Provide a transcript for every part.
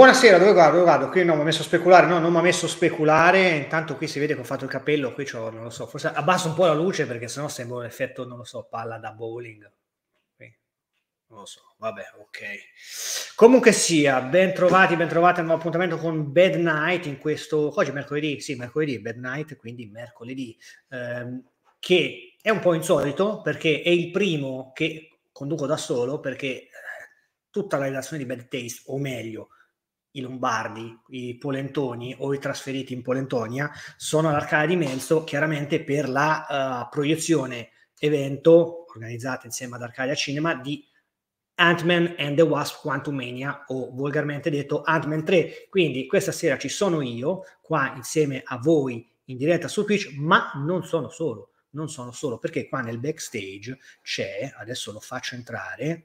Buonasera, dove vado? Dove vado? Qui non mi ha messo a speculare, no, non mi ha messo a speculare. Intanto qui si vede che ho fatto il capello, qui c'ho, non lo so, forse abbasso un po' la luce perché sennò sembra un effetto, non lo so, palla da bowling. Non lo so, vabbè, ok. Comunque sia, ben trovati, ben trovati al nuovo appuntamento con Bad Night in questo, oggi è mercoledì, sì, mercoledì, Bad Night, quindi mercoledì, ehm, che è un po' insolito perché è il primo che conduco da solo perché eh, tutta la redazione di Bad Taste, o meglio, i lombardi, i polentoni o i trasferiti in Polentonia sono all'Arcada di Melzo chiaramente per la uh, proiezione evento organizzata insieme ad Arcadia Cinema di Ant-Man and the Wasp Quantumania o volgarmente detto Ant-Man 3. Quindi questa sera ci sono io qua insieme a voi in diretta su Twitch, ma non sono solo, non sono solo perché qua nel backstage c'è, adesso lo faccio entrare.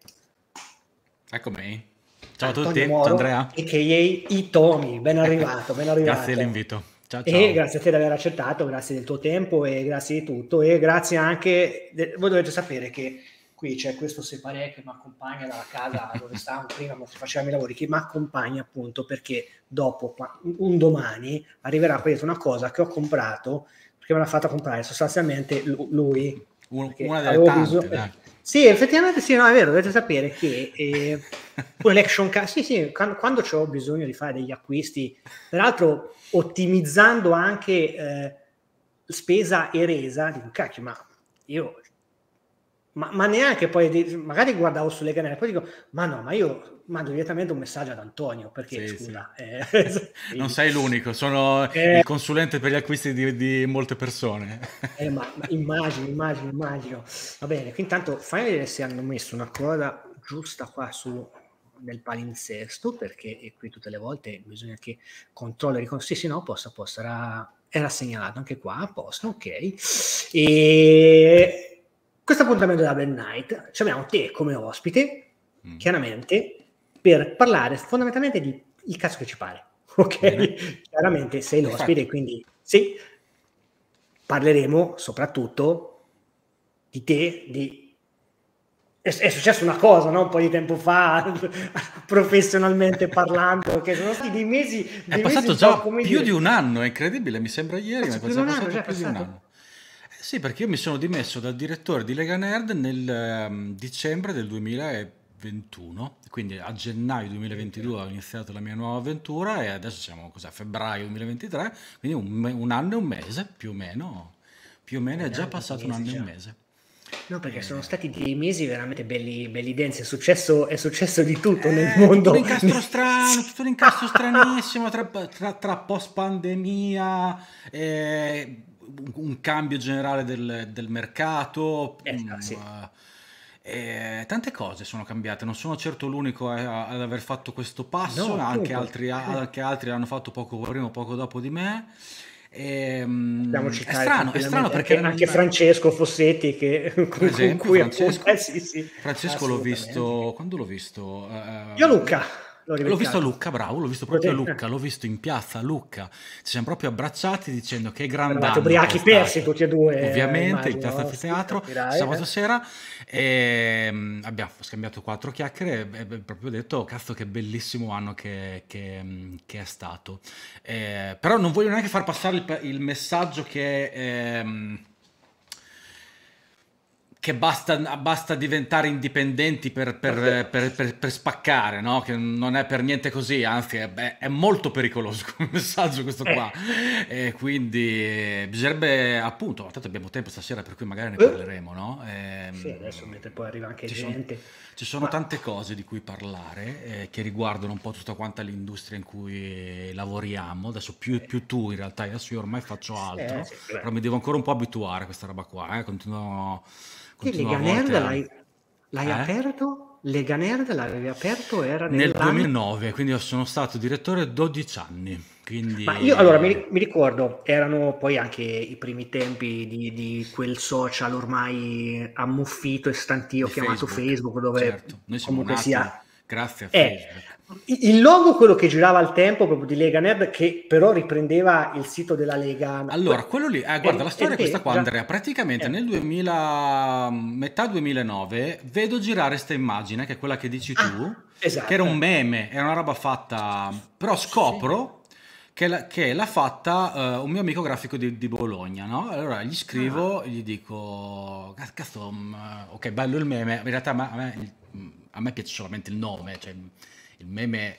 Eccomi. Ciao a tutti, Moro, ciao Andrea. A.k.a. Itomi, ben arrivato, ben arrivato. grazie dell'invito. Ciao, ciao. E grazie a te di aver accettato, grazie del tuo tempo e grazie di tutto. E grazie anche, de- voi dovete sapere che qui c'è questo separé che mi accompagna dalla casa dove stavamo prima, mentre facevamo i lavori, che mi accompagna appunto perché dopo, un domani, arriverà poi una cosa che ho comprato, perché me l'ha fatta comprare sostanzialmente lui. una delle tante, bisogno, sì, effettivamente sì, no, è vero, dovete sapere che eh, l'action card, sì, sì, quando, quando ho bisogno di fare degli acquisti, peraltro ottimizzando anche eh, spesa e resa, dico, cacchio, ma io ma, ma, neanche poi, magari guardavo sulle canali, poi dico, ma no, ma io mando direttamente un messaggio ad Antonio, perché sì, scusa. Sì. Eh, non sei l'unico, sono eh, il consulente per gli acquisti di, di molte persone. Eh, ma, ma, immagino, immagino, immagino. Va bene, qui intanto fai vedere se hanno messo una cosa giusta qua su nel palinsesto, perché qui tutte le volte bisogna che controllo e sì, sì, no, possa, possa, era, era segnalato anche qua, a posto, ok. E questo appuntamento della Bad Night ci abbiamo te come ospite, mm. chiaramente, per parlare fondamentalmente di il cazzo che ci pare. Ok? Mm. chiaramente sei l'ospite, quindi sì, parleremo soprattutto di te, di è, è successa una cosa, no? Un po' di tempo fa, professionalmente parlando, che sono stati dei mesi. Dei è passato mesi già più dire... di un anno, è incredibile, mi sembra ieri, ma è passato, passato più passato. di un anno. Sì, perché io mi sono dimesso dal direttore di Lega Nerd nel um, dicembre del 2021, quindi a gennaio 2022 ho iniziato la mia nuova avventura e adesso siamo a febbraio 2023, quindi un, un, anno e un mese più o meno, più o meno è già passato un anno e un mese. No, perché sono stati dei mesi veramente belli, belli densi. È successo, è successo di tutto eh, nel mondo. Tutto un incastro strano, tutto un incastro stranissimo tra, tra, tra post pandemia. Eh, un cambio generale del, del mercato. Eh, mm, sì. eh, tante cose sono cambiate, non sono certo l'unico a, ad aver fatto questo passo, no, anche, altri, anche, altri, l'hanno fatto poco prima o poco dopo di me. E, ehm, è strano, è strano perché anche, Francesco Fossetti che con, esempio, con cui Francesco, appunto, eh, sì, sì, Francesco l'ho visto quando l'ho visto? Uh, Io Luca L'ho visto a Lucca, bravo, l'ho visto proprio a Lucca, l'ho visto in piazza a Lucca. Ci siamo proprio abbracciati dicendo che grande ubriachi persi tutti e due. Ovviamente, in piazza anfiteatro, sabato eh. sera. E mm, abbiamo scambiato quattro chiacchiere e proprio detto, cazzo che bellissimo anno che, che, che è stato. Eh, però non voglio neanche far passare il, il messaggio che... Eh, che basta, basta, diventare indipendenti per, per, per, per, spaccare, no? Che non è per niente così, anzi è, è molto pericoloso come messaggio questo qua. Eh. E quindi bisognerebbe, appunto, tanto abbiamo tempo stasera per cui magari ne eh. parleremo, no? E, ehm, sì, adesso mentre poi arriva anche ci gente. Sono, ci sono Ma... tante cose di cui parlare eh, che riguardano un po' tutta quanta l'industria in cui lavoriamo. Adesso più, più tu in realtà, adesso io ormai faccio altro, però mi devo ancora un po' abituare a questa roba qua, eh? continuo che Lega Nerd l'hai, l'hai eh? aperto? Lega Nerd l'avevi aperto? Era nel 2009, quindi sono stato direttore 12 anni. Quindi... Ma io allora mi, mi, ricordo, erano poi anche i primi tempi di, di quel social ormai ammuffito e stantio chiamato Facebook, Facebook dove certo. Noi siamo comunque nati sia... grazie a eh, Facebook. Il logo, quello che girava al tempo proprio di Lega Nerd, che però riprendeva il sito della Lega. Allora, quello lì, eh, guarda, la storia è questa qua, Andrea. Praticamente eh. nel 2000, metà 2009, vedo girare questa immagine, che è quella che dici tu. Ah esatto. che era un meme, era una roba fatta, però scopro sì. che, la, che, l'ha fatta uh, un mio amico grafico di, di, Bologna, no? Allora gli scrivo, ah. gli dico, cazzo, um, ok, bello il meme, in realtà a me, a me piace solamente il nome, cioè il meme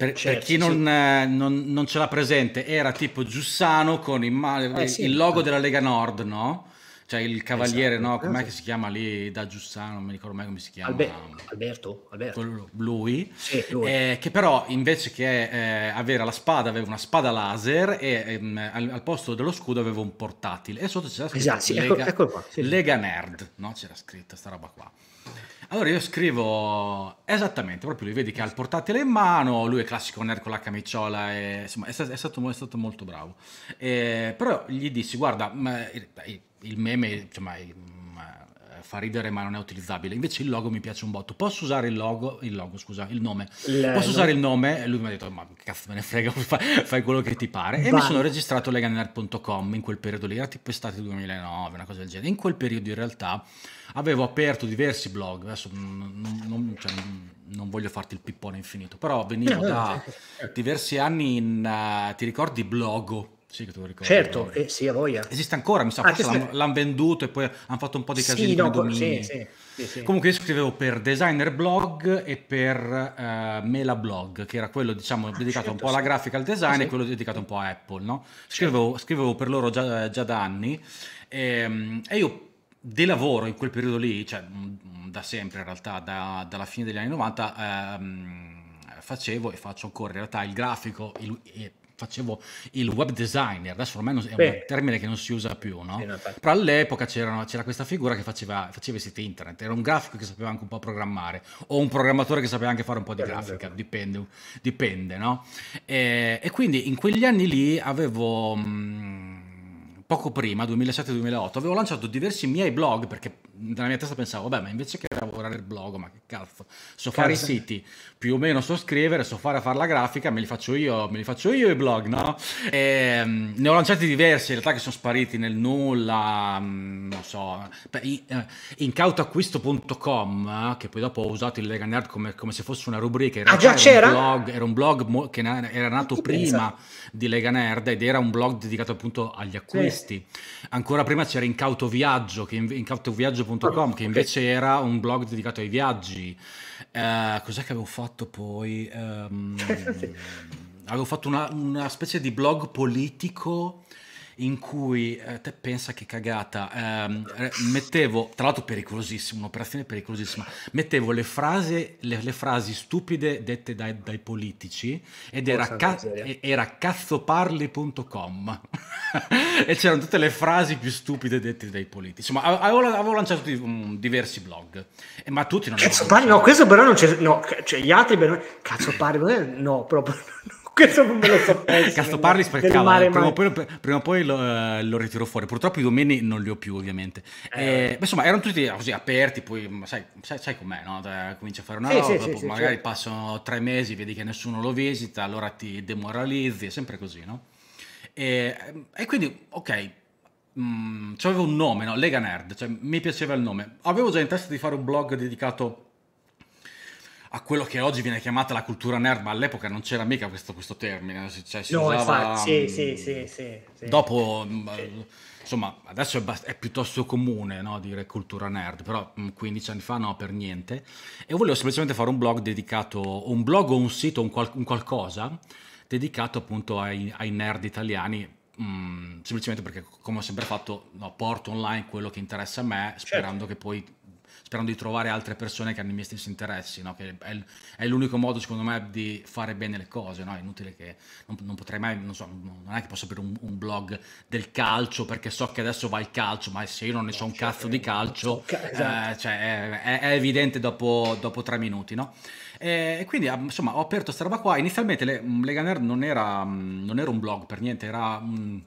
per, certo, per chi non, sì. eh, non, non, ce l'ha presente, era tipo Giussano con il, eh, sì, il logo della Lega Nord, no? Cioè il cavaliere, esatto, no? Com'è esatto. che si chiama lì da Giussano? Non mi ricordo mai come si chiama. Albe- Alberto, Alberto. Lui, sì, lui. Eh, che però invece che eh, avere la spada aveva una spada laser e ehm, al, al, posto dello scudo aveva un portatile. E sotto c'era scritto esatto, Lega, ecco, ecco Lega Nerd, no? C'era scritta sta roba qua. Allora io scrivo esattamente, proprio lui vedi che ha il portatile in mano, lui è classico nerd con la camiciola, e, insomma è stato, è stato, è stato molto bravo. E, però gli dissi, guarda, il meme, insomma, fa ridere ma non è utilizzabile. Invece il logo mi piace un botto. Posso usare il logo, il logo scusa, il nome. Le, Posso usare il nome? E lui mi ha detto, ma che cazzo me ne frega, fai, fai quello che ti pare. E Vai. mi sono registrato leganerd.com in quel periodo lì, era tipo estate 2009, una cosa del genere. In quel periodo in realtà avevo aperto diversi blog, adesso non, non, cioè, non voglio farti il pippone infinito, però venivo da diversi anni in, uh, ti ricordi Blogo? Sì, che tu ricordi. Certo, eh, sì, a voglia. Esiste ancora, mi sa, ah, forse l'hanno, venduto e poi hanno fatto un po' di casini sì, no, domini. Sì, sì, sì, Comunque io scrivevo per Designer Blog e per uh, Mela Blog, che era quello, diciamo, ah, dedicato certo, un po' alla grafica, al design e quello dedicato un po' a Apple, no? Scrivevo, certo. scrivevo per loro già, già da anni e, ehm, e io di lavoro in quel periodo lì, cioè da sempre in realtà, da, dalla fine degli anni 90, ehm, facevo e faccio ancora in realtà il grafico, il, facevo il web designer, adesso ormai non, è Beh. un termine che non si usa più, no? Però all'epoca c'era, c'era questa figura che faceva, faceva, i siti internet, era un grafico che sapeva anche un po' programmare, o un programmatore che sapeva anche fare un po' di grafica, dipende, dipende no? E, e, quindi in quegli anni lì avevo... Mh, mm, poco prima, 2007-2008, avevo lanciato diversi miei blog perché nella mia testa pensavo, vabbè, ma invece che lavorare il blog, ma che cazzo, so fare i siti, più o meno so scrivere, so fare, fare la grafica, me li faccio io, me li faccio io i blog, no? E, um, ne ho lanciati diversi, in realtà che sono spariti nel nulla, um, non so, in, uh, incautacquisto.com, uh, che poi dopo ho usato il Lega Nerd come, come se fosse una rubrica, in ah, già c'era? Un blog, era un blog che era nato prima di Lega Nerd ed era un blog dedicato appunto agli acquisti. Sì. Ancora prima c'era Incauto Viaggio, che in, incautoviaggio.com, che invece okay. era un blog dedicato ai viaggi. Uh, cos'è che avevo fatto poi? Um, avevo fatto una, una, specie di blog politico in cui eh, te pensa che cagata ehm, mettevo tra l'altro pericolosissimo un'operazione pericolosissima mettevo le frasi, le, le frasi stupide dette dai, dai politici ed era, ca- era cazzoparli.com e c'erano tutte le frasi più stupide dette dai politici. Insomma avevo, avevo lanciato um, diversi blog. Eh, ma tutti non cazzo parli no questo però non c'è no cioè gli altri cazzo parli no proprio questo non me lo so Cazzo parli sprecava, prima o poi, prima o poi lo, eh, lo, ritiro fuori. Purtroppo i domini non li ho più, ovviamente. Eh, eh, insomma, erano tutti così aperti, poi sai, sai, sai com'è, no? Cominci a fare una sì, roba, sì, sì, magari passano tre mesi, vedi che nessuno lo visita, allora ti demoralizzi, è sempre così, no? E, e quindi, ok, mm, avevo un nome, no? Lega Nerd, cioè mi piaceva il nome. Avevo già in testa di fare un blog dedicato a quello che oggi viene chiamata la cultura nerd, ma all'epoca non c'era mica questo, questo termine, cioè si no, usava... Infatti, sì, sì, sì, sì, Dopo, mm, insomma, adesso è, bast- è piuttosto comune no, dire cultura nerd, però 15 mm, anni fa no, per niente. E volevo semplicemente fare un blog dedicato, un blog o un sito, un, qual- un qualcosa, dedicato appunto ai, ai nerd italiani, mm, semplicemente perché, come ho sempre fatto, no, porto online quello che interessa a me, sperando certo. che poi sperando di trovare altre persone che hanno i miei stessi interessi, no? che è, l'unico modo secondo me di fare bene le cose, no? è inutile che non, non, potrei mai, non so, non è che posso aprire un, un, blog del calcio perché so che adesso va il calcio, ma se io non ne so un cazzo di calcio, eh, cioè, è, è, evidente dopo, dopo tre minuti, no? E quindi insomma ho aperto questa roba qua. Inizialmente le, Lega Nerd non era, non era un blog per niente, era un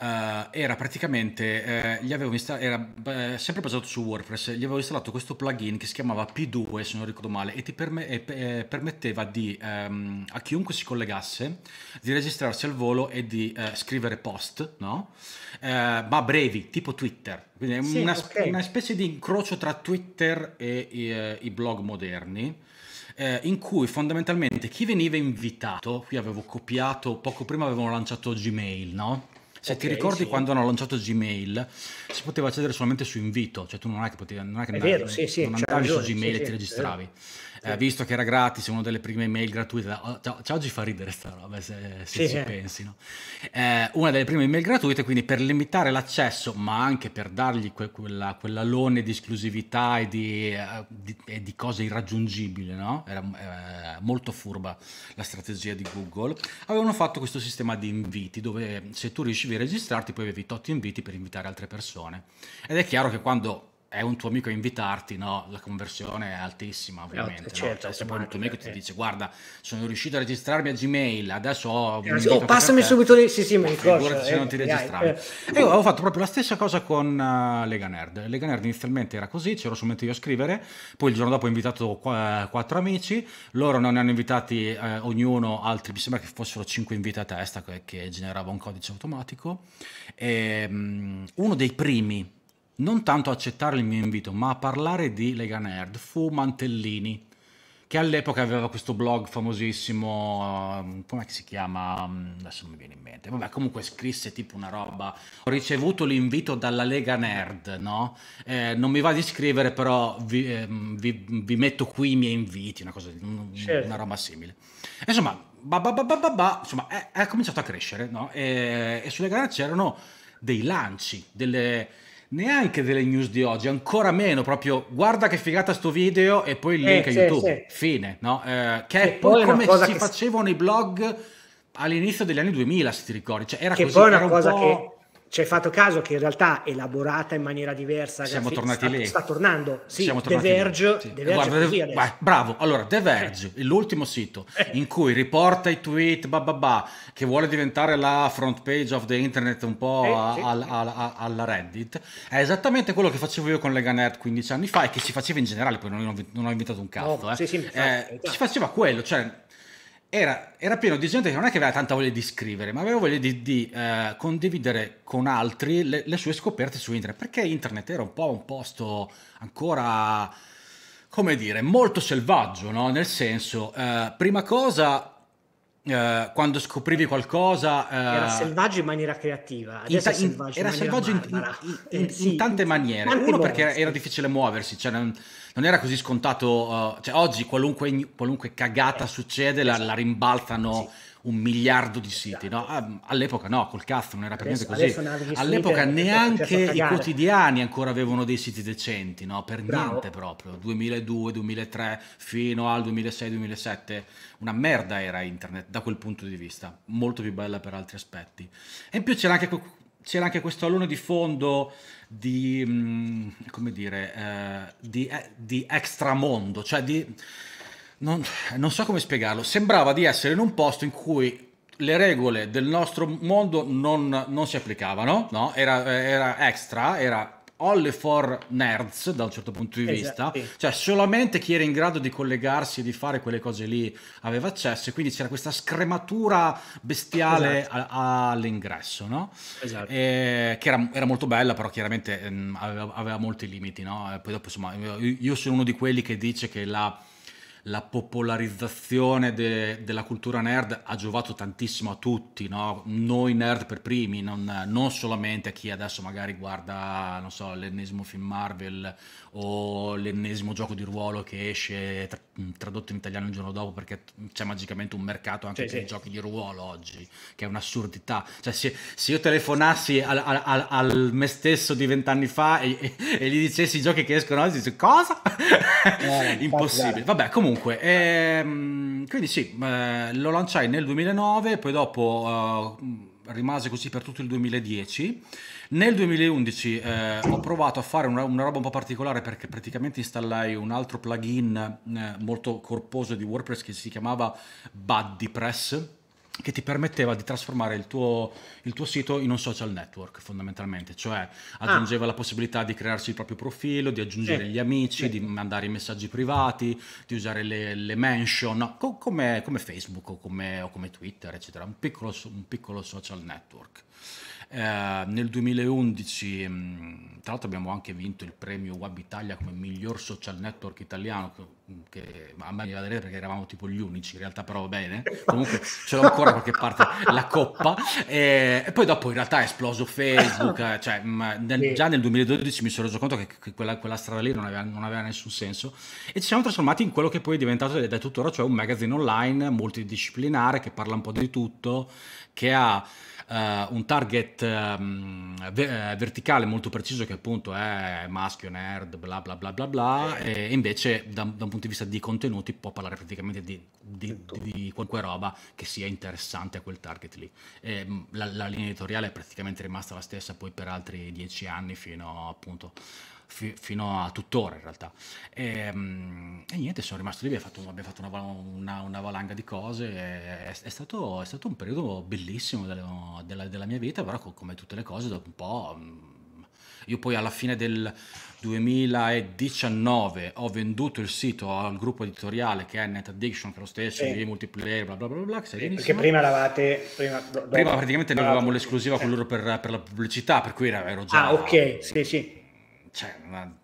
Uh, era praticamente, uh, gli avevo insta- era uh, sempre basato su WordPress, gli avevo installato questo plugin che si chiamava P2 se non ricordo male e ti perme- e, e permetteva di, um, a chiunque si collegasse di registrarsi al volo e di eh, scrivere post, no? ma brevi, tipo Twitter, quindi sì, una, okay. una, specie di incrocio tra Twitter e i, i blog moderni. in cui fondamentalmente chi veniva invitato, qui avevo copiato, poco prima avevano lanciato Gmail, no? Se okay, ti ricordi sì. quando hanno lanciato Gmail, si poteva accedere solamente su invito, cioè tu non è che potevi, non è che andavi, vero, sì, sì, non andavi ragione, su Gmail e ti registravi eh, visto che era gratis, una delle prime mail gratuite, oh, oggi fa ridere sta roba se, se sì, ci eh. pensi, no? eh, una delle prime mail gratuite, quindi per limitare l'accesso, ma anche per dargli que, quella, quell'alone di esclusività e di, uh, di, e di, cose irraggiungibili, no? Era eh, molto furba la strategia di Google, avevano fatto questo sistema di inviti dove se tu riuscivi a registrarti poi avevi tot inviti per invitare altre persone. Ed è chiaro che quando è un tuo amico a invitarti, no? La conversione è altissima, ovviamente. No, certo, no? cioè, se poi un tuo amico ti dice, guarda, sono riuscito a registrarmi a Gmail, adesso ho... Eh, oh, passami subito lì, sì, sì, mi ricordo. se eh, non ti registravi. Eh. E io avevo fatto proprio la stessa cosa con uh, Lega Nerd. Lega Nerd inizialmente era così, c'ero solamente io a scrivere, poi il giorno dopo ho invitato qu- quattro amici, loro non ne hanno invitati eh, ognuno altri, mi sembra che fossero cinque inviti a testa, che, che generava un codice automatico. E, um, uno dei primi non tanto accettare il mio invito, ma a parlare di Lega Nerd fu Mantellini, che all'epoca aveva questo blog famosissimo, um, come si chiama? Um, adesso non mi viene in mente. Vabbè, comunque scrisse tipo una roba. Ho ricevuto l'invito dalla Lega Nerd, no? Eh, non mi va di scrivere, però vi, eh, vi, vi, metto qui i miei inviti, una, cosa, certo. una roba simile. Insomma, bah bah bah bah insomma è, è, cominciato a crescere, no? E, e sulle gare c'erano dei lanci, delle neanche delle news di oggi, ancora meno, proprio guarda che figata sto video e poi il link eh, a YouTube, sì. fine, no? Eh, che è poi, poi come si facevano i blog all'inizio degli anni 2000, se ti ricordi, cioè era che così, poi è una cosa che ci hai fatto caso che in realtà elaborata in maniera diversa siamo tornati sta, lì sta tornando sì, siamo The Verge, sì. The Verge Guarda, vai, bravo allora The Verge eh. l'ultimo sito eh. in cui riporta i tweet bah, bah, bah, che vuole diventare la front page of the internet un po' eh, a, sì. a, a, alla Reddit è esattamente quello che facevo io con Leganet 15 anni fa e che si faceva in generale poi non, non ho inventato un cazzo no, eh. sì, infatti, eh, si faceva quello cioè era, era, pieno di gente che non è che aveva tanta voglia di scrivere, ma aveva voglia di, di eh, condividere con altri le, le, sue scoperte su internet, perché internet era un po' un posto ancora, come dire, molto selvaggio, no? Nel senso, eh, prima cosa, eh, quando scoprivi qualcosa... Eh, era selvaggio in maniera creativa, adesso in ta- in, era selvaggio in, in, in, sì, tante maniere. Uno perché era, era, difficile muoversi, cioè non, non, era così scontato, uh, cioè oggi qualunque, qualunque cagata succede la, la rimbalzano... Un miliardo di siti, no? Ah, all'epoca no, col cazzo non era per niente così. All'epoca neanche i quotidiani ancora avevano dei siti decenti, no? Per Bravo. niente proprio. 2002, 2003 fino al 2006, 2007, una merda era internet da quel punto di vista, molto più bella per altri aspetti. E in più c'era anche, c'era anche questo alone di fondo di, mm, come dire, eh, di, eh, di extramondo, cioè di non, non so come spiegarlo, sembrava di essere in un posto in cui le regole del nostro mondo non, non si applicavano, no? era, era, extra, era only for nerds da un certo punto di esatto. vista, cioè solamente chi era in grado di collegarsi e di fare quelle cose lì aveva accesso e quindi c'era questa scrematura bestiale esatto. a, all'ingresso, no? Esatto. E, che era, era, molto bella, però chiaramente mh, mm, aveva, aveva, molti limiti, no? E poi dopo insomma io, io sono uno di quelli che dice che la la popolarizzazione de, della cultura nerd ha giovato tantissimo a tutti, no? noi nerd per primi, non, non, solamente a chi adesso magari guarda, non so, l'ennesimo film Marvel o l'ennesimo gioco di ruolo che esce tra, tradotto in italiano il giorno dopo perché c'è magicamente un mercato anche sì, per sì. i giochi di ruolo oggi, che è un'assurdità. Cioè se, se io telefonassi al, al, al, me stesso di vent'anni fa e, e, e, gli dicessi i giochi che escono oggi, dice cosa? Eh, Impossibile. Vabbè, comunque, ehm, quindi sì, eh, lo lanciai nel 2009, poi dopo eh, rimase così per tutto il 2010 nel 2011 eh, ho provato a fare una, una, roba un po' particolare perché praticamente installai un altro plugin eh, molto corposo di WordPress che si chiamava BuddyPress che ti permetteva di trasformare il tuo, il tuo, sito in un social network fondamentalmente, cioè aggiungeva ah. la possibilità di crearsi il proprio profilo, di aggiungere sì. gli amici, sì. di mandare i messaggi privati, di usare le, le mention, no, co- come, come, Facebook o come, o come, Twitter, eccetera, un piccolo, un piccolo social network. Eh, nel 2011, mm, tra l'altro, abbiamo anche vinto il premio Web Italia come miglior social network italiano, che, che a me mi va da vedere perché eravamo tipo gli unici, in realtà però va bene. Comunque ce l'ho ancora qualche parte la coppa. E, e, poi dopo in realtà è esploso Facebook, eh, cioè, mm, nel, già nel 2012 mi sono reso conto che, che quella, quella, strada lì non aveva, non aveva, nessun senso e ci siamo trasformati in quello che poi è diventato ed è tuttora, cioè un magazine online multidisciplinare che parla un po' di tutto, che ha un target um, ve- eh, verticale molto preciso che appunto è maschio, nerd, bla bla bla bla bla, e invece da, da un punto di vista di contenuti può parlare praticamente di, di, di, di qualunque roba che sia interessante a quel target lì. E, la, la linea editoriale è praticamente rimasta la stessa poi per altri dieci anni fino appunto fi- fino a tuttora in realtà. E, ehm, e, niente, sono rimasto lì, abbiamo fatto, abbiamo fatto una, una, una, valanga di cose, è, è, stato, è, stato, un periodo bellissimo della, della, della, mia vita, però come tutte le cose dopo un po'... Mm, io poi alla fine del 2019 ho venduto il sito al gruppo editoriale che è Net Addiction, che è lo stesso, sì. di multiplayer, bla bla bla bla. Che perché prima eravate... Prima, prima praticamente noi avevamo l'esclusiva con loro per, per, la pubblicità, per cui ero già... Ah, ok, sì, sì cioè, una,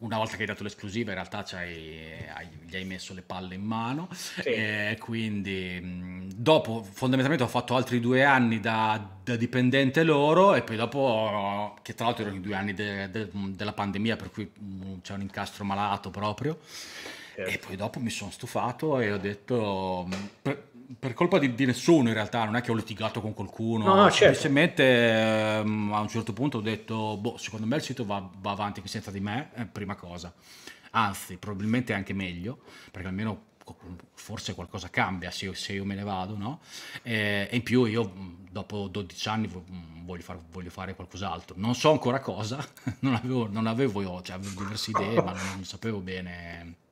una, volta che hai dato l'esclusiva in realtà hai, gli hai messo le palle in mano sì. e quindi dopo fondamentalmente ho fatto altri due anni da, da, dipendente loro e poi dopo che tra l'altro erano i due anni de, de, della pandemia per cui c'è un incastro malato proprio certo. e poi dopo mi sono stufato e ho detto per, per colpa di, di, nessuno in realtà, non è che ho litigato con qualcuno, no, no, certo. semplicemente ehm, a un certo punto ho detto, boh, secondo me il sito va, va avanti senza di me, eh, prima cosa. Anzi, probabilmente anche meglio, perché almeno forse qualcosa cambia se, se io me ne vado, no? E, e, in più io dopo 12 anni voglio, far, voglio fare qualcos'altro. Non so ancora cosa, non avevo, non avevo, cioè, avevo diverse idee, ma non, non sapevo bene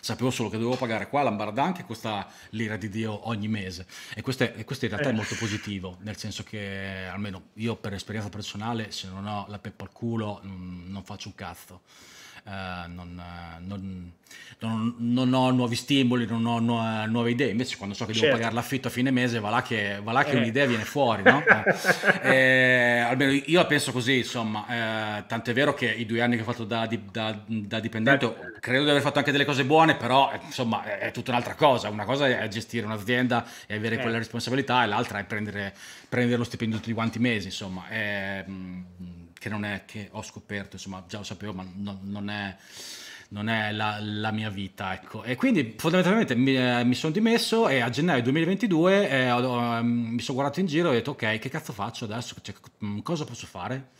sapevo solo che dovevo pagare qua l'Ambardan che costa l'ira di Dio ogni mese e questo, è, e questo in realtà è eh. molto positivo, nel senso che almeno io per esperienza personale se non ho la peppa al culo non, non faccio un cazzo. Uh, non, non, non, non, ho nuovi stimoli, non ho nu- nuove idee. Invece, quando so che devo certo. pagare l'affitto a fine mese, va là che, va là che eh. un'idea viene fuori. No? eh, almeno io la penso così, insomma. Eh, tant'è vero che i due anni che ho fatto da, da, da dipendente, credo di aver fatto anche delle cose buone, però insomma è, è tutta un'altra cosa. Una cosa è gestire un'azienda e avere quella responsabilità, e l'altra è prendere, prendere lo stipendio tutti quanti i mesi. Insomma, è, che non è che ho scoperto, insomma, già lo sapevo, ma non, non è, non è la, la, mia vita, ecco. E quindi fondamentalmente mi, eh, mi sono dimesso e a gennaio 2022 eh, ho, eh, mi sono guardato in giro e ho detto ok, che cazzo faccio adesso? Cioè, mm, cosa posso fare?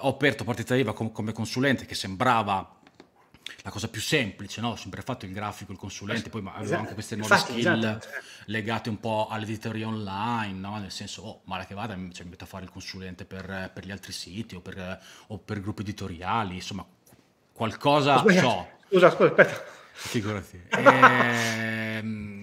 Ho aperto partita IVA com- come consulente che sembrava la cosa più semplice, no? Ho sempre fatto il grafico, il consulente, poi avevo esatto. anche queste nuove Infatti, skill esatto. legate un po' all'editoria online, no? Nel senso, oh, male che vada, cioè, mi metto a fare il consulente per, per, gli altri siti o per, o per gruppi editoriali, insomma, qualcosa so. Scusa, scusa, aspetta. Figurati. Ehm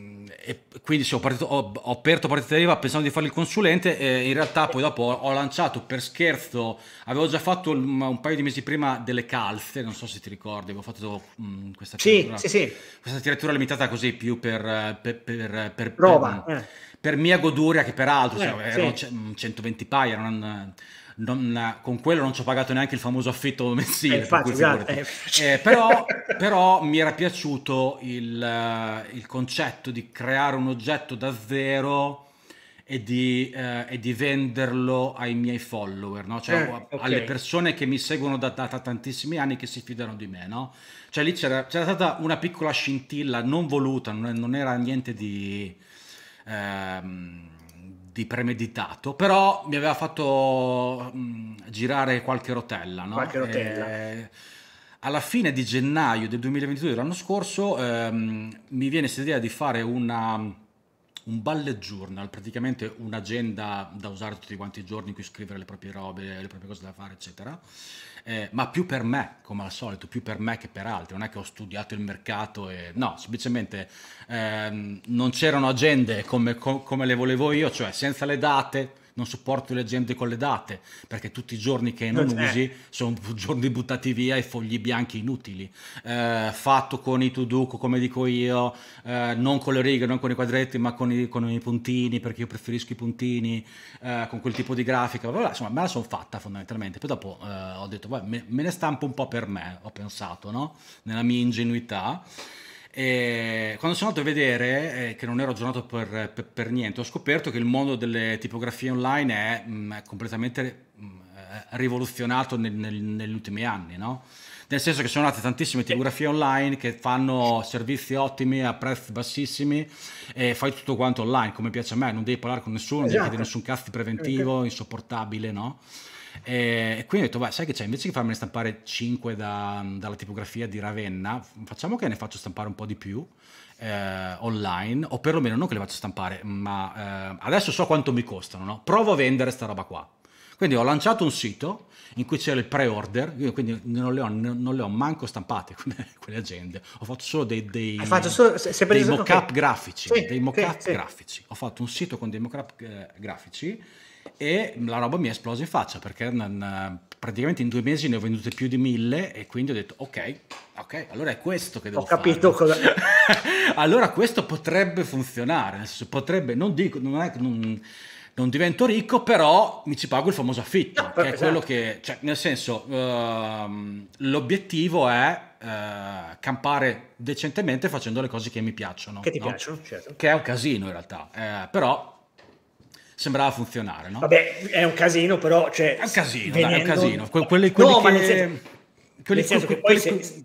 e quindi sì, ho, partito, ho, ho, aperto partita IVA pensando di fare il consulente e in realtà poi dopo ho, lanciato per scherzo, avevo già fatto un, un, paio di mesi prima delle calze, non so se ti ricordi, avevo fatto mh, mm, questa, sì, sì, sì. questa tiratura limitata così più per, per, per, per, Prova, per, eh. per mia goduria che peraltro, eh, cioè, erano sì. 120 paia, non non, con quello non ci ho pagato neanche il famoso affitto mensile. Eh, infatti, esatto, eh. Eh, però, però, mi era piaciuto il, uh, il, concetto di creare un oggetto da zero e di, uh, e di venderlo ai miei follower, no? cioè, eh, okay. alle persone che mi seguono da, da, da, tantissimi anni che si fidano di me. No? Cioè lì c'era, c'era, stata una piccola scintilla non voluta, non, non era niente di... Um, di premeditato, però mi aveva fatto mh, girare qualche rotella. No? Qualche rotella. E, alla fine di gennaio del 2022 dell'anno scorso ehm, mi viene questa idea di fare una, un bullet journal, praticamente un'agenda da usare tutti quanti i giorni in cui scrivere le proprie robe, le proprie cose da fare, eccetera. Eh, ma più per me, come al solito, più per me che per altri. Non è che ho studiato il mercato e no, semplicemente ehm, non c'erano agende come, co- come le volevo io, cioè senza le date, non sopporto le agende con le date, perché tutti i giorni che non eh. usi sono giorni buttati via e fogli bianchi inutili. Eh, fatto con i to-do, come dico io, eh, non con le righe, non con i quadretti, ma con i, con i puntini, perché io preferisco i puntini, eh, con quel tipo di grafica. Vabbè, insomma, me la sono fatta fondamentalmente. Poi dopo eh, ho detto, me, me, ne stampo un po' per me, ho pensato, no? Nella mia ingenuità. E quando sono andato a vedere, eh, che non ero aggiornato per, per, per, niente, ho scoperto che il mondo delle tipografie online è, mh, mm, è completamente mh, mm, rivoluzionato nel, nel, negli ultimi anni, no? Nel senso che sono nate tantissime tipografie online che fanno servizi ottimi a prezzi bassissimi e fai tutto quanto online, come piace a me, non devi parlare con nessuno, esatto. non devi chiedere nessun cast preventivo, insopportabile, no? E quindi ho detto, beh, sai che c'è, invece che farmene stampare 5 da, dalla tipografia di Ravenna, facciamo che ne faccio stampare un po' di più. Eh, online o perlomeno non che le faccio stampare ma eh, adesso so quanto mi costano no? provo a vendere sta roba qua quindi ho lanciato un sito in cui c'era il pre-order, quindi non le ho, non le ho manco stampate quelle agende, ho fatto solo dei, dei, solo, dei mock-up okay. grafici, sì, dei mock-up sì, grafici. Ho fatto un sito con dei mock-up eh, grafici e la roba mi è esplosa in faccia perché non, praticamente in due mesi ne ho vendute più di mille e quindi ho detto ok, ok, allora è questo che devo fare. Ho capito fare. cosa... allora questo potrebbe funzionare, nel senso, potrebbe, non dico, non è che non, non divento ricco, però mi ci pago il famoso affitto, no, che esatto. è quello che, cioè, nel senso, uh, l'obiettivo è uh, campare decentemente facendo le cose che mi piacciono. Che ti no? piacciono, certo. Che è un casino in realtà, eh, però sembrava funzionare, no? Vabbè, è un casino, però... Cioè, è un casino, venendo... dai, è un casino. Que- quelli, quelli no, che... Nel senso, quelli, nel senso que- che poi quelli, se...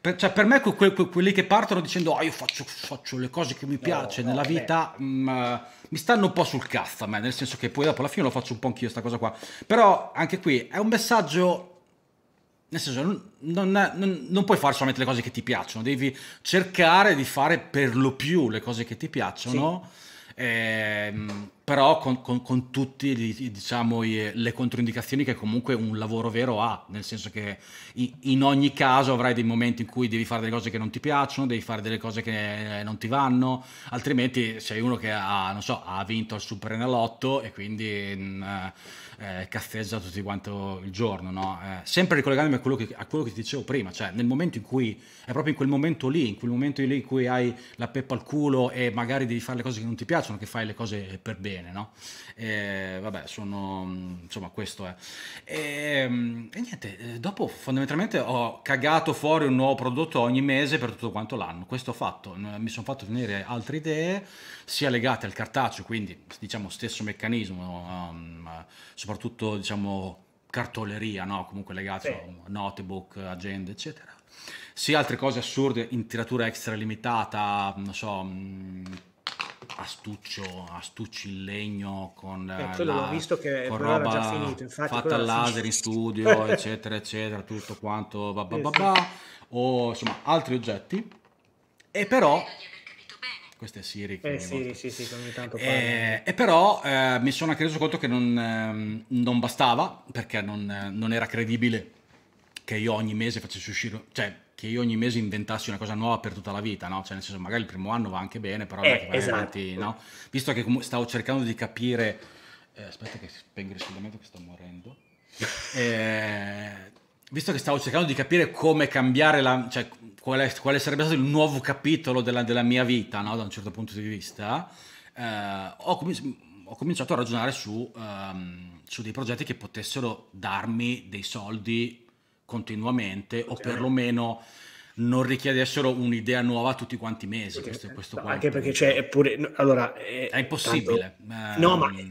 per, cioè, per me que- quelli che partono dicendo oh, io faccio, faccio, le cose che mi piace no, nella vita mh, mm, mi stanno un po' sul cazzo a me, nel senso che poi dopo alla fine lo faccio un po' anch'io sta cosa qua. Però anche qui è un messaggio nel senso, non, non, non, non, puoi fare solamente le cose che ti piacciono, devi cercare di fare per lo più le cose che ti piacciono. Sì ehm, però con, con, con tutte diciamo, le controindicazioni che comunque un lavoro vero ha, nel senso che in ogni caso avrai dei momenti in cui devi fare delle cose che non ti piacciono, devi fare delle cose che non ti vanno, altrimenti sei uno che ha, so, ha vinto il Super Enalotto e quindi mm, eh, cazzeggia tutti quanto il giorno, no? eh, sempre ricollegandomi a quello, che, a quello, che, ti dicevo prima, cioè nel momento in cui, è proprio in quel momento lì, in quel momento lì in cui hai la peppa al culo e magari devi fare le cose che non ti piacciono, che fai le cose per bene, no? E, vabbè, sono, insomma, questo è. E, e niente, eh, dopo fondamentalmente ho cagato fuori un nuovo prodotto ogni mese per tutto quanto l'anno, questo ho fatto, mi sono fatto venire altre idee, sia legate al cartaceo, quindi diciamo stesso meccanismo, um, soprattutto diciamo cartoleria, no? comunque legato sì. a notebook, agende, eccetera. Sia altre cose assurde in tiratura extra limitata, non so, mm, astuccio, astucci in legno con, eh, la, visto che con roba già finito, infatti, fatta al laser in studio, eccetera, eccetera, tutto quanto, bah, bah, bah, o insomma altri oggetti. E però questa è Siri. Che eh, Siri, sì, sì, ogni tanto eh, e però eh, mi sono anche reso conto che non, eh, non bastava, perché non, eh, non, era credibile che io ogni mese facessi uscire, cioè che io ogni mese inventassi una cosa nuova per tutta la vita, no? Cioè nel senso magari il primo anno va anche bene, però eh, esatto. avanti, no? Visto che stavo cercando di capire... Eh, aspetta che spengo il riscaldamento che sto morendo. visto che stavo cercando di capire come cambiare la... Cioè, quale, quale, sarebbe stato il nuovo capitolo della, della mia vita, no? da un certo punto di vista, eh, ho, cominci- ho, cominciato a ragionare su, um, su, dei progetti che potessero darmi dei soldi continuamente o perlomeno non richiedessero un'idea nuova tutti quanti i mesi. Questo, questo no, anche perché c'è pure allora è, è impossibile. Tanto, no, ma ehm,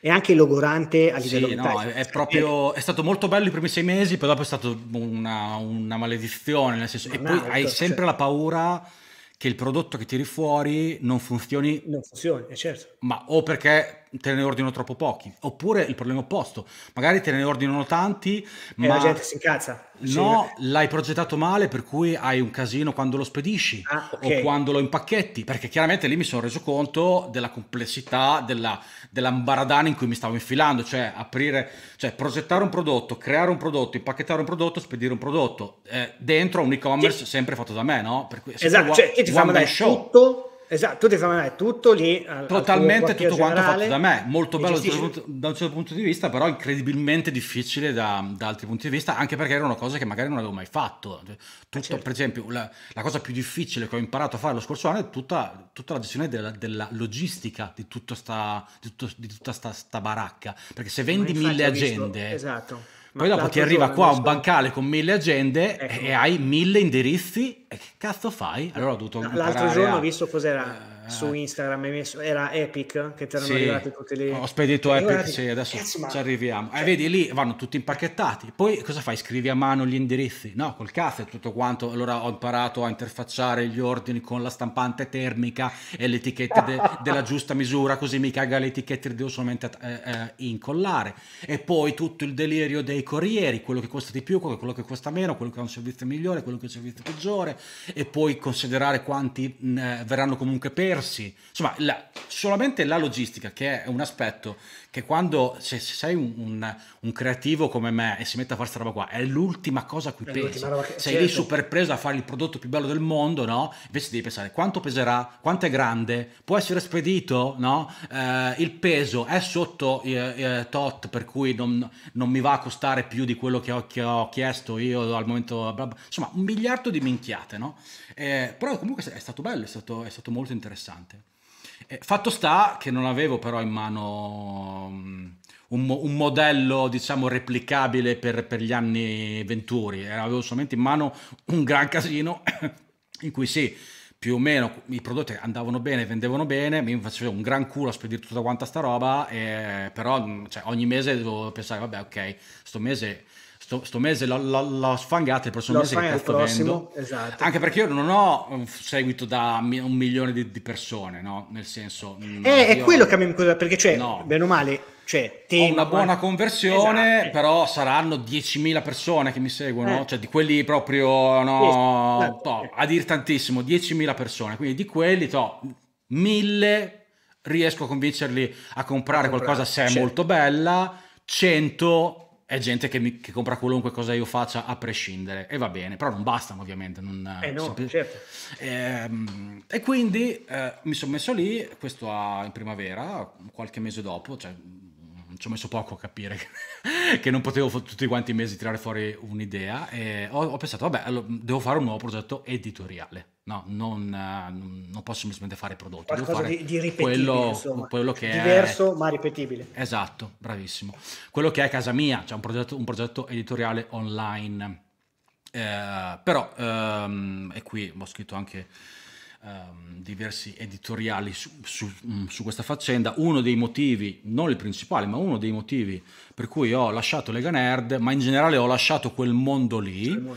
è anche logorante a livello sì, no, è, è, proprio è stato molto bello i primi sei mesi, poi dopo è stato una, una maledizione, nel senso, e poi hai sempre cioè... la paura che il prodotto che tiri fuori non funzioni. Non funzioni, è certo. Ma o perché te ne ordinano troppo pochi. Oppure il problema opposto, magari te ne ordinano tanti, ma e la gente si incazza. No, sì. l'hai progettato male per cui hai un casino quando lo spedisci ah, okay. o quando lo impacchetti, perché chiaramente lì mi sono reso conto della complessità della, dell'ambaradana in cui mi stavo infilando, cioè aprire, cioè progettare un prodotto, creare un prodotto, impacchettare un prodotto, spedire un prodotto, eh, dentro un e-commerce sì. sempre fatto da me, no? Per cui, esatto, cioè ti fa mandare tutto Esatto, tu ti fai mandare tutto lì. Al, Totalmente al tutto quanto fatto da me, molto bello certo da un certo punto di vista, però incredibilmente difficile da, da, altri punti di vista, anche perché erano cose che magari non avevo mai fatto. Cioè, tutto, certo. Per esempio, la, la, cosa più difficile che ho imparato a fare lo scorso anno è tutta, tutta la gestione della, della logistica di, tutto sta, di, tutto, di tutta sta, sta, baracca, perché se vendi mille agende... Esatto poi dopo ti arriva qua un bancale con mille agende ecco. e hai mille indirizzi e che cazzo fai? Allora ho dovuto L'altro giorno ho visto cos'era eh, su Instagram, era Epic che ti erano sì, arrivati tutti lì. Ho spedito Epic, guardati, sì, adesso cazzo, ci arriviamo. Cioè... E vedi lì vanno tutti impacchettati. Poi cosa fai? Scrivi a mano gli indirizzi? No, col cazzo e tutto quanto. Allora ho imparato a interfacciare gli ordini con la stampante termica e le etichette de- della giusta misura, così mi caga le etichette, devo solamente eh, eh, incollare. E poi tutto il delirio dei corrieri, quello che costa di più, quello che costa meno, quello che ha un servizio migliore, quello che ha un servizio peggiore, e poi considerare quanti mh, eh, verranno comunque persi. Insomma, la, solamente la logistica, che è un aspetto che quando se, se sei un, un, un, creativo come me e si mette a fare questa roba qua, è l'ultima cosa a cui è pensi. Che, sei certo. lì super preso a fare il prodotto più bello del mondo, no? Invece devi pensare quanto peserà, quanto è grande, può essere spedito, no? Eh, il peso è sotto eh, eh, tot, per cui non, non, mi va a costare più di quello che ho, che ho chiesto io al momento. Bla bla. Insomma, un miliardo di minchiate, no? Eh, però comunque è stato bello, è stato, è stato molto interessante. Eh, fatto sta che non avevo però in mano mm, un, un modello, diciamo, replicabile per, per, gli anni venturi, eh, avevo solamente in mano un gran casino in cui sì, più o meno i prodotti andavano bene, vendevano bene, mi facevo un gran culo a spedire tutta quanta sta roba, e, però mm, cioè, ogni mese devo pensare, vabbè ok, sto mese sto, sto mese l'ho, l'ho, sfangata, il prossimo mese che cazzo prossimo, esatto. Anche perché io non ho un seguito da un milione di, di persone, no? Nel senso... Eh, è quello che mi... Perché, cioè, no. bene o male, cioè, tema, ho una buona conversione, esatto. però saranno 10.000 persone che mi seguono, eh. cioè di quelli proprio, no, esatto. to, a dir tantissimo, 10.000 persone, quindi di quelli, to, 1.000 riesco a convincerli a comprare a qualcosa se è certo. molto bella, 100 è gente che, mi, che, compra qualunque cosa io faccia a prescindere e va bene, però non bastano ovviamente. Non, eh no, sempl- certo. ehm, e quindi eh, mi sono messo lì, questo a, in primavera, qualche mese dopo, cioè ci ho messo poco a capire che, che non potevo tutti quanti i mesi tirare fuori un'idea e ho, ho pensato, vabbè, allora, devo fare un nuovo progetto editoriale. No, non, non posso semplicemente fare prodotti. Qualcosa di, di ripetibile, quello, quello che diverso è... ma ripetibile. Esatto, bravissimo. Quello che è casa mia, cioè un progetto, un progetto editoriale online. Eh, però, ehm, e qui ho scritto anche ehm, diversi editoriali su, su, mm, su, questa faccenda. Uno dei motivi, non il principale, ma uno dei motivi per cui ho lasciato Lega Nerd, ma in generale ho lasciato quel mondo lì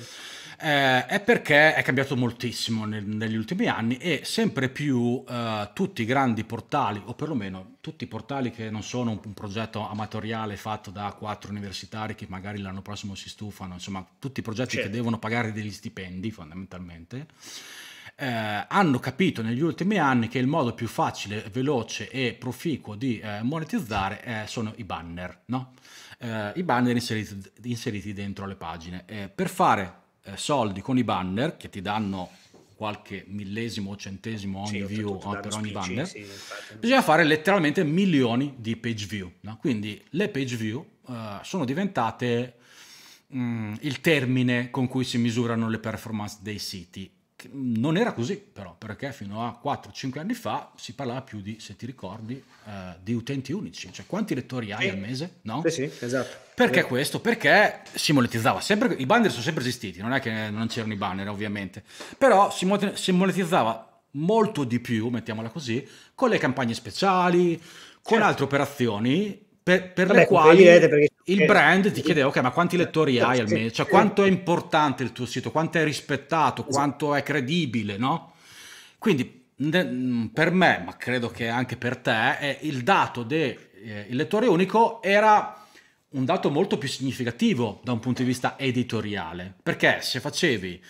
eh, è perché è cambiato moltissimo nel, negli ultimi anni e sempre più eh, tutti i grandi portali, o perlomeno tutti i portali che non sono un, un, progetto amatoriale fatto da quattro universitari che magari l'anno prossimo si stufano, insomma tutti i progetti certo. che devono pagare degli stipendi fondamentalmente, eh, hanno capito negli ultimi anni che il modo più facile, veloce e proficuo di eh, monetizzare eh, sono i banner, no? Eh, i banner inseriti, inseriti, dentro le pagine. per fare eh, soldi con i banner che ti danno qualche millesimo o centesimo ogni sì, view per ogni banner, sì, bisogna fare letteralmente milioni di page view. No? Quindi le page view uh, sono diventate um, il termine con cui si misurano le performance dei siti non era così però, perché fino a 4-5 anni fa si parlava più di, se ti ricordi, eh, di utenti unici, cioè quanti lettori hai sì. al mese, no? Sì, sì, esatto. Perché questo? Perché si monetizzava sempre, i banner sono sempre esistiti, non è che non c'erano i banner ovviamente, però si, si monetizzava molto di più, mettiamola così, con le campagne speciali, con certo. altre operazioni per, per Vabbè, le quali il brand ti chiedeva ok ma quanti lettori hai al mese? Cioè quanto è importante il tuo sito? Quanto è rispettato? Esatto. quanto è credibile no? Quindi per me, ma credo che anche per te, il dato del eh, lettore unico era un dato molto più significativo da un punto di vista editoriale, perché se facevi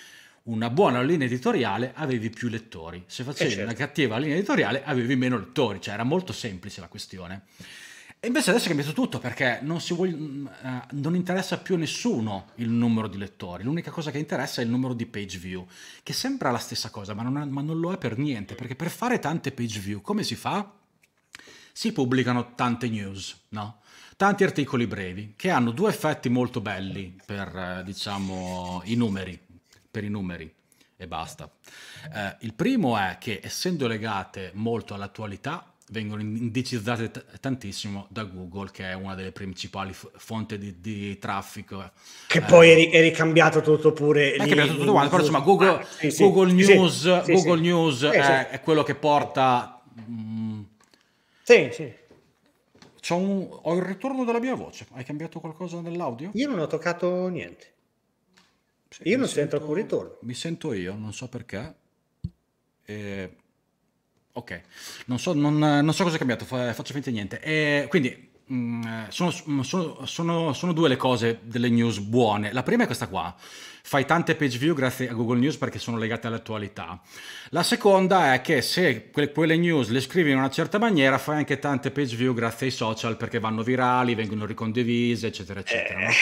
una buona linea editoriale avevi più lettori, se facevi eh certo. una cattiva linea editoriale avevi meno lettori, cioè era molto semplice la questione. E invece adesso è cambiato tutto perché non, vuole, uh, non, interessa più a nessuno il numero di lettori, l'unica cosa che interessa è il numero di page view, che sembra la stessa cosa, ma non, è, ma non lo è per niente, perché per fare tante page view come si fa? Si pubblicano tante news, no? Tanti articoli brevi che hanno due effetti molto belli per, eh, diciamo, i numeri, per i numeri e basta. Eh, il primo è che essendo legate molto all'attualità, vengono indicizzate t- tantissimo da Google, che è una delle principali f- fonti di, di, traffico. Che eh, poi è, ri- è, ricambiato tutto pure. È lì, cambiato tutto quanto, però insomma Google, ah, sì, sì. Google News, sì, Google News è, è, quello che porta... Mm, sì, sì. Un, ho il ritorno della mia voce. Hai cambiato qualcosa nell'audio? Io non ho toccato niente. io non sento alcun ritorno. Mi sento io, non so perché. E Ok, non so, non, non so cosa è cambiato, faccio finta di niente. E quindi mh, mm, sono, sono, sono, sono, due le cose delle news buone. La prima è questa qua, fai tante page view grazie a Google News perché sono legate all'attualità. La seconda è che se que- quelle news le scrivi in una certa maniera fai anche tante page view grazie ai social perché vanno virali, vengono ricondivise, eccetera, eccetera. Eh.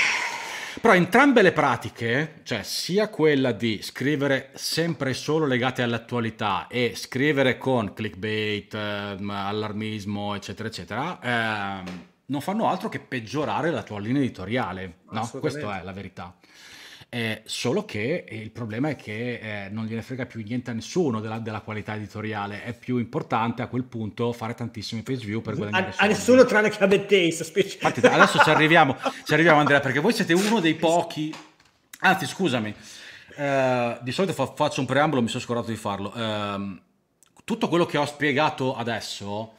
Però entrambe le pratiche, cioè sia quella di scrivere sempre e solo legate all'attualità e scrivere con clickbait, eh, allarmismo, eccetera, eccetera, eh, non fanno altro che peggiorare la tua linea editoriale. No? Questa è la verità. Eh, solo che il problema è che eh, non gliene frega più niente a nessuno della, della, qualità editoriale. È più importante a quel punto fare tantissimi page view per guadagnare a, a nessuno tranne che a Taste. Infatti, adesso ci arriviamo, ci arriviamo, Andrea, perché voi siete uno dei pochi. Anzi, scusami, eh, di solito fa, faccio un preambolo, mi sono scordato di farlo. Ehm, tutto quello che ho spiegato adesso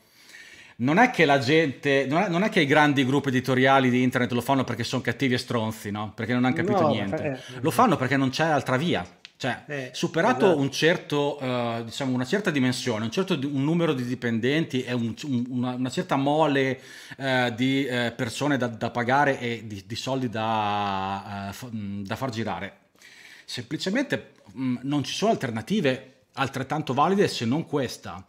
non è che la gente, non è, non è, che i grandi gruppi editoriali di internet lo fanno perché sono cattivi e stronzi, no? Perché non hanno capito no, niente. Eh, lo fanno perché non c'è altra via. Cioè, eh, superato esatto. un certo, uh, diciamo una certa dimensione, un certo un numero di dipendenti e un, una, una, certa mole uh, di uh, persone da, da, pagare e di, di soldi da, f- da, far girare, semplicemente mh, non ci sono alternative altrettanto valide se non questa.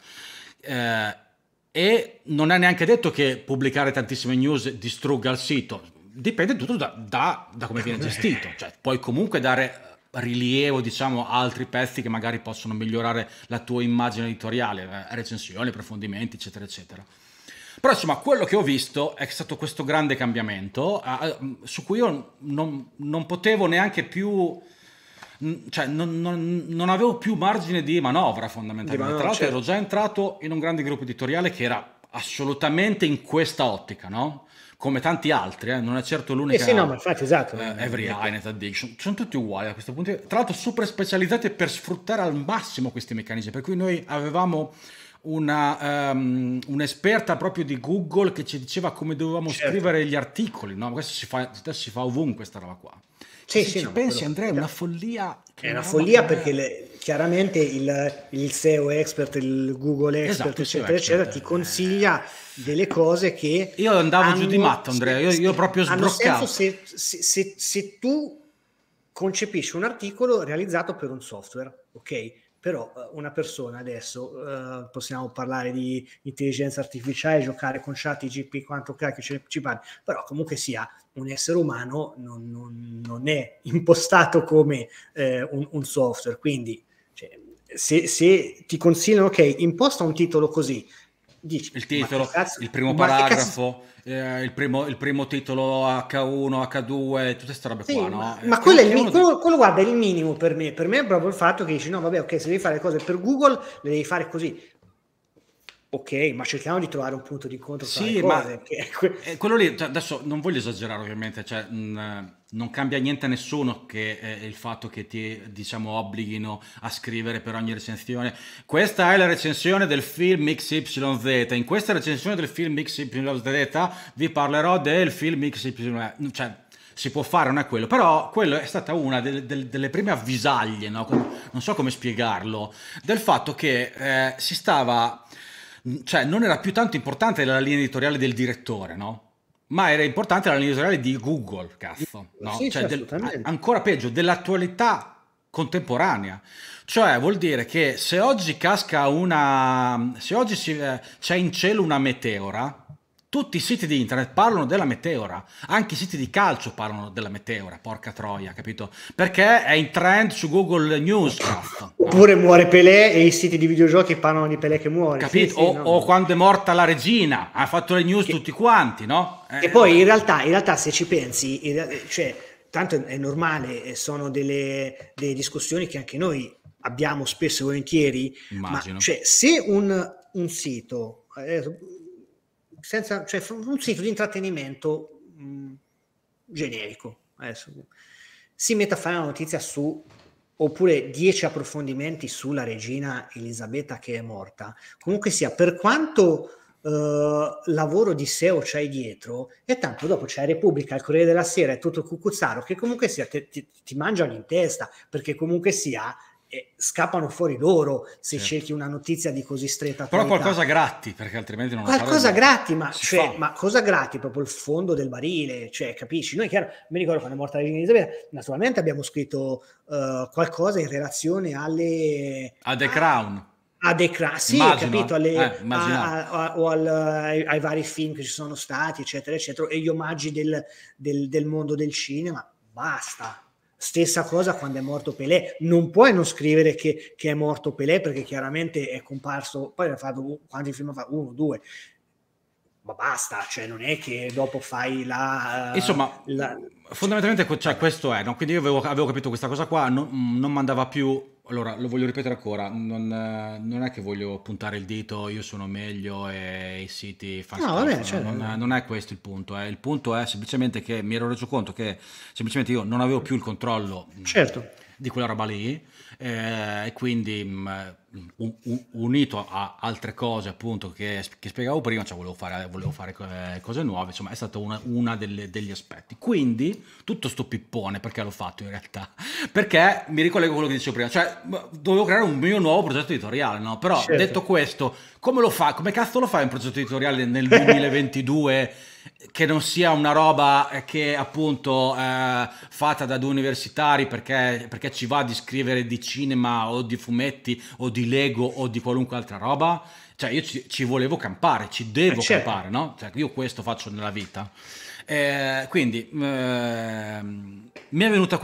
E non è neanche detto che pubblicare tantissime news distrugga il sito, dipende tutto da, da, da come viene gestito. Cioè, puoi comunque dare rilievo, diciamo, a altri pezzi che magari possono migliorare la tua immagine editoriale, eh, recensioni, approfondimenti, eccetera, eccetera. Però insomma, quello che ho visto è stato questo grande cambiamento eh, su cui io non, non potevo neanche più cioè, non, non, non, avevo più margine di manovra fondamentalmente. Tra l'altro certo. ero già entrato in un grande gruppo editoriale che era assolutamente in questa ottica, no? Come tanti altri, eh? non è certo l'unica. Eh sì, no, ma infatti, esatto. Eh, Every Eye, Net Addiction, sono tutti uguali a questo punto. Tra l'altro, super specializzati per sfruttare al massimo questi meccanismi. Per cui noi avevamo una, um, un'esperta proprio di Google che ci diceva come dovevamo certo. scrivere gli articoli, no? Questo si fa, si fa ovunque questa roba qua. Sì, Se sì, no, pensi, Andrea, è una follia. È una follia perché le, chiaramente il, il, SEO expert, il Google expert, esatto, eccetera, eccetera, ti consiglia delle cose che. Io andavo hanno, giù di matto, Andrea, io, io proprio sbroccato. Se, se, se, se tu concepisci un articolo realizzato per un software, ok? però eh, una persona adesso uh, possiamo parlare di intelligenza artificiale, giocare con chat IGP, quanto cacchio ci, ci pare, però comunque sia un essere umano non, non, non è impostato come eh, un, un, software, quindi cioè, se, se, ti consigliano, ok, imposta un titolo così, dici, il titolo, cazzo, il primo paragrafo, eh, il, primo, il, primo, titolo H1, H2, tutte queste robe sì, qua, no? Ma, ma quello, è il, quello, quello, guarda, è il minimo per me. Per me è proprio il fatto che dici, no, vabbè, ok, se devi fare cose per Google, le devi fare così ok, ma cerchiamo di trovare un punto di incontro sì, ma que- eh, quello lì, cioè, adesso non voglio esagerare ovviamente, cioè, mh, non cambia niente a nessuno che eh, il fatto che ti diciamo obblighino a scrivere per ogni recensione. Questa è la recensione del film XYZ. In questa recensione del film XYZ vi parlerò del film XYZ. Cioè, si può fare, non è quello, però quello è stata una delle, delle, delle prime avvisaglie, no? non so come spiegarlo, del fatto che eh, si stava, cioè non era più tanto importante la linea editoriale del direttore, no? Ma era importante la linea editoriale di Google, cazzo, no? Sì, cioè, del, ancora peggio, dell'attualità contemporanea. Cioè vuol dire che se oggi casca una... se oggi si, eh, c'è in cielo una meteora, tutti i siti di internet parlano della meteora, anche i siti di calcio parlano della meteora, porca troia, capito? Perché è in trend su Google News. Oppure muore Pelé e i siti di videogiochi parlano di Pelé che muore. Capito? Sì, o, sì, no. o, quando è morta la regina, ha fatto le news che, tutti quanti, no? E eh, poi in realtà, in realtà se ci pensi, cioè, tanto è normale, sono delle, delle discussioni che anche noi abbiamo spesso e volentieri, Immagino. ma cioè, se un, un sito, eh, senza, cioè, un sito di intrattenimento mh, mm, generico, adesso, si mette a fare una notizia su oppure 10 approfondimenti sulla regina Elisabetta che è morta, comunque sia, per quanto uh, lavoro di SEO c'hai dietro, e tanto dopo c'è Repubblica, il Corriere della Sera e tutto il cucuzzaro che comunque sia ti, ti, ti mangiano in testa, perché comunque sia scappano fuori loro se certo. cerchi una notizia di così stretta però qualcosa gratti perché altrimenti non qualcosa gratti ma, cioè, ma, cosa gratti? Proprio il fondo del barile cioè capisci? Noi chiaro mi ricordo quando è morta la regina Elisabetta naturalmente abbiamo scritto uh, qualcosa in relazione alle a The Crown. A The Crown sì immagino, capito alle, eh, a, a, o al, ai, ai, vari film che ci sono stati eccetera eccetera e gli omaggi del, del, del mondo del cinema. Basta Stessa cosa quando è morto Pelé, non puoi non scrivere che, che è morto Pelé perché chiaramente è comparso, poi ha fatto quanti film fa? Uno, due, ma basta, cioè non è che dopo fai la... Insomma, la... fondamentalmente cioè, questo è, no? quindi io avevo, avevo, capito questa cosa qua, non, non mandava più allora, lo voglio ripetere ancora, non, non, è che voglio puntare il dito, io sono meglio e i siti fanno no, vabbè, cioè... non, non, è questo il punto, eh. il punto è semplicemente che mi ero reso conto che semplicemente io non avevo più il controllo certo. di quella roba lì eh, e quindi mh, un, un, unito a altre cose appunto che, che spiegavo prima, cioè volevo fare, volevo fare cose nuove, insomma è stato una degli aspetti. Quindi tutto sto pippone, perché l'ho fatto in realtà? Perché mi ricollego a quello che dicevo prima, cioè dovevo creare un mio nuovo progetto editoriale, no? Però certo. detto questo, come lo fa? Come cazzo lo fai un progetto editoriale nel 2022? Che non sia una roba che appunto eh, fatta da due universitari perché, perché, ci va di scrivere di cinema o di fumetti o di Lego o di qualunque altra roba. Cioè io ci, ci volevo campare, ci devo eh certo. campare, no? Cioè io questo faccio nella vita. Eh, quindi eh, mi è venuta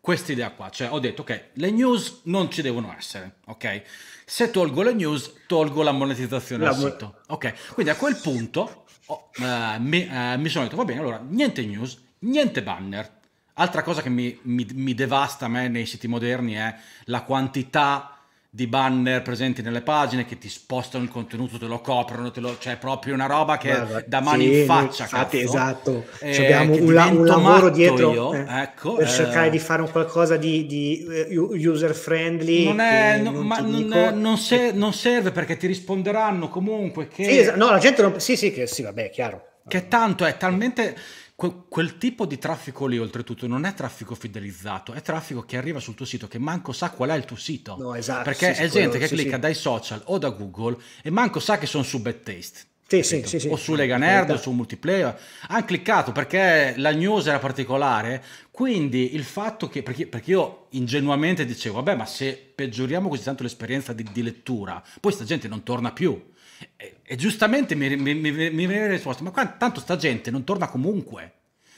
questa idea qua, cioè ho detto ok, le news non ci devono essere, ok? Se tolgo le news, tolgo la monetizzazione la al sito. Ok, quindi a quel punto oh, uh, mi, uh, mi, sono detto, va bene, allora, niente news, niente banner. Altra cosa che mi, mi, mi devasta a me nei siti moderni è la quantità di banner presenti nelle pagine che ti spostano il contenuto, te lo coprono, te lo, cioè proprio una roba che Guarda, da mani sì, in faccia. Infatti, esatto. Eh, abbiamo un, un, lavoro dietro io, eh, ecco, per eh, cercare di fare un qualcosa di, di user friendly. Non, è, non, ma non, non, se, non, serve perché ti risponderanno comunque che... Sì, no, la gente non... Sì, sì, che sì, vabbè, chiaro. Che tanto è talmente que- quel tipo di traffico lì, oltretutto, non è traffico fidelizzato, è traffico che arriva sul tuo sito che manco sa qual è il tuo sito. No, esatto. Perché sì, è gente quello, che sì, clicca sì. dai social o da Google e manco sa che sono su Bad Taste. Sì, sì, sì, sì, o su Lega Nerd o su Multiplayer hanno cliccato perché la news era particolare quindi il fatto che perché, perché, io ingenuamente dicevo vabbè ma se peggioriamo così tanto l'esperienza di, di lettura poi sta gente non torna più e, e giustamente mi, mi, mi, mi viene risposta ma qua, tanto sta gente non torna comunque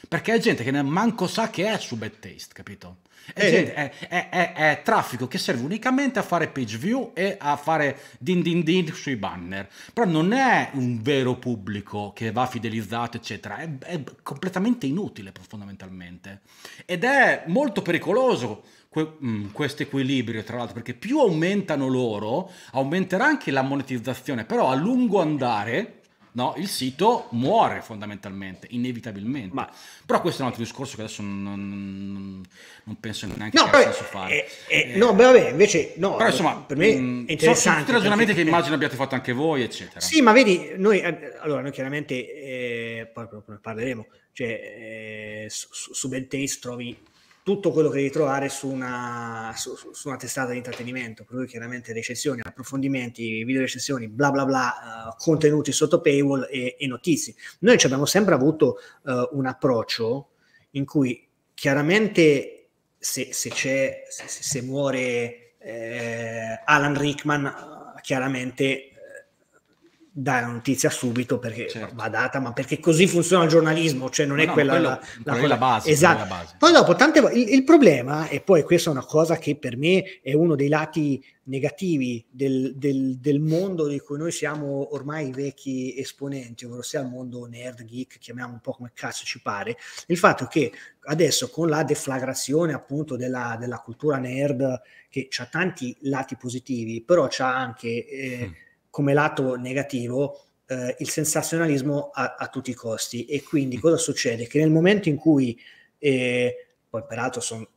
perché è gente che manco sa che è su Bad Taste, capito? È, eh, gente, è, è, è, è, traffico che serve unicamente a fare page view e a fare din din din sui banner. Però non è un vero pubblico che va fidelizzato, eccetera. È, completamente inutile, fondamentalmente. Ed è molto pericoloso que, mm, questo equilibrio, tra l'altro, perché più aumentano loro, aumenterà anche la monetizzazione. Però a lungo andare no? il sito muore fondamentalmente, inevitabilmente. Ma... Però questo è un altro discorso che adesso non, non, non penso neanche no, sia senso fare. Eh, eh, no, beh, vabbè, invece no, però, insomma, per me mh, mm, è interessante. Sono tutti ragionamenti perché... che immagino abbiate fatto anche voi, eccetera. Sì, ma vedi, noi, eh, allora, noi chiaramente, eh, poi ne parleremo, cioè eh, su, su Ben Taste trovi tutto quello che devi trovare su una, su, su una testata di intrattenimento, per cui chiaramente recensioni, approfondimenti, video recensioni, bla bla bla, uh, contenuti sotto paywall e, e, notizie. Noi ci abbiamo sempre avuto uh, un approccio in cui chiaramente se, se c'è, se, se muore eh, Alan Rickman, chiaramente dare la notizia subito perché certo. va data, ma perché così funziona il giornalismo, cioè non no, è no, quella quello, la, base. Esatto. base. Poi dopo, tante il, il, problema, e poi questa è una cosa che per me è uno dei lati negativi del, del, del mondo di cui noi siamo ormai vecchi esponenti, ovvero sia il mondo nerd, geek, chiamiamo un po' come cazzo ci pare, il fatto che adesso con la deflagrazione appunto della, della cultura nerd, che ha tanti lati positivi, però c'ha anche... Eh, mm come lato negativo eh, il sensazionalismo a, a, tutti i costi e quindi cosa succede? Che nel momento in cui, eh, poi peraltro sono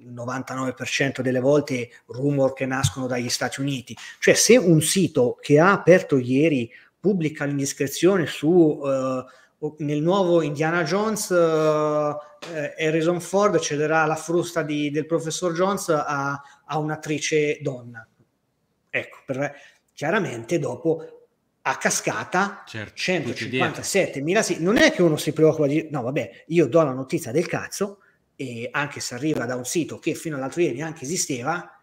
il 99% delle volte rumor che nascono dagli Stati Uniti, cioè se un sito che ha aperto ieri pubblica l'indiscrezione su uh, nel nuovo Indiana Jones uh, Harrison Ford cederà la frusta di, del professor Jones a, a un'attrice donna. Ecco, per, chiaramente dopo a cascata certo, 157 mila sì, non è che uno si preoccupa di no vabbè io do la notizia del cazzo e anche se arriva da un sito che fino all'altro ieri neanche esisteva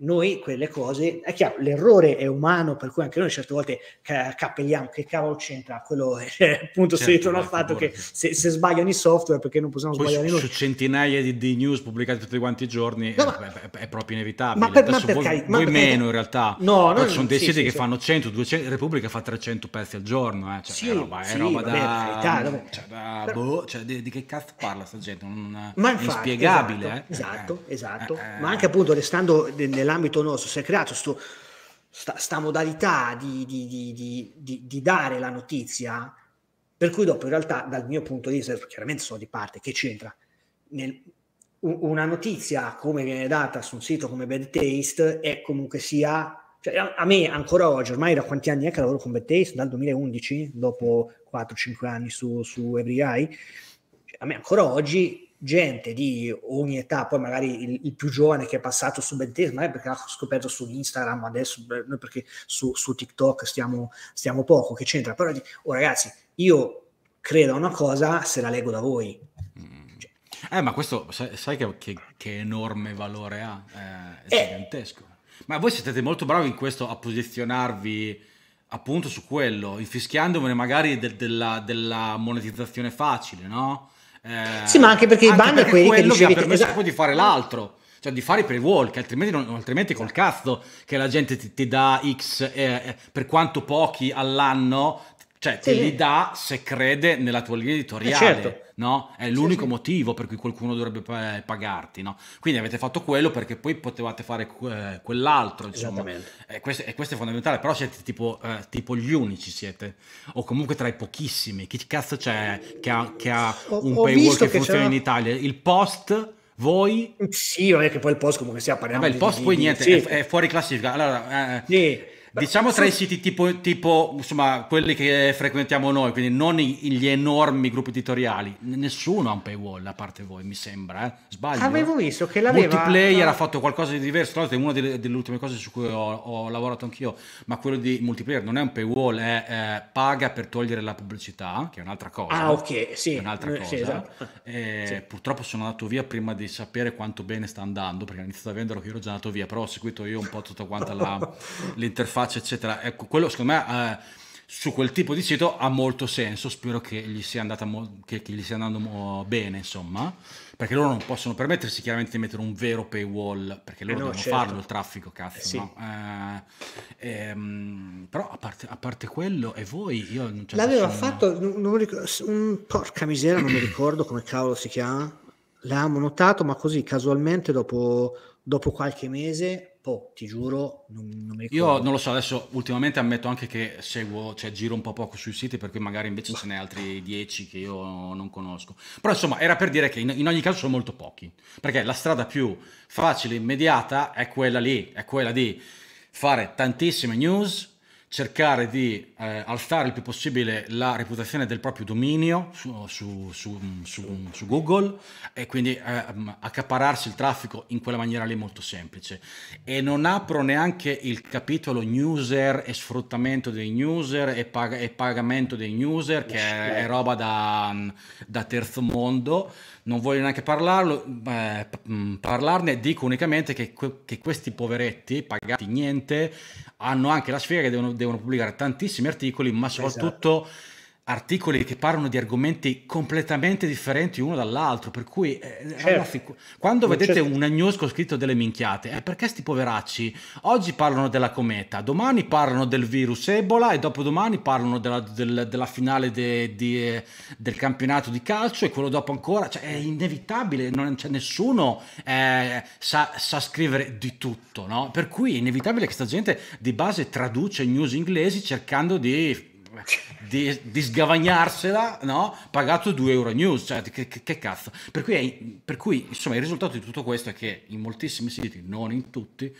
noi quelle cose, è chiaro, l'errore è umano, per cui anche noi certe volte cappelliamo, che cavolo c'entra, quello è appunto certo, si ritorna al fatto che se, se, sbagliano i software perché non possiamo Poi sbagliare su, noi. Su centinaia di, di, news pubblicate tutti quanti i giorni no, ma, è, è, proprio inevitabile. Ma, per, ma per voi, cari, voi ma meno in realtà, no, no, ci sono dei sì, siti sì, che sì. fanno 100, 200, Repubblica fa 300 pezzi al giorno, eh. cioè, sì, è roba, è roba vabbè, da... Carità, cioè, da Però... boh, cioè, di, di, che cazzo parla sta gente? Non, ma infatti, è inspiegabile. Esatto, eh. esatto, esatto. Eh, ma anche appunto restando nell'ambito nostro, se creato sto, sta, sta modalità di, di, di, di, dare la notizia, per cui dopo in realtà dal mio punto di vista, chiaramente sono di parte, che c'entra? Nel, una notizia come viene data su un sito come Bad Taste è comunque sia cioè, a me ancora oggi, ormai da quanti anni è che lavoro con Bad Taste? Dal 2011, dopo 4-5 anni su, su Every Eye, cioè, a me ancora oggi gente di ogni età, poi magari il, il più giovane che è passato su Bentese, magari perché l'ha scoperto su Instagram, adesso noi perché su, su TikTok stiamo, stiamo, poco, che c'entra, però oh ragazzi, io credo a una cosa se la leggo da voi. Cioè, eh, ma questo sai, sai che, che, che, enorme valore ha? Eh, è eh, gigantesco. Ma voi siete molto bravi in questo a posizionarvi appunto su quello, infischiandomene magari de, della, della monetizzazione facile, no? Eh, sì, ma anche perché i ban è quelli che dicevi... ha permesso poi di fare l'altro cioè di fare i pre-wall, che altrimenti, non, altrimenti col cazzo che la gente ti, ti dà X eh, eh, per quanto pochi all'anno, cioè sì. te li dà se crede nella tua linea editoriale. Eh certo. No? È l'unico sì, motivo per cui qualcuno dovrebbe pagarti. No? Quindi avete fatto quello perché poi potevate fare eh, quell'altro. Insomma. E questo, e, questo, è fondamentale. Però siete tipo, eh, tipo, gli unici, siete. O comunque tra i pochissimi. Chi cazzo c'è che ha, che ha un ho paywall che, che funziona in Italia? Il post voi sì, non è che poi il post comunque sia parliamo Vabbè, il post di, poi di, niente, sì. è, è, fuori classifica. Allora, eh, sì. Diciamo tra i siti tipo, tipo, insomma, quelli che frequentiamo noi, quindi non gli enormi gruppi editoriali, nessuno ha un paywall a parte voi, mi sembra, eh? sbaglio. Avevo visto che l'aveva... Multiplayer ha fatto qualcosa di diverso, tra l'altro è una delle, delle, ultime cose su cui ho, ho, lavorato anch'io, ma quello di multiplayer non è un paywall, è eh, paga per togliere la pubblicità, che è un'altra cosa. Ah, ok, sì. È un'altra cosa. Sì, esatto. sì. Purtroppo sono andato via prima di sapere quanto bene sta andando, perché ho iniziato a vendere che ero già andato via, però ho seguito io un po' tutta quanta la, l'interfaccia interfaccia, eccetera. Ecco, quello secondo me eh, su quel tipo di sito ha molto senso. Spero che gli sia, mo- che, che gli stia andando mo- bene, insomma, perché loro non possono permettersi chiaramente di mettere un vero paywall, perché loro eh no, devono certo. farlo il traffico, cazzo. Eh sì. no? eh, ehm, però a parte, a parte, quello, e voi, io non L'aveva nessuno... fatto, non, non ricordo, un, porca misera, non mi ricordo come cavolo si chiama. L'avevamo notato, ma così casualmente dopo, dopo qualche mese boh, ti giuro, non, non mi ricordo. Io non lo so, adesso ultimamente ammetto anche che seguo, cioè giro un po' poco sui siti, per cui magari invece ce n'è altri dieci che io non conosco. Però insomma, era per dire che in, in ogni caso sono molto pochi, perché la strada più facile, immediata, è quella lì, è quella di fare tantissime news, cercare di eh, alzare il più possibile la reputazione del proprio dominio su, su, su, su Google e quindi eh, accapararsi il traffico in quella maniera lì molto semplice. E non apro neanche il capitolo user e sfruttamento dei user e, pag- e pagamento dei user, che è, è roba da, da terzo mondo. Non voglio neanche parlarlo, eh, parlarne, dico unicamente che, che, questi poveretti, pagati niente, hanno anche la sfera che devono, devono pubblicare tantissimi articoli, ma soprattutto... Esatto articoli che parlano di argomenti completamente differenti uno dall'altro, per cui eh, certo. ragazzi, quando non vedete un news con scritto delle minchiate, eh, perché sti poveracci oggi parlano della cometa, domani parlano del virus Ebola e dopodomani parlano della, del, della finale de, de, del campionato di calcio e quello dopo ancora, cioè è inevitabile, non c'è nessuno eh, sa, sa, scrivere di tutto, no? per cui è inevitabile che questa gente di base traduce news inglesi cercando di di, di sgavagnarsela, no? Pagato 2 euro news, cioè che, che, che cazzo. Per cui, è, per cui, insomma, il risultato di tutto questo è che in moltissimi siti, non in tutti,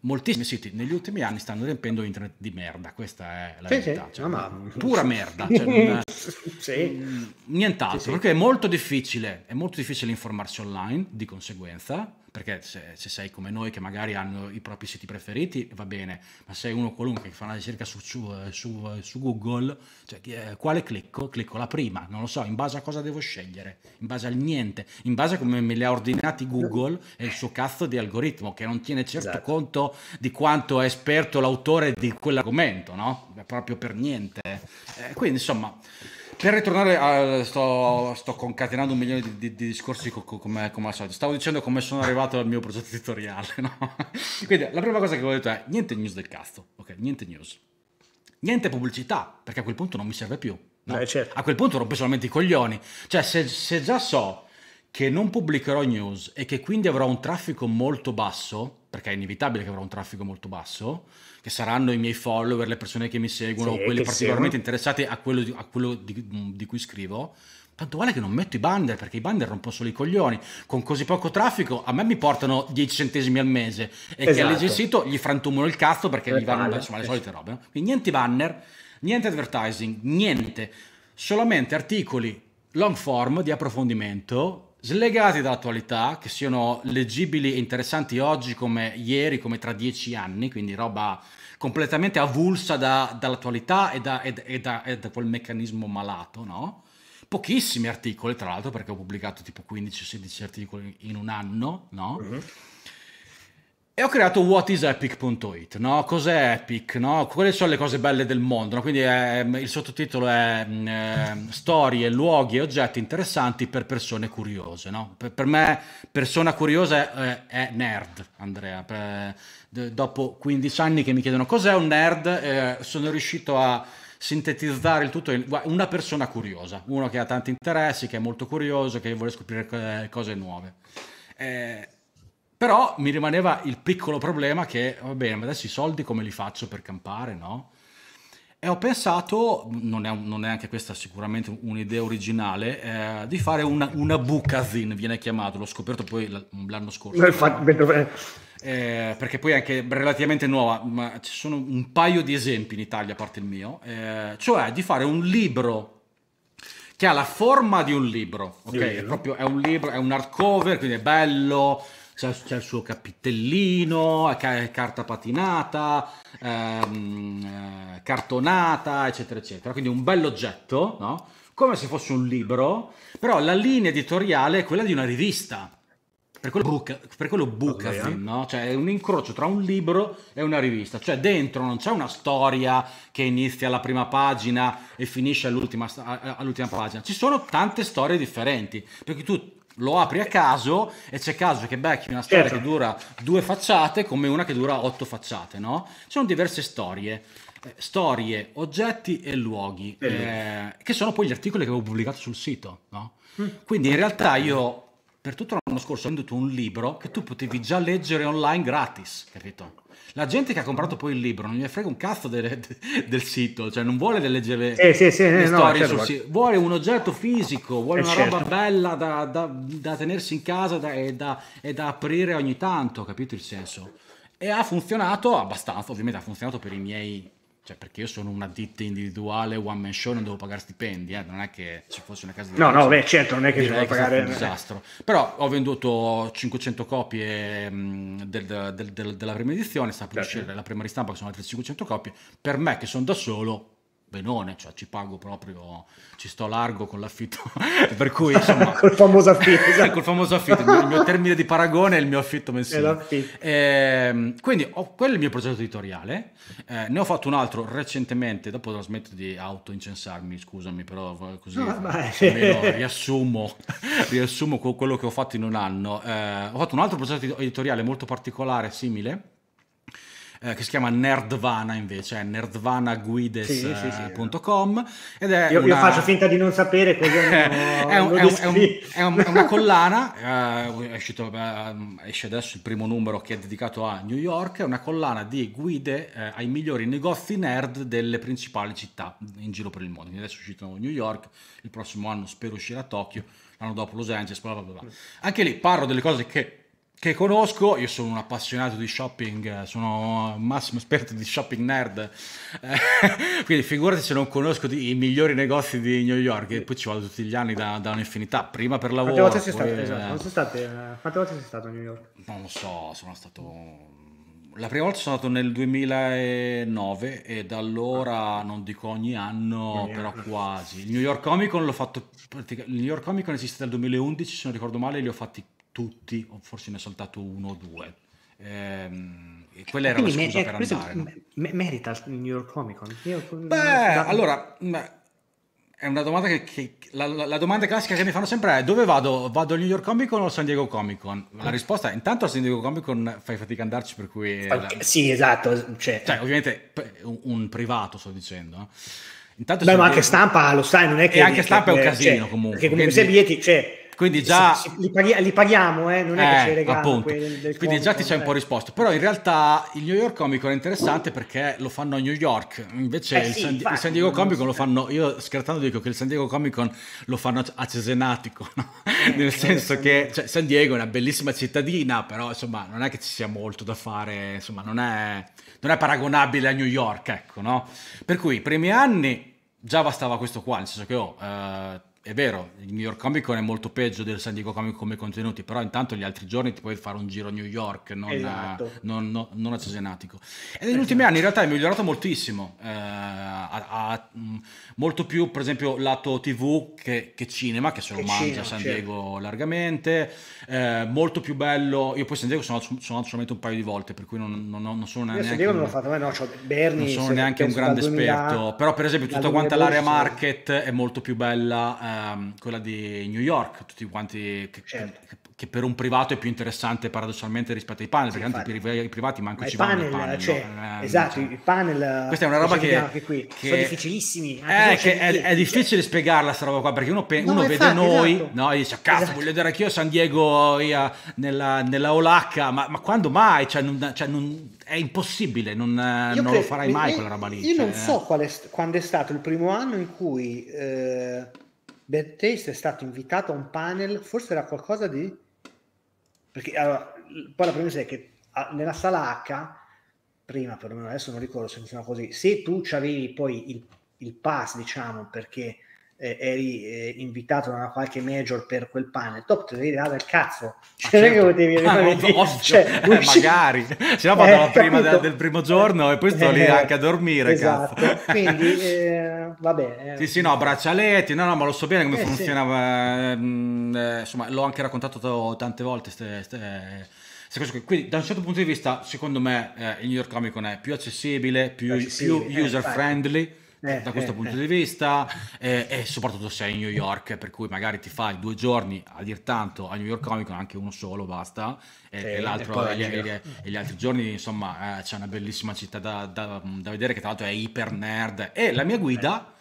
moltissimi siti negli ultimi anni stanno riempendo internet di merda, questa è la sì, verità. Sì, cioè, ma... Pura merda, cioè, non, sì. nient'altro, perché è molto difficile, è molto difficile informarsi online, di conseguenza, perché se, se, sei come noi che magari hanno i propri siti preferiti va bene, ma sei uno qualunque che fa una ricerca su, su, su, su Google, cioè, eh, quale clicco? Clicco la prima, non lo so, in base a cosa devo scegliere, in base al niente, in base a come me li ha ordinati Google e il suo cazzo di algoritmo che non tiene certo esatto. conto di quanto è esperto l'autore di quell'argomento, no? Proprio per niente. Eh, quindi insomma per ritornare, a, sto, sto, concatenando un milione di, di, di discorsi co, co, come, come, al solito. Stavo dicendo come sono arrivato al mio progetto editoriale. No? Quindi la prima cosa che ho detto è niente news del cazzo, ok? Niente news. Niente pubblicità, perché a quel punto non mi serve più. No? Eh, certo. A quel punto rompo solamente i coglioni. Cioè, se, se già so che non pubblicherò news e che quindi avrò un traffico molto basso, perché è inevitabile che avrò un traffico molto basso, che saranno i miei follower, le persone che mi seguono, sì, quelli particolarmente siano. interessati a quello, di, a quello di, di, cui scrivo. Tanto vale che non metto i banner perché i banner rompono solo i coglioni. Con così poco traffico a me mi portano 10 centesimi al mese e esatto. che legge il sito gli frantumano il cazzo perché gli vanno insomma, le solite robe. No? Quindi niente banner, niente advertising, niente. Solamente articoli long form di approfondimento slegati dall'attualità, che siano leggibili e interessanti oggi come ieri, come tra dieci anni, quindi roba completamente avulsa da, dall'attualità e da, e, e, da, e da, quel meccanismo malato, no? Pochissimi articoli, tra l'altro, perché ho pubblicato tipo 15-16 articoli in un anno, no? Uh-huh. E ho creato whatisepic.it, no? Cos'è Epic, no? Quali sono le cose belle del mondo, no? Quindi è, il sottotitolo è eh, storie, luoghi e oggetti interessanti per persone curiose, no? Per, per me persona curiosa è, è nerd, Andrea. Per, dopo 15 anni che mi chiedono cos'è un nerd, eh, sono riuscito a sintetizzare il tutto in una persona curiosa, uno che ha tanti interessi, che è molto curioso, che vuole scoprire eh, cose nuove. Eh, però mi rimaneva il piccolo problema che, va bene, ma adesso i soldi come li faccio per campare, no? E ho pensato, non è, non è anche questa sicuramente un'idea originale, eh, di fare una, una bookazine, viene chiamato, l'ho scoperto poi l'anno scorso. Eh, perché poi è anche relativamente nuova, ma ci sono un paio di esempi in Italia a parte il mio, eh, cioè di fare un libro che ha la forma di un libro, ok? È proprio è un libro, è un hardcover, quindi è bello, c'è, il suo capitellino, carta patinata, ehm, cartonata, eccetera, eccetera. Quindi un bell'oggetto, no? Come se fosse un libro, però la linea editoriale è quella di una rivista. Per quello, book, per quello no? Cioè è un incrocio tra un libro e una rivista. Cioè dentro non c'è una storia che inizia alla prima pagina e finisce all'ultima, all'ultima pagina. Ci sono tante storie differenti. Perché tu lo apri a caso e c'è caso che becchi una storia certo. che dura due facciate come una che dura otto facciate, no? Ci sono diverse storie, eh, storie, oggetti e luoghi, eh, che sono poi gli articoli che avevo pubblicato sul sito, no? Mm. Quindi in realtà io per tutta una l'anno scorso ho venduto un libro che tu potevi già leggere online gratis, capito? La gente che ha comprato poi il libro non gli frega un cazzo del, del sito, cioè non vuole leggere eh, sì, sì, le no, storie certo. sul sito, vuole un oggetto fisico, vuole Eh, una certo. roba bella da, da- da tenersi in casa da- e, da, e da aprire ogni tanto, capito il senso? E ha funzionato abbastanza, ovviamente ha funzionato per i miei, cioè perché io sono una ditta individuale, one man show, non devo pagare stipendi, eh, non è che ci fosse una casa di No, no, beh, certo, non è che si Direi può pagare... un disastro. Però ho venduto 500 copie mh, del- del- del- della prima edizione, sta per Certo. uscire la prima ristampa che sono altre 500 copie. Per me che sono da solo, benone, cioè ci pago proprio, ci sto largo con l'affitto. per cui insomma... Col famoso affitto, esatto. Col famoso affitto, il mio, il mio termine di paragone è il mio affitto mensile. Ehm, quindi ho- quello è il mio progetto editoriale. Eh, ne ho fatto un altro recentemente, dopo devo smettere di auto-incensarmi, scusami, però così No, riassumo, riassumo que- quello che ho fatto in un anno. Eh, ho fatto un altro progetto editoriale molto particolare, simile. Eh, che si chiama Nerdvana invece, è nerdvanaguides.com ed è Io, io una- faccio finta di non sapere così è, un- è un- è un- è un- è una collana, eh, è uscito, eh, esce adesso il primo numero che è dedicato a New York, è una collana di guide eh, ai migliori negozi nerd delle principali città in giro per il mondo. Quindi adesso è uscito New York, il prossimo anno spero uscirà a Tokyo, l'anno dopo Los Angeles, bla bla bla. bla. Anche lì parlo delle cose che che conosco, io sono un appassionato di shopping, sono un massimo esperto di shopping nerd, eh, quindi figurati se non conosco i migliori negozi di New York, e poi ci vado tutti gli anni da, da un'infinità, prima per Quante lavoro, volte sei stato? Esatto, eh, non sei state, eh, quante volte sei stato a New York? non lo so, sono stato... La prima volta sono stato nel 2009 e da allora non dico ogni anno, Ogni però anno. quasi. Il New York Comic Con l'ho fatto, il New York Comic Con esiste dal 2011, se non ricordo male, li ho fatti tutti, o forse ne ho saltato uno o due. Ehm, quella era la Quindi me- scusa eh, per andare. no? me- me- merita il New York Comic Con? Io- Beh, da- allora, mh, è una domanda che, che- la, la- la domanda classica che mi fanno sempre è dove vado? Vado al New York Comic Con o al San Diego Comic Con? La risposta è intanto al San Diego Comic Con fai fatica ad andarci per cui... la- Sì, esatto. Cioè, cioè, ovviamente un, un privato sto dicendo. eh. Intanto Beh, ma anche Diego- stampa lo sai, non è che... E anche che- stampa è un che- casino, cioè, comunque, Perché comunque quindi- se biglietti, cioè... Quindi già- si- si- li, paghi- li paghiamo, eh, non è che Eh, ci regalano appunto. quelli del Quindi già ti sei un po' eh. risposto. Però in realtà il New York Comic Con è interessante perché lo fanno a New York. Invece Eh il, sì, San, il infatti, San Diego Comic. Con lo fanno. Io scherzando dico che il San Diego Comic Con lo fanno a- Cesenatico. no? Nel senso che cioè, San Diego è una bellissima cittadina, però insomma non è che ci sia molto da fare. Insomma, non è, non è paragonabile a New York, ecco, no? Per cui i primi anni già bastava questo qua, nel senso che oh, eh, è vero, il New York Comic Con è molto peggio del San Diego Comic Con come contenuti, però intanto gli altri giorni ti puoi fare un giro a New York, non, Esatto. a, non, non- non a Cesenatico. E negli ultimi anni in realtà è migliorato moltissimo, eh, ha, ha, mh, molto più per esempio lato TV che, che cinema, che se lo Che mangia cinema, San certo. Diego largamente, eh, molto più bello, io poi San Diego sono, sono andato solamente un paio di volte, per cui non, non- non sono neanche... San Diego non l'ho fatto, ma no, c'ho Bernie... non sono neanche un grande dal 2000 esperto, però per esempio tutta quanta l'area 2012, market è molto più bella, ehm, quella di New York, tutti quanti che, Certo. che- che per un privato è più interessante paradossalmente rispetto ai panel, Sì, perché infatti. priva- i privati manco Ma ci vanno panel, i panel, cioè, no? Eh, esatto, cioè. i panel... Questa è una roba che, anche che- sono difficilissimi. anche Eh, che è, è difficile spiegarla sta roba qua perché uno, pe- No, uno vede infatti, noi esatto. no, e dice cazzo Esatto. voglio vedere anch'io San Diego io, nella, nella Olacca ma, ma quando mai cioè, non- cioè, non- è impossibile non, eh, non lo farai mai io- quella roba lì Io cioè, non so qual è st- quando è stato il primo anno in cui eh, Taste è stato invitato a un panel, forse era qualcosa di... Perché allora, poi la premessa è che nella sala H, prima perlomeno adesso non ricordo se funziona così, se tu avevi poi il, il pass, diciamo, perché eh, eri eh, invitato da una qualche major per quel panel, dopo te devi dare del cazzo. Ma Cioè, non è che certo. potevi Ah, ovvio. cioè, Eh, magari se no vado Eh, prima capito? del, primo giorno e poi sto lì Eh, anche a dormire esatto. cazzo. Quindi, eh, vabbè. eh, Sì, sì, no, braccialetti, no, no, ma lo so bene come Eh, sì. funzionava, ehm, eh, insomma, l'ho anche raccontato to- tante volte, ste- ste-. Quindi, da un certo punto di vista, secondo me, il New York Comic Con è più accessibile, più, Più più user friendly. Eh, da questo eh, punto eh. di vista eh, e soprattutto sei in New York per cui magari ti fai due giorni a dir tanto a New York Comic Con anche uno solo basta e, e l'altro e e a e gli- altri giorni insomma c'è una bellissima città da, da- da vedere che tra l'altro è iper nerd. E la mia guida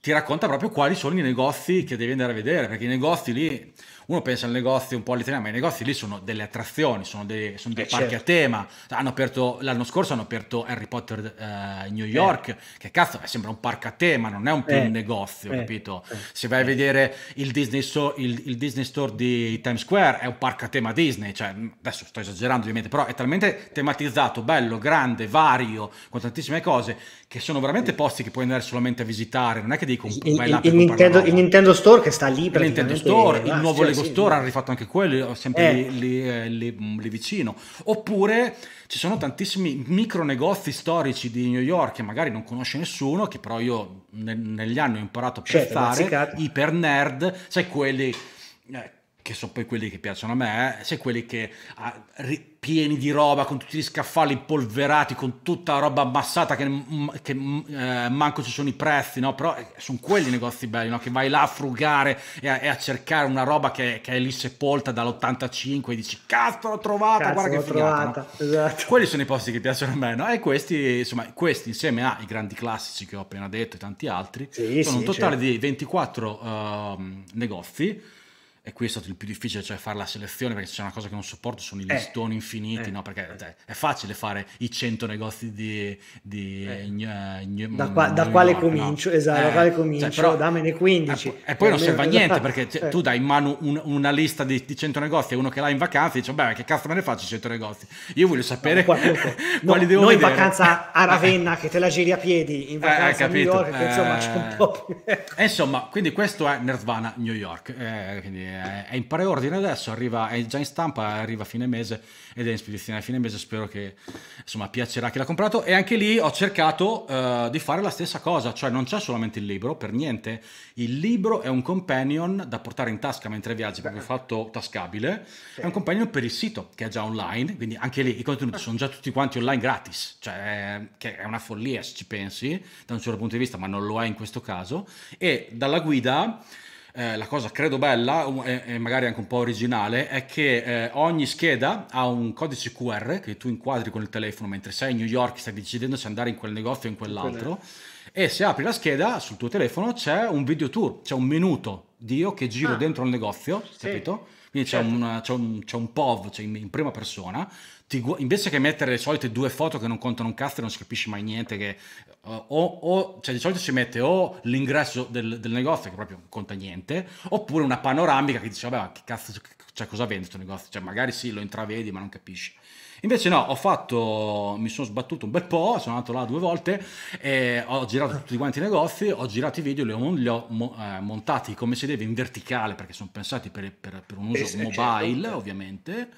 ti racconta proprio quali sono i negozi che devi andare a vedere, perché i negozi lì uno pensa al negozio un po' all'italiano, ma i negozi lì sono delle attrazioni, sono dei, sono dei eh parchi certo. a tema. Hanno aperto, l'anno scorso hanno aperto Harry Potter eh, New York, eh. che cazzo è sembra un parco a tema, non è un, più un eh. negozio, eh. capito? Se vai a vedere il Disney, Store, il, il Disney Store di Times Square, è un parco a tema Disney, cioè adesso sto esagerando ovviamente, però è talmente tematizzato, bello, grande, vario, con tantissime cose, che sono veramente posti che puoi andare solamente a visitare, non è che devi comprare il, il, Nintendo, il, Nintendo, Store che sta lì il Nintendo Store, il nuovo sì, Store hanno rifatto anche quello sempre eh. lì, lì, eh, lì, lì, vicino. Oppure ci sono tantissimi micro negozi storici di New York che magari non conosce nessuno che però io ne, negli anni ho imparato a apprezzare certo, iper nerd sai quelli eh, che sono poi quelli che piacciono a me, eh, sai quelli che ah, ri- pieni di roba, con tutti gli scaffali impolverati, con tutta la roba ammassata che, che eh, manco ci sono i prezzi, no? Però eh, sono quelli i negozi belli, no? Che vai là a frugare e a, e a cercare una roba che, che, è lì sepolta dall'85 e dici cazzo l'ho trovata, cazzo, guarda che figata, no? esatto. Quelli sono i posti che piacciono a me, no? E questi, insomma, questi insieme ai grandi classici che ho appena detto e tanti altri, sì, sono sì, un totale certo. di 24 uh, negozi e qui è stato il più difficile, cioè fare la selezione, perché c'è una cosa che non sopporto, sono i eh, listoni eh, infiniti, eh, no? Perché cioè, è facile fare i 100 negozi di... di eh. Gn- da, qua, da quale York, comincio? No? Esatto, da quale eh, comincio? Cioè, però, dammene 15. e poi non serve a niente, perché cioè, tu dai in mano un, una lista di, di, 100 negozi e uno che l'ha in vacanza dice, beh, che cazzo me ne faccio 100 negozi? Io voglio sapere no, quali devo noi vedere. in vacanza a Ravenna, che te la giri a piedi, in vacanza a New York, che insomma c'è un po' più... insomma, quindi questo è Nirvana New York, quindi è in pareo ordine adesso, arriva, è già in stampa, arriva a fine mese ed è in spedizione a fine mese, spero che insomma piacerà chi l'ha comprato. E anche lì ho cercato uh, di fare la stessa cosa, cioè non c'è solamente il libro, per niente, il libro è un companion da portare in tasca mentre viaggi, proprio fatto tascabile, sì. è un companion per il sito che è già online, quindi anche lì i contenuti sono già tutti quanti online gratis, cioè che è una follia se ci pensi da un certo punto di vista, ma non lo è in questo caso, e dalla guida eh, la cosa credo bella e, e, magari anche un po' originale è che eh, ogni scheda ha un codice QR che tu inquadri con il telefono mentre sei a New York, stai decidendo se andare in quel negozio o in quell'altro. E se apri la scheda sul tuo telefono c'è un video tour, c'è un minuto di io che giro ah. dentro il negozio, sì. capito? Quindi certo. c'è, un, c'è, un, c'è un POV cioè in, in prima persona ti, invece che mettere le solite due foto che non contano un cazzo e non si capisce mai niente, che, uh, o, o, cioè di solito si mette o l'ingresso del, del, negozio che proprio conta niente, oppure una panoramica che dice, vabbè, che cazzo, cioè, cosa vende questo negozio? Cioè, magari sì, lo intravedi, ma non capisci. Invece no, ho fatto, mi sono sbattuto un bel po', sono andato là due volte, e ho girato tutti quanti i negozi, ho girato i video, li ho, li ho eh, montati come si deve in verticale perché sono pensati per, per, per un uso eh, mobile certo. ovviamente,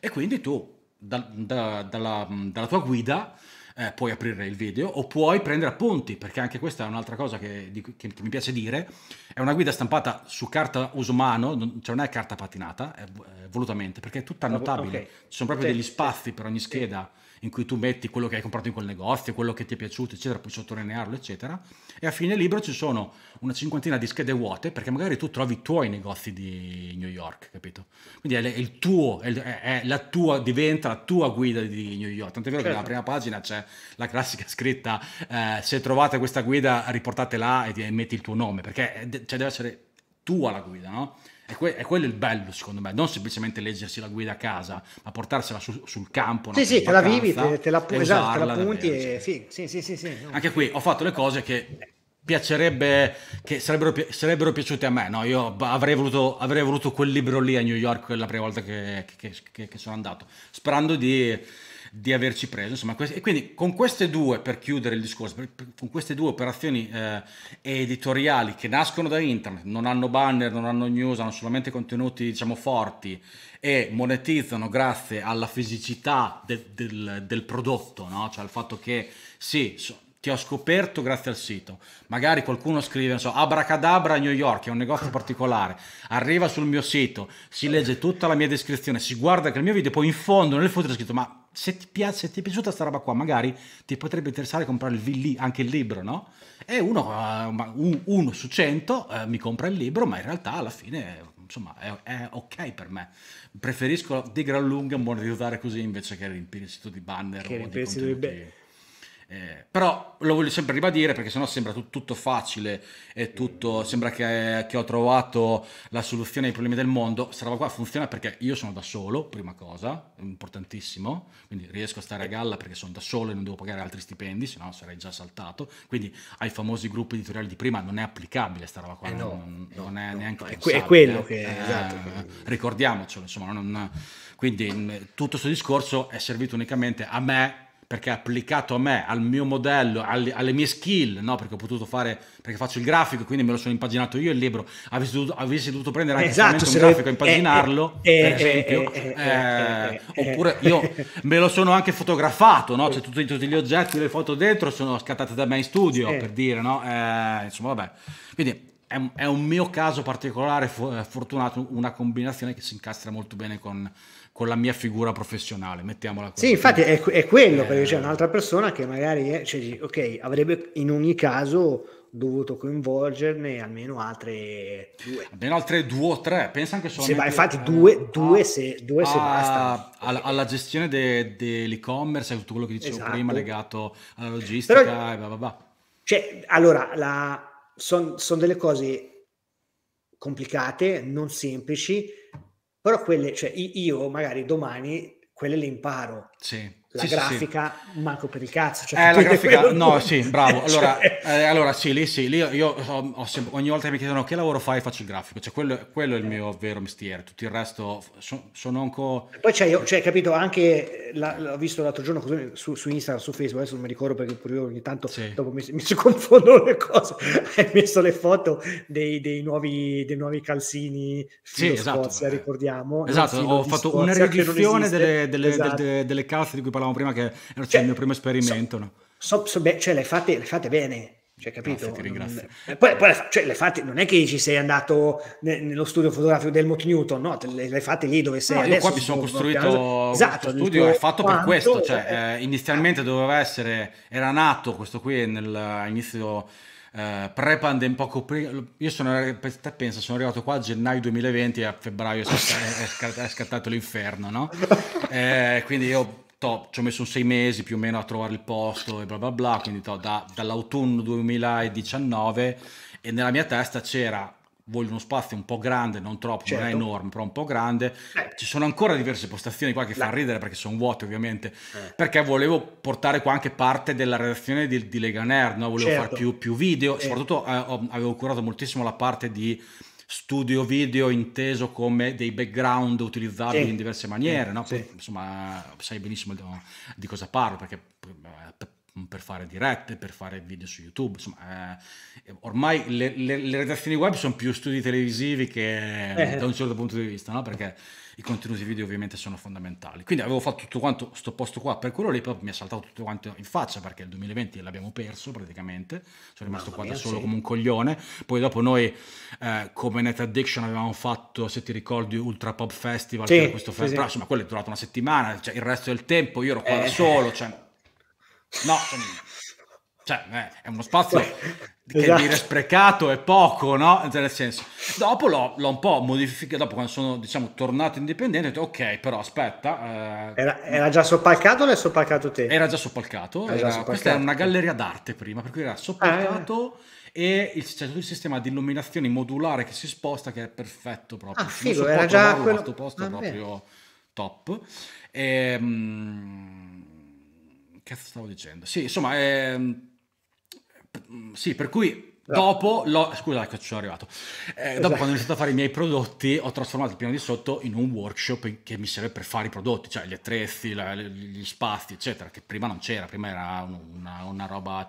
e quindi tu da, da, dalla, dalla, tua guida eh, puoi aprire il video o puoi prendere appunti, perché anche questa è un'altra cosa che, di, che, che mi piace dire. È una guida stampata su carta uso mano, non, cioè non è carta patinata, è, è volutamente, perché è tutta annotabile. Okay. Ci sono proprio sì, degli spazi sì, per ogni scheda. Sì in cui tu metti quello che hai comprato in quel negozio, quello che ti è piaciuto, eccetera, puoi sottolinearlo, eccetera. E a fine libro ci sono una cinquantina di schede vuote perché magari tu trovi i tuoi negozi di New York, capito? Quindi è, il tuo, è, è la tua, diventa la tua guida di New York. Tant'è vero certo. che nella prima pagina c'è la classica scritta eh, se trovate questa guida riportatela e, e metti il tuo nome, perché cioè, deve essere tua la guida, no? È, que- è, quello il bello, secondo me, non semplicemente leggersi la guida a casa, ma portarsela su- sul campo. Sì, sì, te la vivi, te, te la, esatto, te la punti e sì, sì, sì, sì, sì. Anche qui ho fatto le cose che piacerebbe che sarebbero, pi- sarebbero piaciute a me no? io avrei voluto, avrei voluto quel libro lì a New York la prima volta che, che, che, che sono andato sperando di di averci preso. Insomma, e quindi con queste due, per chiudere il discorso, con queste due operazioni eh, editoriali che nascono da internet, non hanno banner, non hanno news, hanno solamente contenuti diciamo forti e monetizzano grazie alla fisicità de, del, del, prodotto, no? cioè al fatto che sì, so, ti ho scoperto grazie al sito. Magari qualcuno scrive, non so, Abracadabra New York, è un negozio particolare, arriva sul mio sito, si legge tutta la mia descrizione, si guarda che il mio video, poi in fondo nel footer è scritto, ma se ti, piace, se ti è piaciuta questa roba qua, magari ti potrebbe interessare comprare il, anche il libro, no? E uno, uh, uno su cento uh, mi compra il libro, ma in realtà alla fine, insomma, è, è ok per me. Preferisco di gran lunga monetizzare così invece che riempire il sito di banner che o di contenuti. Eh, però lo voglio sempre ribadire perché sennò sembra tut- tutto facile e tutto sembra che, che, ho trovato la soluzione ai problemi del mondo. Questa roba qua funziona perché io sono da solo, prima cosa, importantissimo, quindi riesco a stare a galla perché sono da solo e non devo pagare altri stipendi, se no sarei già saltato. Quindi ai famosi gruppi editoriali di prima non è applicabile questa roba qua, eh no, non, no, non, è no, neanche è, è quello che eh, esatto. ricordiamocelo, insomma, non, quindi tutto questo discorso è servito unicamente a me perché applicato a me, al mio modello, alle, alle mie skill, no? perché ho potuto fare, perché faccio il grafico, quindi me lo sono impaginato io il libro, avessi dovuto, avessi dovuto prendere anche esatto, un grafico e impaginarlo, eh, per esempio, eh, oppure io me lo sono anche fotografato, no? cioè tutti, tutti, gli oggetti, le foto dentro sono scattate da me in studio, per dire, no? Eh, insomma vabbè, quindi è un, è un mio caso particolare, fortunato, una combinazione che si incastra molto bene con con la mia figura professionale, mettiamola così. Sì, infatti è, è quello, eh... perché c'è un'altra persona che magari è, cioè, ok, avrebbe in ogni caso dovuto coinvolgerne almeno altre due. Almeno altre due o tre, pensa anche solo... Infatti due, due, a, se, due a, se basta. Alla, alla gestione de, dell'e-commerce e tutto quello che dicevo esatto. prima legato alla logistica Però, e blah, blah, blah. Cioè, allora, sono son delle cose complicate, non semplici, però quelle, cioè io magari domani quelle le imparo. Sì la sì, grafica sì. manco per il cazzo. Cioè, eh, la grafica, no, sì, bravo. Allora, cioè... eh, allora sì, lì sì, lì io ho, ho sempre, ogni volta che mi chiedono che lavoro fai faccio il grafico, cioè quello, quello è il mio vero mestiere, tutto il resto so, sono ancora... Poi c'è, io, cioè, capito, anche, la, l'ho visto l'altro giorno così, su, su, Instagram, su Facebook, adesso non mi ricordo perché pure io ogni tanto sì. dopo mi, mi, si confondono le cose, hai messo le foto dei, dei, nuovi, dei nuovi calzini sì, esatto, Scozia, ricordiamo. Esatto, ho fatto Scozia, una riedizione delle, delle, esatto. delle, delle calze di cui parlavamo prima che era cioè, il mio primo esperimento. So, no? so, so, beh, cioè, le fate, le fate bene. Cioè, capito? Grazie, ti ringrazio. Poi, poi cioè, le fate, non è che ci sei andato ne, nello studio fotografico del Helmut Newton, no, le, le fate lì dove sei. No, io qua mi sono costruito esatto, studio, è fatto quanto, per questo. Cioè, eh, inizialmente doveva essere, era nato questo qui nell'inizio eh, pre-pandemia, poco prima. Io sono, te pensa, sono arrivato qua a gennaio 2020 e a febbraio è scattato, è scattato l'inferno, no? Eh, quindi io to, ci ho messo sei mesi più o meno a trovare il posto e bla bla bla, quindi to, da, dall'autunno 2019 e nella mia testa c'era voglio uno spazio un po' grande, non troppo, certo. non è certo. enorme, però un po' grande. Eh. Ci sono ancora diverse postazioni qua che fanno ridere perché sono vuote ovviamente, eh. perché volevo portare qua anche parte della redazione di, di Lega Nerd, no? volevo certo. fare più, più video, eh. soprattutto avevo curato moltissimo la parte di studio video inteso come dei background utilizzabili sì. in diverse maniere, no? sì. insomma sai benissimo di cosa parlo perché per fare dirette, per fare video su YouTube, insomma, eh, ormai le, le, le, redazioni web sono più studi televisivi che eh. da un certo punto di vista, no? perché i contenuti video ovviamente sono fondamentali. Quindi avevo fatto tutto quanto sto posto qua per quello lì, poi mi è saltato tutto quanto in faccia perché il 2020 l'abbiamo perso praticamente, sono rimasto Mamma qua da solo sì. come un coglione. Poi dopo noi eh, come Net Addiction avevamo fatto, se ti ricordi, Ultra Pop Festival, sì, questo sì, festival, insomma quello è durato una settimana, cioè il resto del tempo io ero qua eh. da solo, cioè... No, cioè, eh, è uno spazio che esatto. dire sprecato è poco, no? Nel senso, dopo l'ho, l'ho un po' modificato, dopo quando sono, diciamo, tornato indipendente, ho detto, ok, però aspetta... Eh, era, era, già soppalcato o l'hai soppalcato te? Era già soppalcato, era, già soppalcato. questa era una galleria d'arte prima, per cui era soppalcato... Ah, e il, c'è tutto il sistema di illuminazione modulare che si sposta che è perfetto proprio. Ah, figo, era già quello... questo posto ah, proprio bene. top. E, ehm, che stavo dicendo? Sì, insomma, eh, sì, per cui Dopo, lo, scusa che ci sono arrivato. Eh, dopo, quando ho iniziato a fare i miei prodotti, ho trasformato il piano di sotto in un workshop che mi serve per fare i prodotti, cioè gli attrezzi, la, gli spazi, eccetera, che prima non c'era, prima era una, una roba,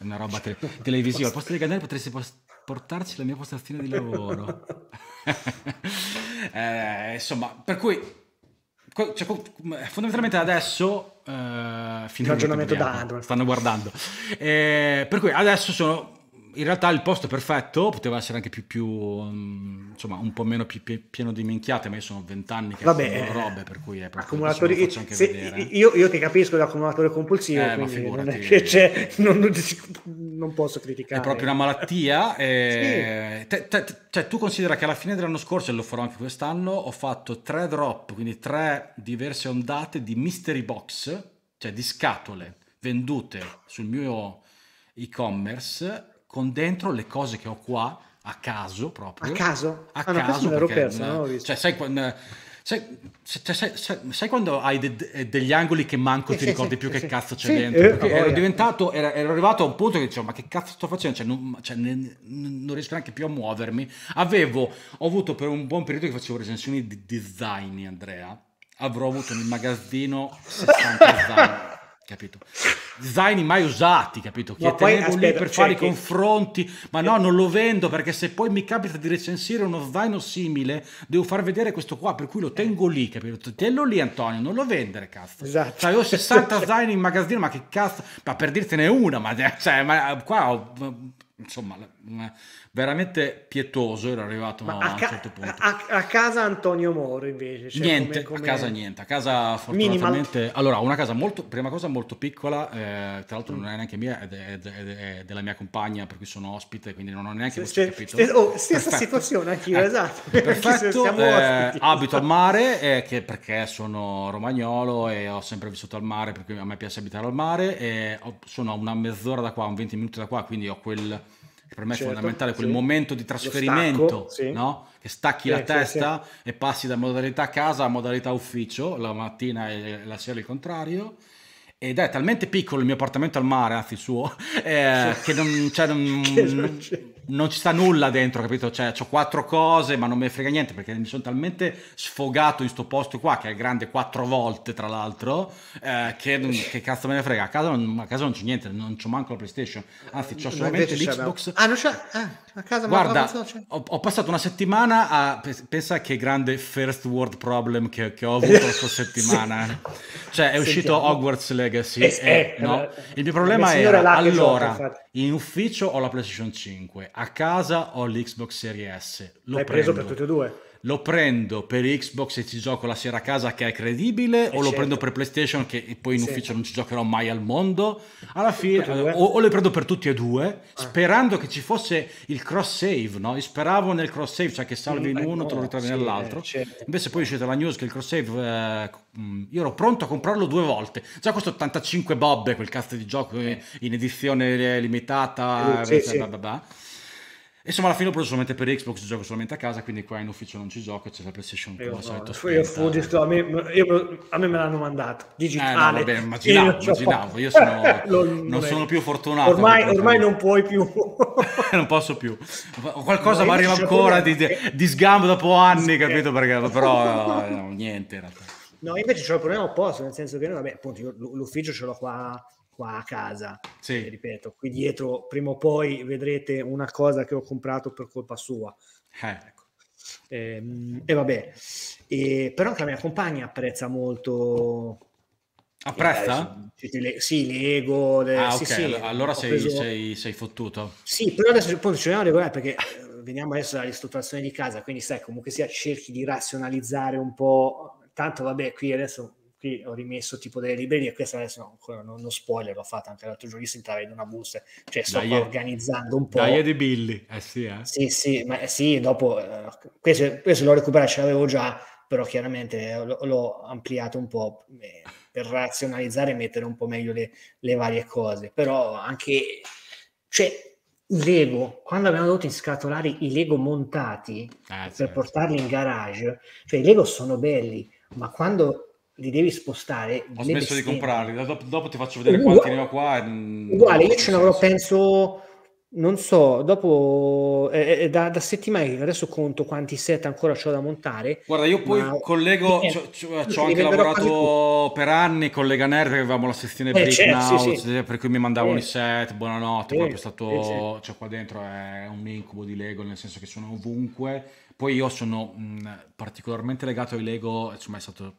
una roba te- televisiva. Al posto di Gandare potresti portarci la mia postazione di lavoro. eh, insomma, per cui cioè, fondamentalmente adesso uh, ragionamento da Android stanno guardando. Eh, per cui adesso sono in realtà il posto perfetto poteva essere anche più, più um, insomma un po' meno più, pieno di minchiate ma io sono vent'anni che Vabbè, robe per cui è se, io, io, ti capisco l'accumulatore compulsivo eh, è che non, non, non, posso criticare è proprio una malattia e... sì. te, te, cioè, tu considera che alla fine dell'anno scorso e lo farò anche quest'anno ho fatto tre drop quindi tre diverse ondate di mystery box cioè di scatole vendute sul mio e-commerce con dentro le cose che ho qua a caso proprio. A caso? A ah, caso. No, perché, perso, cioè, sai, quando, sai, sai, sai, quando hai de, degli angoli che manco sì, ti ricordi sì, più sì, che cazzo c'è dentro? Eh, ero diventato, ero, ero, arrivato a un punto che dicevo, ma che cazzo sto facendo? Cioè, non, cioè, ne, non, riesco neanche più a muovermi. Avevo, ho avuto per un buon periodo che facevo recensioni di design, Andrea. Avrò avuto nel magazzino 60 design capito? Zaini mai usati, capito? Che tenevo lì per fare i confronti, ma no, non lo vendo perché se poi mi capita di recensire uno zaino simile, devo far vedere questo qua, per cui lo tengo lì, capito? Tenlo lì, Antonio, non lo vendere, cazzo. Esatto. Cioè, ho 60 zaini in magazzino, ma che cazzo? Ma per dirtene una, ma, cioè, ma qua ho, insomma, veramente pietoso era arrivato Ma a, a, un certo punto. A, a, casa Antonio Moro invece? Cioè niente, come, come... a casa niente, a casa fortunatamente... Minimal. Allora, una casa molto, prima cosa molto piccola, eh, tra l'altro mm. non è neanche mia, è, è, è, è, della mia compagna, per cui sono ospite, quindi non ho neanche se, capito. Se, oh, stessa perfetto. situazione anch'io, eh, esatto. Perfetto, eh, abito al mare eh, che, perché sono romagnolo e ho sempre vissuto al mare, perché a me piace abitare al mare, e ho, sono a una mezz'ora da qua, un 20 minuti da qua, quindi ho quel per me certo, è fondamentale quel sì. momento di trasferimento, stacco, sì. no? che stacchi sì, la testa e passi da modalità casa a modalità ufficio, la mattina e la sera il contrario. Ed è talmente piccolo il mio appartamento al mare, anzi il suo, eh, che non, cioè, non, non, non, ci sta nulla dentro, capito? Cioè, ho quattro cose, ma non mi frega niente perché mi sono talmente sfogato in sto posto qua, che è grande quattro volte, tra l'altro, eh, che, che, cazzo me ne frega. A casa non, a casa non c'è niente, non c'ho manco la PlayStation, anzi, c'ho solamente l'Xbox. Ah, non c'è? Eh, a casa Guarda, ho, ho, passato una settimana a. Pensa che grande first world problem che, che ho avuto la scorsa settimana. Cioè, è uscito Sentiamo. Hogwarts Legacy. Eh, e, eh, no? Il mio problema è allora, in ufficio ho la PlayStation 5, a casa ho l'Xbox Series S. L'ho L'hai preso per tutte e due? lo prendo per Xbox e ci gioco la sera a casa che è credibile e o certo. lo prendo per PlayStation che poi in ufficio non ci giocherò mai al mondo alla fine o, o, le prendo per tutti e due ah. sperando che ci fosse il cross save no? Io speravo nel cross save cioè che salvi in uno te lo ritrovi sì, nell'altro certo. invece poi è uscita la news che il cross save eh, mm, io ero pronto a comprarlo due volte già questo 85 bobbe quel cazzo di gioco in edizione limitata sì, blah, blah, blah. Insomma, alla fine ho preso solamente per Xbox, gioco solamente a casa, quindi qua in ufficio non ci gioco, c'è la PlayStation io, no, io Fugis, a, me, io, a me me l'hanno mandato, digitale. Eh, no, vabbè, immaginavo, io, immaginavo. io sono, non, non sono più fortunato. Ormai, ormai non puoi più. non posso più. Qualcosa mi arriva ancora di, di, sgambo dopo anni, sì. capito? Perché, però no, niente in realtà. No, invece c'è il problema opposto, nel senso che noi, vabbè, appunto, io l'ufficio ce l'ho qua qua a casa. Sì. Ripeto, qui dietro prima o poi vedrete una cosa che ho comprato per colpa sua. Eh. Ecco. E, ehm, e, vabbè, e, però anche la mia compagna apprezza molto. Apprezza? Eh, sì, Lego. Le, ah, sì, ok, sì, allora sei, preso... sei, sei, fottuto. Sì, però adesso poi ci regolare perché eh, veniamo adesso alla ristrutturazione di casa, quindi sai, comunque sia, cerchi di razionalizzare un po'. Tanto vabbè, qui adesso qui ho rimesso tipo delle librerie, questa adesso no, ancora non, non spoiler, l'ho fatta anche l'altro giorno, si entrava in una busta, cioè sto dai, organizzando un po'. Dai di Billy, eh sì, eh. Sì, sì, ma eh, sì, dopo, eh, questo, questo l'ho recuperato, ce l'avevo già, però chiaramente l'ho, l'ho ampliato un po' eh, per razionalizzare e mettere un po' meglio le, le varie cose, però anche, cioè, i Lego, quando abbiamo dovuto inscatolare i Lego montati eh, per certo. portarli in garage, cioè i Lego sono belli, ma quando li devi spostare. Ho smesso di comprarli, dopo, dopo, ti faccio vedere uguale, quanti ne ho qua. Uguale, io ce ne avrò penso, non so, dopo eh, eh, da, da, settimane che adesso conto quanti set ancora ho da montare. Guarda, io poi ma... collego, eh, ci ho anche lavorato per anni con Lega Nerd, avevamo la sezione eh, certo, sì, sì. per cui mi mandavano eh. i set, buonanotte, eh, proprio stato, cioè qua dentro è un incubo di Lego, nel senso che sono ovunque. Poi io sono mh, particolarmente legato ai Lego, insomma è stato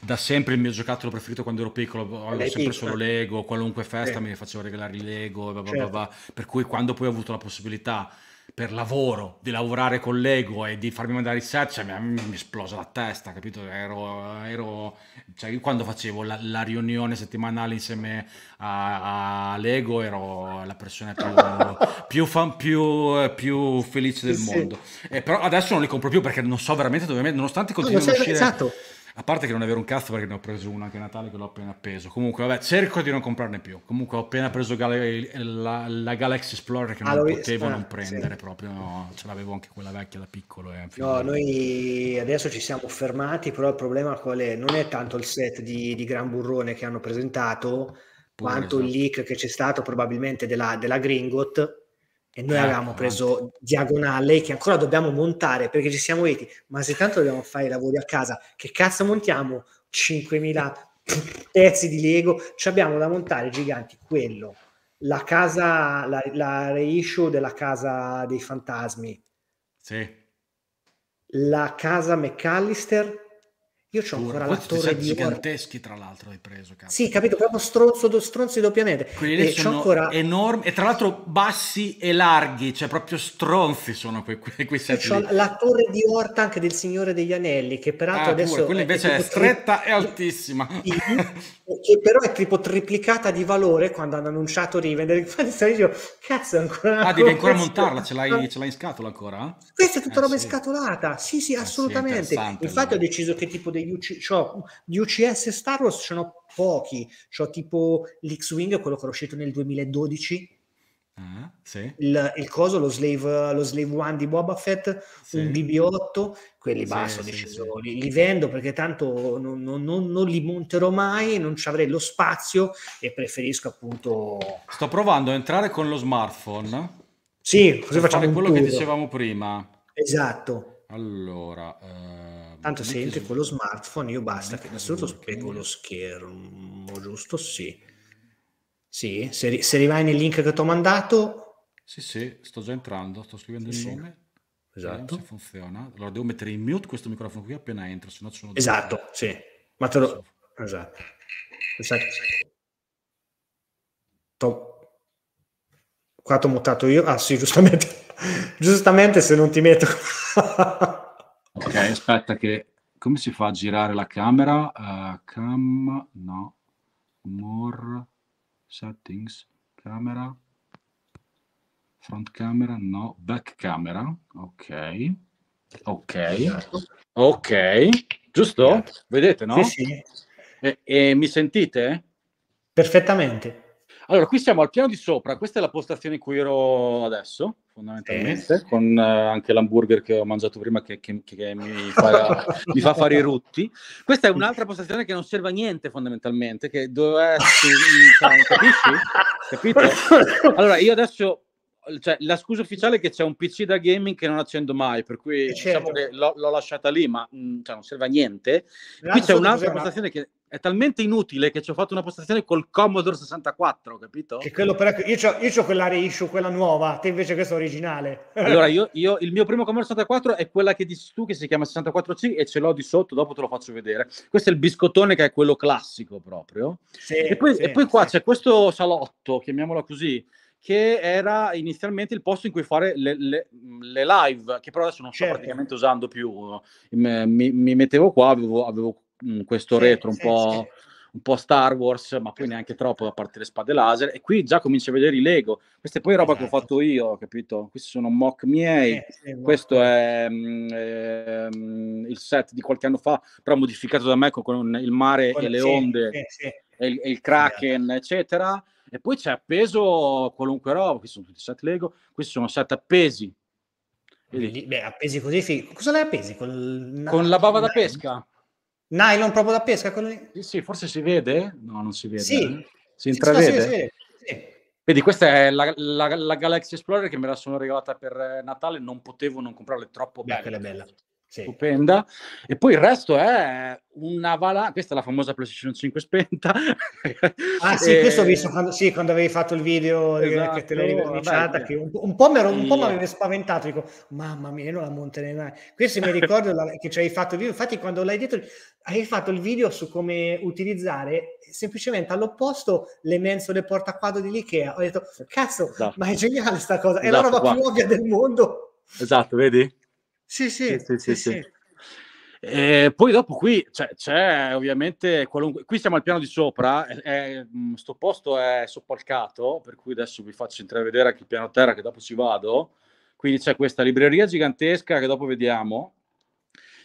da sempre il mio giocattolo preferito quando ero piccolo, avevo sempre solo Lego, qualunque festa sì. mi facevo regalare i Lego, blah blah certo. blah, per cui quando poi ho avuto la possibilità per lavoro di lavorare con Lego e di farmi mandare i set, cioè, mi, mi esplosa la testa, capito? Ero, ero cioè, io quando facevo la, la, riunione settimanale insieme a, a Lego ero la persona più, più, fan, più, più felice del sì, mondo. Sì. Eh, però adesso non li compro più perché non so veramente dove mettere, nonostante continuino no, a uscire... Esatto A parte che non è vero un cazzo perché ne ho preso una anche a Natale che l'ho appena appeso. Comunque, vabbè, cerco di non comprarne più. Comunque, ho appena preso Gal- la, la, Galaxy Explorer che non allora, potevo ah, non prendere sì. proprio. No, ce l'avevo anche quella vecchia da piccolo. Eh, no, noi adesso ci siamo fermati, però il problema qual è? Non è tanto il set di, di Gran Burrone che hanno presentato, Pure, quanto esatto. il leak che c'è stato probabilmente della, della Gringot e noi ah, avevamo preso diagonale che ancora dobbiamo montare perché ci siamo detti ma se tanto dobbiamo fare i lavori a casa che cazzo montiamo? 5.000 pezzi di Lego. Ci abbiamo da montare giganti quello la casa la, la reissue della casa dei fantasmi. Sì. la casa McAllister io ho ancora la torre di giganteschi, tra l'altro, hai preso. Cazzo. Sì, capito, proprio stronzo, stronzi doppiamente. Quelli lì sono ancora... enormi e tra l'altro bassi e larghi, cioè proprio stronzi sono quei, quei, quei set lì. la torre di anche del Signore degli Anelli, che peraltro ah, adesso... Pure, quella invece è, è stretta tri... e altissima. che però è tipo triplicata di valore quando hanno annunciato di vendere. Infatti stavo dicendo, cazzo, ancora... Ah, devi ancora montarla, ce l'hai, ce l'hai in scatola ancora? Questa è tutta eh, roba sì. scatolata, sì sì, assolutamente. Eh, sì, Infatti ho deciso che tipo degli UC, cioè, gli UCS Star Wars sono pochi, c'ho tipo l'X-Wing, quello che è uscito nel 2012, Ah, sì. il, il, coso, lo slave, lo slave One di Boba Fett, sì. un BB8, quelli sì, basso, deciso, li, li, vendo perché tanto non, non, non, non, li monterò mai, non ci avrei lo spazio e preferisco appunto... Sto provando a entrare con lo smartphone. Sì, così facciamo quello che dicevamo prima. Esatto. Allora... Eh, tanto se entri con lo smartphone io basta che innanzitutto spiego lo schermo, giusto? Sì. Sì, se, se rivai nel link che ti ho mandato. Sì, sì, sto già entrando, sto scrivendo sì, il nome. Esatto. Se funziona. Allora devo mettere in mute questo microfono qui appena entro, se no sono... Esatto, sì. Ma te lo... Esatto. esatto. T'ho... Qua ti ho mutato io. Ah sì, giustamente. giustamente se non ti metto... ok, aspetta che... Come si fa a girare la camera? Uh, cam... No. More settings, camera, front camera, no, back camera, ok, ok, ok, giusto? Vedete, no? Sì, sì. E, e mi sentite? Perfettamente. Allora, qui siamo al piano di sopra, questa è la postazione in cui ero adesso, fondamentalmente, eh. con uh, anche l'hamburger che ho mangiato prima che, che, che mi, fa, mi, fa, fare i rutti. Questa è un'altra postazione che non serve a niente fondamentalmente, che dove cioè, capisci? Capito? Allora, io adesso cioè, la scusa ufficiale è che c'è un PC da gaming che non accendo mai, per cui certo. diciamo che l'ho, l'ho, lasciata lì, ma mh, cioè, non serve a niente. Qui c'è un'altra postazione che è talmente inutile che ci ho fatto una postazione col Commodore 64, capito? Che quello per... io, c'ho, io ho quella reissue, quella nuova, te invece questa originale. allora, io, io, il mio primo Commodore 64 è quella che dici tu, che si chiama 64C e ce l'ho di sotto, dopo te lo faccio vedere. Questo è il biscottone che è quello classico proprio. Sì, e, poi, sì, e poi qua sì. c'è questo salotto, chiamiamolo così, che era inizialmente il posto in cui fare le, le, le live, che però adesso non sto certo. praticamente usando più. Mi, mi mettevo qua, avevo, avevo Mm, questo sì, retro un, sì, po', sì. un po' Star Wars, ma poi neanche troppo da parte le spade laser. E qui già cominci a vedere i Lego. Questa è poi roba esatto. che ho esatto. fatto io, capito? Questi sono mock miei. Questo è mm, ehm, il set di qualche anno fa, però modificato da me con il mare con, e le onde e il, e il Kraken, eccetera. E poi c'è appeso qualunque roba. Questi sono tutti set Lego. Questi sono set appesi. Beh, appesi così. Cosa l'hai appesi? Col... Con la bava da pesca. Nylon proprio da pesca quello lì? Sì, sì, forse si vede? No, non si vede. Sì. Eh? Si intravede? Sì, sì, sì, Vedi, questa è la, la, la, Galaxy Explorer che me la sono regalata per Natale, non potevo non comprarla, è troppo bella. Beh, bella sì. stupenda. E poi il resto è una valanga. Questa è la famosa PlayStation 5 spenta. Ah, sì, e... questo ho visto quando, sì, quando avevi fatto il video esatto, che te l'hai verniciata. Che un, un, po' mi aveva spaventato. Dico, mamma mia, non la monterei mai. Questo mi ricordo la, che ci hai fatto il video. Infatti, quando l'hai detto, hai fatto il video su come utilizzare semplicemente all'opposto le mensole portaquadro di Ikea. Ho detto, cazzo, no. ma è geniale sta cosa. È esatto, la roba qua. più ovvia del mondo. Esatto, vedi? Sì, sì, sì, sì, sì. E poi dopo qui c'è, c'è, ovviamente qualunque... Qui siamo al piano di sopra, è, mm, sto posto è soppalcato, per cui adesso vi faccio intravedere anche il piano terra che dopo ci vado. Quindi c'è questa libreria gigantesca che dopo vediamo,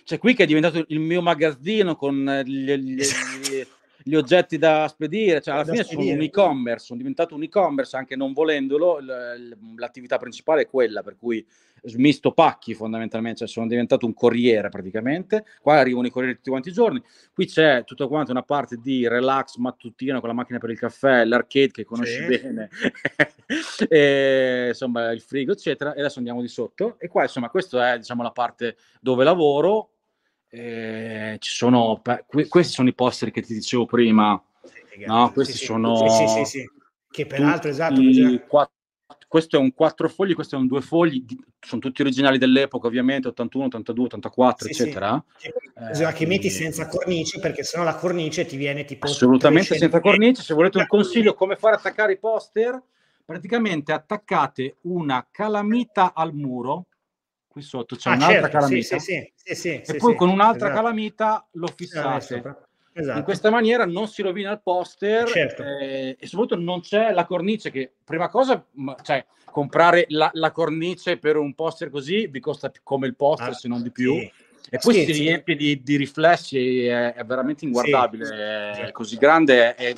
c'è qui che è diventato il mio magazzino con gli, gli, gli, gli oggetti da spedire, cioè alla da fine spedire. sono un e-commerce, sono diventato un e-commerce anche non volendolo, l'attività principale è quella, per cui smisto pacchi fondamentalmente, cioè sono diventato un corriere praticamente, qua arrivano i corrieri tutti quanti i giorni, qui c'è tutto quanto una parte di relax mattutino con la macchina per il caffè, l'arcade che conosci sì. bene, e, insomma il frigo eccetera, e adesso andiamo di sotto e qua insomma questa è diciamo la parte dove lavoro, eh, ci sono, questi sono i poster che ti dicevo prima, no? Questi sì, sono... Sì, sì, sì, Che peraltro, esatto, quattro, questo è un quattro fogli, questo è un due fogli, sono tutti originali dell'epoca ovviamente, 81, 82, 84, sì, eccetera. Sì. Bisogna eh, che metti senza cornice perché sennò la cornice ti viene tipo... Assolutamente senza cornice, se volete un consiglio come fare attaccare i poster, praticamente attaccate una calamita al muro, qui sotto c'è ah, un'altra certo, calamita, sì, sì, sì, e poi con un'altra esatto. calamita lo fissate. Esatto. In questa maniera non si rovina il poster certo. eh, e soprattutto non c'è la cornice che, prima cosa, cioè, comprare la, la, cornice per un poster così vi costa come il poster ah, se non di più. Sì. E poi sì, si sì. riempie di, di, riflessi, è, è veramente inguardabile, è così grande. È,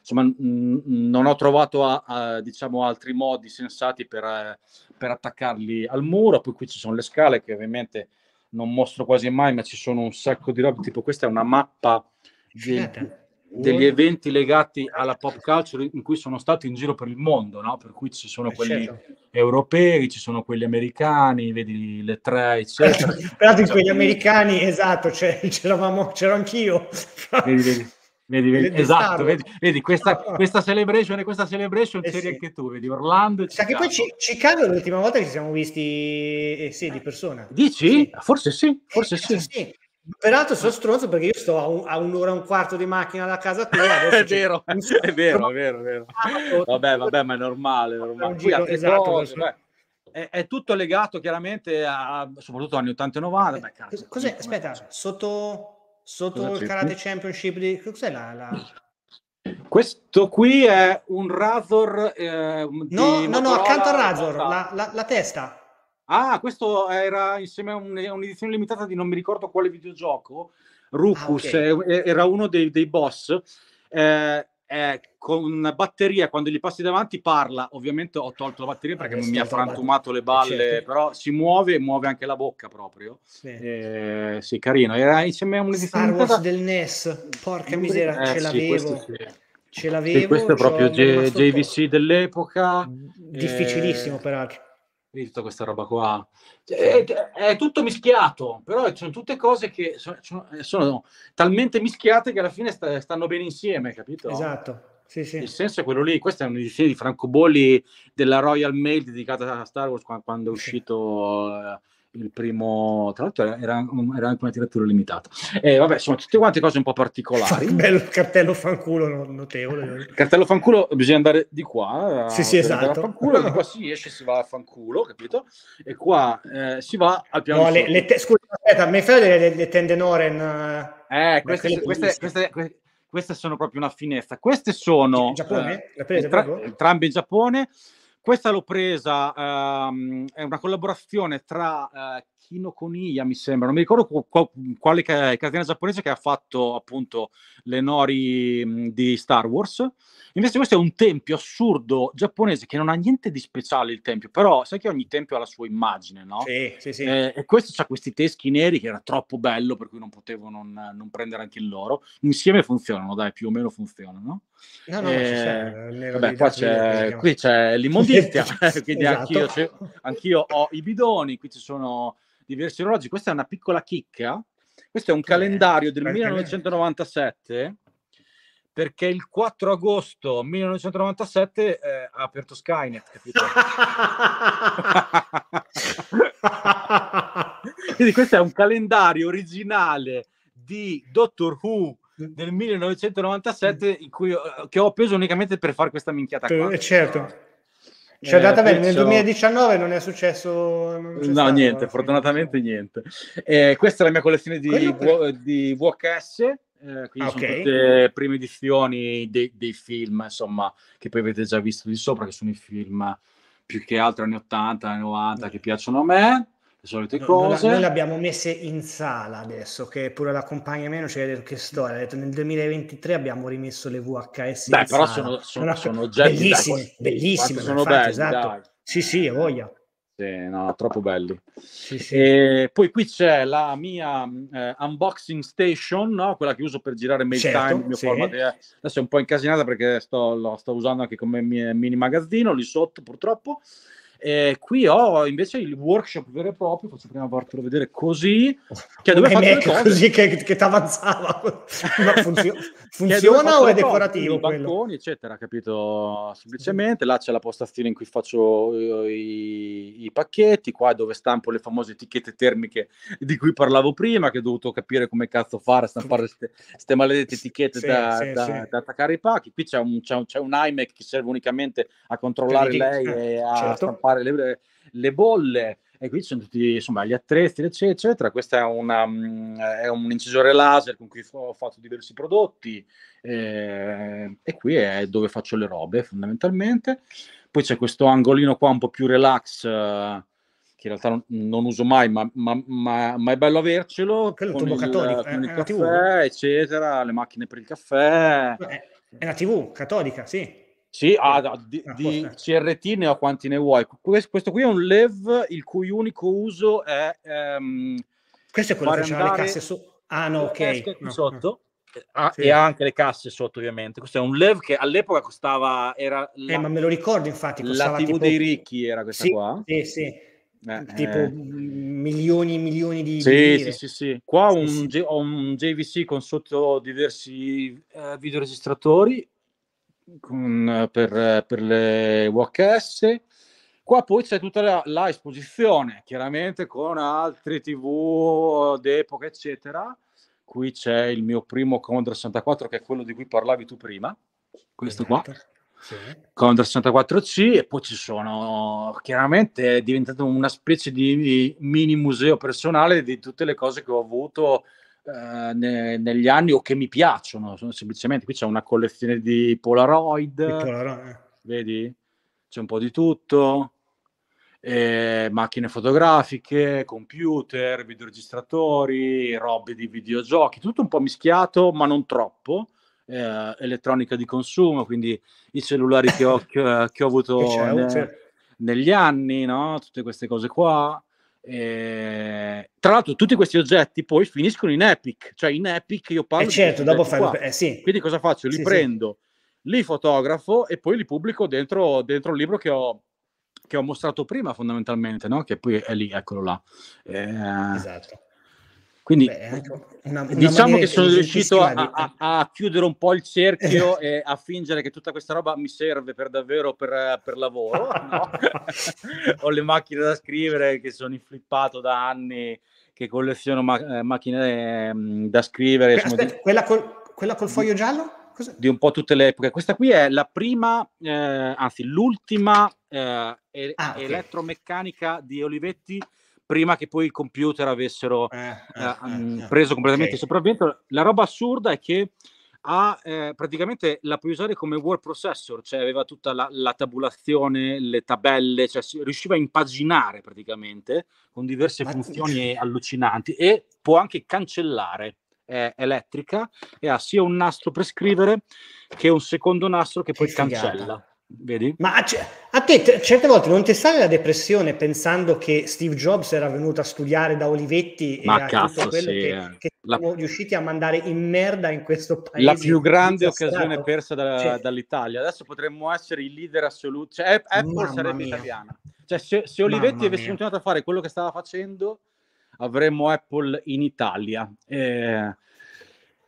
insomma, mh, non ho trovato a, a, diciamo, altri modi sensati per, per attaccarli al muro. Poi qui ci sono le scale che ovviamente non mostro quasi mai, ma ci sono un sacco di robe. Tipo, questa è una mappa de, degli eventi legati alla pop culture in cui sono stato in giro per il mondo, no? per cui ci sono eh, quelli certo. europei, ci sono quelli americani, vedi le tre, eccetera. Peraltro in quegli americani, esatto, cioè, c'eravamo, c'ero anch'io. Vedi, vedi. Vedi, vedi, esatto, vedi, vedi questa, questa, celebration e questa celebration eh c'eri sì. anche tu, vedi Orlando Sa che poi Chicago è l'ultima volta che ci siamo visti eh, sì, di persona. Dici? Sì. Forse sì, forse eh, sì. sì. Peraltro sono stronzo perché io sto a, un, a, un'ora e un quarto di macchina da casa tua. è, vero, è vero, è vero, è vero. Vabbè, vabbè, ma è normale. È normale. Giro, esatto, cose, è, è, tutto legato chiaramente a, soprattutto anni 80 e 90. Beh, cazzo, cos'è? Aspetta, sotto, sotto il Karate Championship di... Cos'è la... la... Questo qui è un Razor. Eh, no, no, no, accanto al Razor, la, la, la testa. Ah, questo era insieme a un'edizione limitata di non mi ricordo quale videogioco. Rucus ah, okay. era uno dei, dei boss. Eh, eh, con batteria, quando gli passi davanti, parla. Ovviamente ho tolto la batteria perché Adesso mi ha frantumato le balle, certo. però si muove e muove anche la bocca proprio. Sì, eh, sì carino. Era insieme a un'edizione Star Wars del NES. Porca miseria, ce l'avevo. Sì, ce l'avevo. Sì, questo è proprio J- JVC dell'epoca. Difficilissimo, eh, peraltro tutta questa roba qua. È, è, tutto mischiato, però sono tutte cose che sono, sono talmente mischiate che alla fine sta, stanno bene insieme, capito? Esatto. Sì, sì. Il senso è quello lì. Questa è un'edizione di francobolli della Royal Mail dedicata a Star Wars quando, è uscito. Uh, il primo, tra l'altro era, era, anche una tiratura limitata. E vabbè, insomma, tutte quante cose un po' particolari. Bello cartello fanculo notevole. Cartello fanculo bisogna andare di qua. Sì, sì, esatto. Fanculo, di qua si esce, si va a fanculo, capito? E qua eh, si va al piano. No, le, le te- scusa, aspetta, mi fai le, le tende Noren? Eh, queste, queste, queste, queste, sono proprio una finestra. Queste sono... Giappone? Eh, tra, entrambe in Giappone questa l'ho presa, um, è una collaborazione tra uh, Kino Koniya, mi sembra, non mi ricordo qu- quale catena giapponese che ha fatto appunto le nori di Star Wars. Invece questo è un tempio assurdo giapponese che non ha niente di speciale il tempio, però sai che ogni tempio ha la sua immagine, no? Sì, sì, sì. Eh, e questo ha questi teschi neri che era troppo bello, per cui non potevo non, non, prendere anche il loro. Insieme funzionano, dai, più o meno funzionano. No, no, eh, vabbè, qua c'è, qui c'è l'immondizia, quindi esatto. anch'io, anch'io ho i bidoni, qui ci sono diversi orologi. Questa è una piccola chicca. Questo è un calendario del 1997 perché il 4 agosto 1997 eh, ha aperto Skynet, capito? Quindi questo è un calendario originale di Doctor Who del 1997 in cui, che ho appeso unicamente per fare questa minchiata qua. Eh, certo. Cioè, data bene, nel 2019 non è successo. Non no, stato, niente, sì. fortunatamente niente. Eh, questa è la mia collezione di, v- di VHS. Eh, quindi ah, okay. sono tutte prime edizioni dei, dei, film, insomma, che poi avete già visto di sopra, che sono i film più che altro anni 80, anni 90 che piacciono a me. Le solite cose. Noi, noi le abbiamo messe in sala adesso, che pure la compagna meno ci ha detto che storia. Ha detto nel 2023 abbiè rimesso le VHS. Beh, però sono, sono, sono oggetti bellissime, dai, bellissime. Sono infatti, belli, esatto. Dai. Sì, sì, voglia. Sì, no, troppo belli. Sì, sì. E poi qui c'è la mia eh, unboxing station, no? quella che uso per girare mail certo, time, sì. Adesso è un po' incasinata perché sto, lo sto usando anche come mini magazzino lì sotto purtroppo. E qui ho invece il workshop vero e proprio, faccio prima fartelo vedere così, che è dove faccio le cose. così che, che ti avanzava. funzio- funziona o è decorativo? I banconi, eccetera, capito? Semplicemente là c'è la postazione in cui faccio i, i, pacchetti, qua è dove stampo le famose etichette termiche di cui parlavo prima, che ho dovuto capire come cazzo fare, stampare queste maledette etichette sì, da, sì, da, sì. da, attaccare i pacchi. Qui c'è un, c'è, un, c'è un iMac che serve unicamente a controllare lei e a certo. stampare fare le, le bolle e qui ci sono tutti insomma gli attrezzi eccetera, eccetera. questo è, mm, è, un incisore laser con cui ho fatto diversi prodotti eh, e qui è dove faccio le robe fondamentalmente. Poi c'è questo angolino qua un po' più relax eh, che in realtà non, non uso mai ma, ma, ma, ma, è bello avercelo Quello con, il, catodico, con il caffè eccetera le macchine per il caffè. È, è la tv catodica sì sì, ah, di, ah, di CRT ne ho quanti ne vuoi. Questo qui è un LEV il cui unico uso è... Um, Questo è quello che c'ha le casse sotto. Ah no, ok. No, sotto. Ah, sì. E ha anche le casse sotto, ovviamente. Questo è un LEV che all'epoca costava. Era la, eh, ma me lo ricordo, infatti. La TV tipo... dei ricchi era questa sì, qua. Sì, sì. Eh, tipo eh. milioni e milioni di, sì, di sì, sì, sì. Qua sì, un, ho un JVC con sotto diversi eh, videoregistratori con, per, per, le VHS. Qua poi c'è tutta la, la, esposizione, chiaramente con altri TV d'epoca, eccetera. Qui c'è il mio primo Commodore 64, che è quello di cui parlavi tu prima. Questo qua. Esatto, sì. Commodore 64C e poi ci sono chiaramente è diventato una specie di mini museo personale di tutte le cose che ho avuto eh, ne, negli anni o che mi piacciono, sono semplicemente qui c'è una collezione di Polaroid, di Polaroid. Eh. vedi? C'è un po' di tutto, eh, macchine fotografiche, computer, videoregistratori, robe di videogiochi, tutto un po' mischiato, ma non troppo. Eh, elettronica di consumo, quindi i cellulari che ho, che, che ho avuto ne, negli anni, no? tutte queste cose qua. Eh, tra l'altro, tutti questi oggetti poi finiscono in Epic, cioè in Epic io parlo. Eh certo, dopo fare. Eh, sì. Quindi cosa faccio? Li sì, prendo, sì. li fotografo e poi li pubblico dentro, dentro il libro che ho, che ho mostrato prima, fondamentalmente, no? che poi è lì, eccolo là. Eh, esatto. Quindi Beh, una, una diciamo che sono riuscito a, a, a, chiudere un po' il cerchio e a fingere che tutta questa roba mi serve per davvero per, per lavoro. No? Ho le macchine da scrivere che sono inflippato da anni, che colleziono ma- eh, macchine eh, da scrivere. Aspetta, di... quella, col, quella, col, foglio giallo? Cos'è? Di un po' tutte le epoche. Questa qui è la prima, eh, anzi l'ultima eh, ah, okay. elettromeccanica di Olivetti prima che poi i computer avessero eh, eh, eh, mm, preso completamente il sopravvento. La roba assurda è che ha eh, praticamente la puoi usare come word processor, cioè aveva tutta la, la tabulazione, le tabelle, cioè si, riusciva a impaginare praticamente con diverse Ma... funzioni allucinanti e può anche cancellare. È elettrica e ha sia un nastro per scrivere che un secondo nastro che, che poi figata. cancella. Vedi? Ma a, a te certe volte non ti sale la depressione pensando che Steve Jobs era venuto a studiare da Olivetti Ma e cazzo, tutto quello sì, che, eh. che la... siamo riusciti a mandare in merda in questo paese? La più grande occasione persa da, cioè... dall'Italia. Adesso potremmo essere i leader assoluti. Cioè, Apple Mamma sarebbe mia. italiana. Cioè, se, se Olivetti Mamma avesse mia. continuato a fare quello che stava facendo, avremmo Apple in Italia. Eh,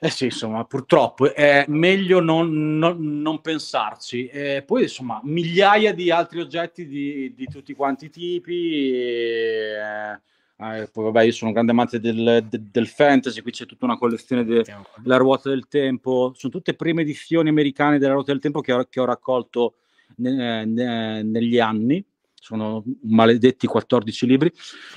eh sì, insomma, purtroppo è meglio non, non, non pensarci. E poi, insomma, migliaia di altri oggetti di, di tutti quanti i tipi. E, eh, poi, vabbè, io sono un grande amante del, de, del fantasy, qui c'è tutta una collezione della Ruota del Tempo. Sono tutte prime edizioni americane della Ruota del Tempo che ho, che ho raccolto ne, ne, negli anni sono maledetti 14 libri,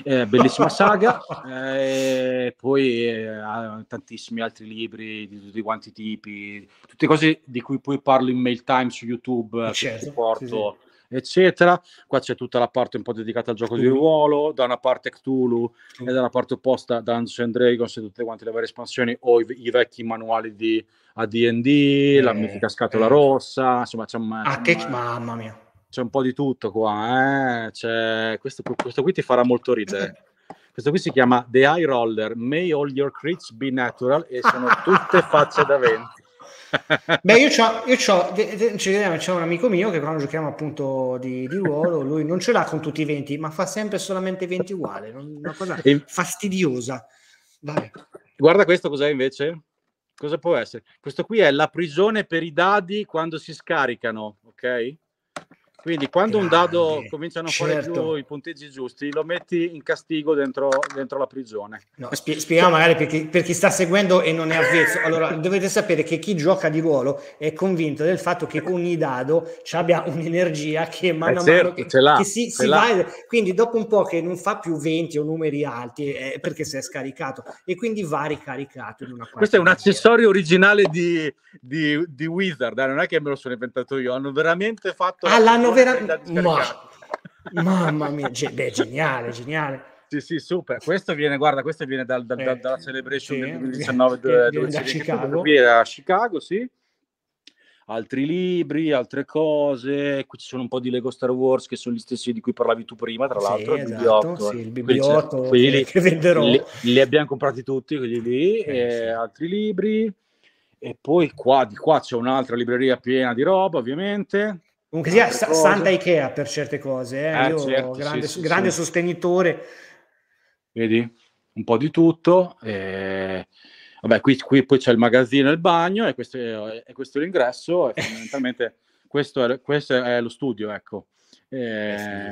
eh, bellissima saga, eh, poi eh, tantissimi altri libri di tutti quanti i tipi, tutte cose di cui poi parlo in mail time su YouTube, certo, che porto, sì, sì. eccetera. Qua c'è tutta la parte un po' dedicata al gioco di ruolo, da una parte Cthulhu e dalla parte opposta Dungeons and Dragons e tutte quante le varie espansioni o i, i vecchi manuali di AD&D, eh, la mitica scatola eh. rossa, insomma c'è un... Ah, che... Mamma mia. C'è un po' di tutto qua, eh? c'è... questo, questo qui ti farà molto ridere. Questo qui si chiama The Eye Roller, May All Your Crits Be Natural e sono tutte facce da 20. Beh, io c'ho, io c'ho, c'è un amico mio che quando giochiamo appunto di, di ruolo, lui non ce l'ha con tutti i 20, ma fa sempre solamente 20 uguali, una cosa fastidiosa. Vabbè. Guarda questo cos'è invece? Cosa può essere? Questo qui è la prigione per i dadi quando si scaricano, ok? Quindi quando Grande, un dado cominciano a fare certo. più i punteggi giusti, lo metti in castigo dentro, dentro la prigione. No, spie- spieghiamo magari per chi, per chi, sta seguendo e non è avvezzo. Allora, dovete sapere che chi gioca di ruolo è convinto del fatto che ogni dado abbia un'energia che mano a certo, mano che, che si, si va. Quindi dopo un po' che non fa più 20 o numeri alti è perché si è scaricato e quindi va ricaricato. Questo è un accessorio originale di, di, di Wizard, eh? non è che me lo sono inventato io, hanno veramente fatto... Ah, l'hanno veramente... Ma... Mamma mia, ge- beh, geniale, geniale. Sì, sì, super. Questo viene, guarda, questo viene dal, dal, eh, dalla Celebration sì, del 2019 dove, dove da Chicago. Qui a Chicago, sì. Altri libri, altre cose. Qui ci sono un po' di Lego Star Wars che sono gli stessi di cui parlavi tu prima, tra l'altro. Sì, il esatto, sì, il bibliotto quelli, quelli che, venderò. Li, li, abbiamo comprati tutti, quelli lì. Eh, e altri libri. E poi qua, di qua c'è un'altra libreria piena di roba, ovviamente. Comunque sia cose. Santa Ikea per certe cose, eh? eh Io certo, grande, sì, grande sì. sostenitore. Vedi, un po' di tutto. E... Vabbè, qui, qui, poi c'è il magazzino e il bagno e questo è, è questo l'ingresso e fondamentalmente questo, è, questo, è, lo studio, ecco. E...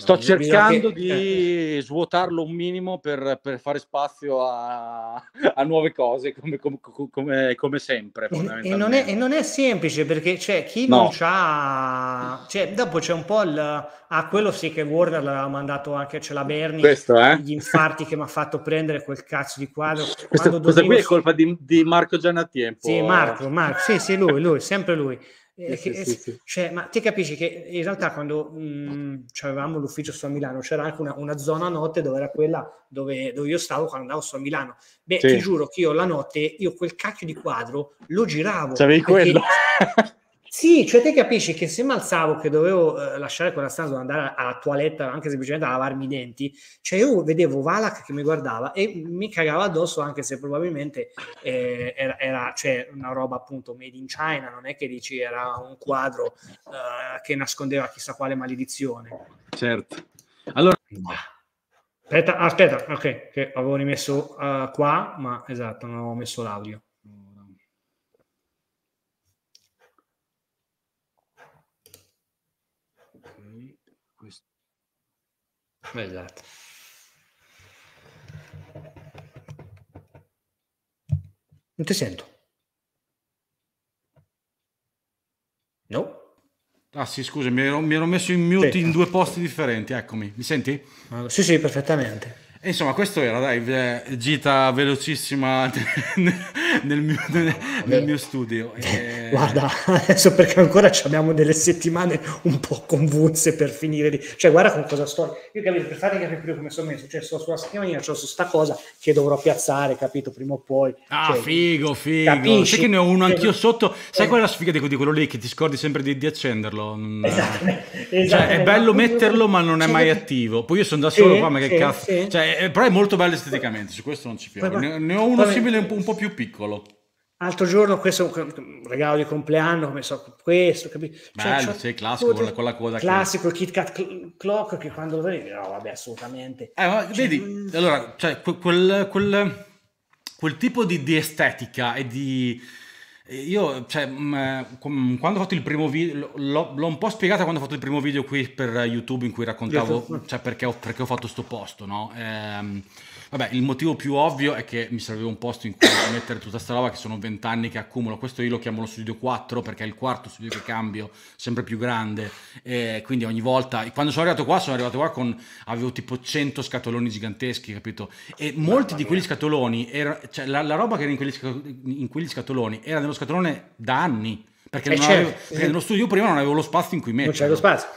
Sto cercando che... di eh. svuotarlo un minimo per, per fare spazio a, a nuove cose, come, come, come, come sempre. E, non è, e, non è, semplice perché c'è chi no. non c'ha. Cioè, dopo c'è un po' il. Ah, quello sì che Warner l'aveva mandato anche a Celaberni. Questo, eh? Gli infarti che mi ha fatto prendere quel cazzo di quadro. Questo, questa qui è colpa di, di Marco Giannattiempo. Sì, Marco, Marco, sì, sì, lui, lui, sempre lui. Eh, sì, che, sì, sì. Cioè, ma ti capisci che in realtà quando mh, avevamo l'ufficio su a Milano c'era anche una, una, zona notte dove era quella dove, dove, io stavo quando andavo su a Milano. Beh, ti giuro che io la notte, io quel cacchio di quadro lo giravo. C'avevi quello? Sì, cioè te capisci che se mi alzavo che dovevo eh, lasciare quella stanza, andare alla toiletta, anche semplicemente a lavarmi i denti, cioè io vedevo Valak che mi guardava e mi cagava addosso anche se probabilmente eh, era, era cioè, una roba appunto made in China, non è che dici era un quadro eh, che nascondeva chissà quale maledizione. Certo. Allora... Aspetta, aspetta, ok, che avevo rimesso uh, qua, ma esatto, non avevo messo l'audio. Esatto. Non ti sento. No? Ah sì, scusa, mi ero, mi ero messo in mute sì. in due posti differenti, eccomi. Mi senti? Sì, sì, perfettamente. E insomma, questo era, dai, gita velocissima nel mio, nel mio studio. E... Guarda, adesso perché ancora abbiamo delle settimane un po' convulse per finire di... Cioè, guarda con cosa sto... Io capito, per farti capire più come sono messo, cioè, sto sulla scrivania, c'ho su sta cosa che dovrò piazzare, capito, prima o poi. Ah, cioè, figo, figo. Capisci? Sai che ne ho uno anch'io sotto. Sai eh. qual è la sfiga di quello lì? Che ti scordi sempre di, di accenderlo. Esattamente. Cioè, è bello metterlo, ma non è mai attivo. Poi io sono da solo qua, ma che cazzo... Cioè, eh, però è molto bello esteticamente, su questo non ci piove. Ne, ne ho uno simile un po', un po', più piccolo. Altro giorno, questo è un regalo di compleanno, come so, questo, capito? Cioè, bello, sì, classico, con la, con la coda. Classico, il Kit Kat Clock, che quando lo vedi, no, vabbè, assolutamente. Eh, ma, cioè, vedi, mh... allora, cioè, quel, quel, quel tipo di, di estetica e di io, cioè, mh, quando ho fatto il primo video, l'ho, l'ho, un po' spiegata quando ho fatto il primo video qui per YouTube in cui raccontavo, cioè, perché ho, perché ho fatto sto posto, no? Ehm, Vabbè, il motivo più ovvio è che mi serviva un posto in cui mettere tutta questa roba che sono vent'anni che accumulo. Questo io lo chiamo lo studio 4 perché è il quarto studio che cambio, sempre più grande. E quindi ogni volta, quando sono arrivato qua, sono arrivato qua con, avevo tipo 100 scatoloni giganteschi, capito? E molti di quegli scatoloni, era, cioè la, la, roba che era in quegli, in quegli scatoloni era nello scatolone da anni. Perché, eh certo. avevo, perché nello studio prima non avevo lo spazio in cui metterlo. Non c'è lo spazio.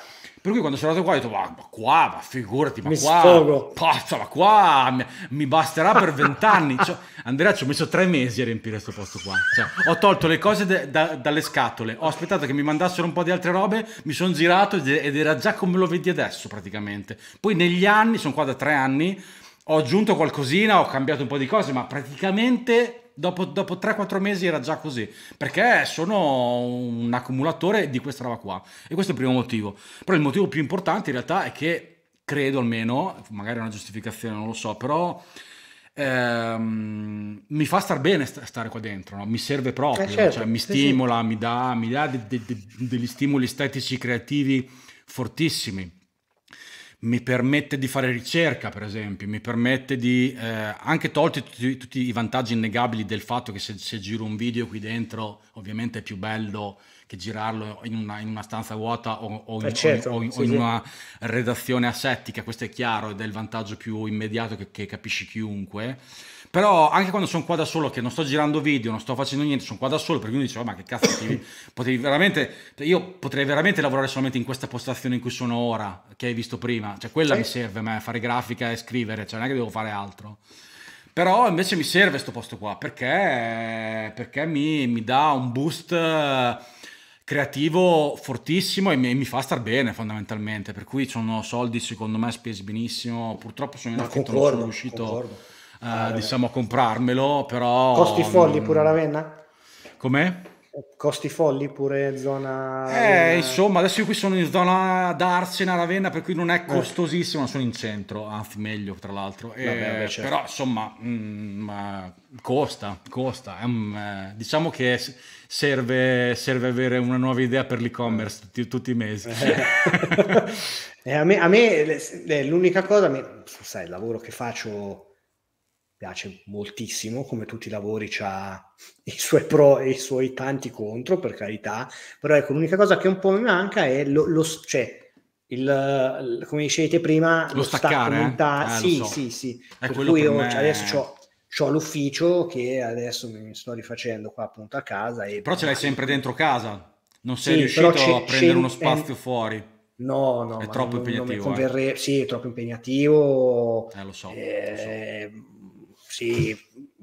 Per cui quando sono andato qua ho detto, ma, ma qua, ma figurati, ma mi qua, sfogo. pazza, ma qua mi, mi basterà per vent'anni. Cioè, Andrea ci ho messo tre mesi a riempire questo posto qua. Cioè, ho tolto le cose de, da, dalle scatole, ho aspettato che mi mandassero un po' di altre robe, mi sono girato ed era già come lo vedi adesso praticamente. Poi negli anni, sono qua da tre anni, ho aggiunto qualcosina, ho cambiato un po' di cose, ma praticamente dopo, dopo 3-4 mesi era già così, perché sono un accumulatore di questa roba qua. E questo è il primo motivo. Però il motivo più importante in realtà è che credo almeno, magari è una giustificazione, non lo so, però ehm, mi fa star bene stare qua dentro, no? mi serve proprio, eh certo, cioè, mi stimola, sì. mi dà, mi dà de, de, de, degli stimoli estetici creativi fortissimi mi permette di fare ricerca, per esempio, mi permette di, eh, anche tolti tutti, tutti, i vantaggi innegabili del fatto che se, se, giro un video qui dentro, ovviamente è più bello che girarlo in una, in una stanza vuota o, o, in, eh certo, o, o sì, in sì. una redazione asettica, questo è chiaro ed è il vantaggio più immediato che, che capisci chiunque però anche quando sono qua da solo, che non sto girando video, non sto facendo niente, sono qua da solo, perché uno dice, oh, ma che cazzo, potevi, potevi veramente, io potrei veramente lavorare solamente in questa postazione in cui sono ora, che hai visto prima, cioè quella sì. mi serve a me, fare grafica e scrivere, cioè non è che devo fare altro. Però invece mi serve questo posto qua, perché, perché mi, mi dà un boost creativo fortissimo e mi, mi, fa star bene fondamentalmente, per cui sono soldi secondo me spesi benissimo, purtroppo sono in affitto, non sono riuscito... Concordo eh, diciamo a comprarmelo, però... Costi folli pure a Ravenna? Com'è? Costi folli pure zona... Eh, insomma, adesso io qui sono in zona d'Arsena, Ravenna, per cui non è eh. costosissimo, eh. sono in centro, anzi meglio tra l'altro. Eh, Vabbè, certo. Però insomma, mh, mm, costa, costa. Un, eh, diciamo che serve, serve, avere una nuova idea per l'e-commerce tutti, tutti i mesi. Eh. a me, a me l'unica cosa, sai, il lavoro che faccio piace moltissimo, come tutti i lavori ha i suoi pro e i suoi tanti contro, per carità, però ecco, l'unica cosa che un po' mi manca è lo, lo cioè, il, come dicevete prima, lo, lo staccare, eh? eh, sì, so. sì, sì, è per cui io me... adesso ho ho l'ufficio che adesso mi sto rifacendo qua appunto a casa. E però ce l'hai sempre dentro casa, non sei sì, riuscito a prendere uno spazio fuori. No, no, è troppo non, impegnativo. Non converre... eh. Sì, è troppo impegnativo. Eh, lo so, eh, lo so sì,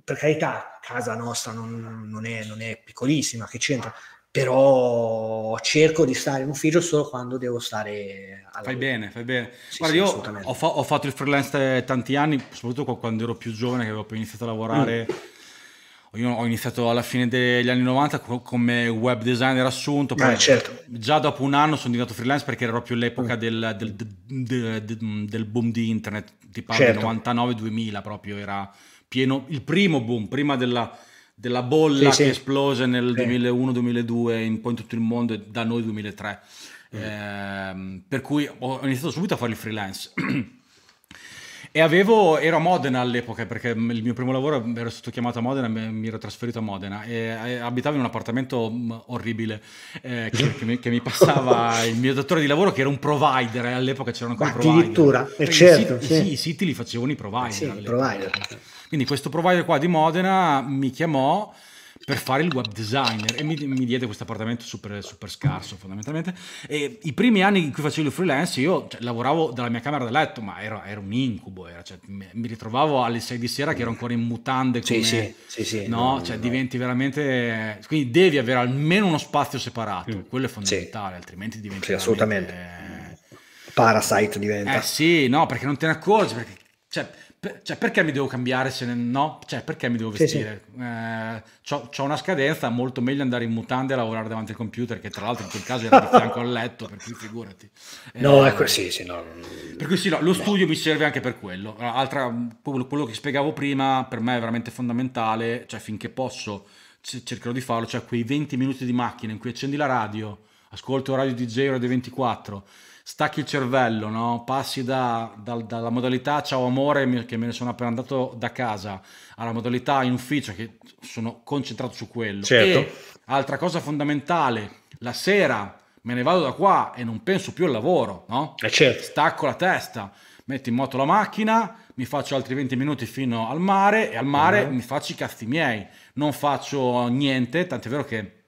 per carità, casa nostra non, non, è, non è piccolissima, che c'entra, però cerco di stare in ufficio solo quando devo stare alla Fai bene, fai bene. Sì, Guarda, sì, io ho, fa- ho, fatto il freelance tanti anni, soprattutto quando ero più giovane, che avevo appena iniziato a lavorare. Mm. Io ho iniziato alla fine degli anni 90 come web designer assunto, poi ah, certo. già dopo un anno sono diventato freelance perché era proprio l'epoca mm. del, del, del, del, boom di internet, tipo certo. 99-2000 proprio era pieno, il primo boom, prima della, della bolla sì, che sì. esplose nel sì. 2001-2002 in poi in tutto il mondo e da noi 2003. Mm. Eh, per cui ho iniziato subito a fare il freelance. E avevo, ero a Modena all'epoca perché il mio primo lavoro ero stato chiamato a Modena, mi ero trasferito a Modena e abitavo in un appartamento mm, orribile eh, che, che, mi, che, mi, passava il mio datore di lavoro che era un provider e all'epoca c'erano ancora Ma provider. Addirittura, eh, certo. I, sì. i, siti li facevano i provider. Sì, i provider. Quindi questo provider qua di Modena mi chiamò per fare il web designer e mi, mi diede questo appartamento super, super, scarso fondamentalmente e i primi anni in cui facevo il freelance io cioè, lavoravo dalla mia camera da letto ma era, era un incubo era, cioè, mi, ritrovavo alle 6 di sera che ero ancora in mutande come, sì, sì, sì, no? no cioè no. diventi veramente quindi devi avere almeno uno spazio separato mm. quello è fondamentale altrimenti diventi sì, assolutamente parasite diventa eh sì no perché non te ne accorgi perché cioè, per, cioè, perché mi devo cambiare se no? Cioè, perché mi devo vestire? Sì, sì. Eh, una scadenza, molto meglio andare in mutande a lavorare davanti al computer, che tra l'altro in quel caso era di fianco al letto, per cui figurati. Eh, no, ecco, sì, sì, no. Per cui sì, no, lo studio mi serve anche per quello. Altra, quello che spiegavo prima, per me è veramente fondamentale, cioè finché posso cercherò di farlo, cioè quei 20 minuti di macchina in cui accendi la radio, ascolto radio DJ Radio 24, stacchi il cervello, no? passi da, da, dalla modalità ciao amore che me ne sono appena andato da casa alla modalità in ufficio che sono concentrato su quello. Certo. E altra cosa fondamentale, la sera me ne vado da qua e non penso più al lavoro, no? Eh certo. Stacco la testa, metto in moto la macchina, mi faccio altri 20 minuti fino al mare e al mare uh-huh. mi faccio i cazzi miei, non faccio niente, tant'è vero che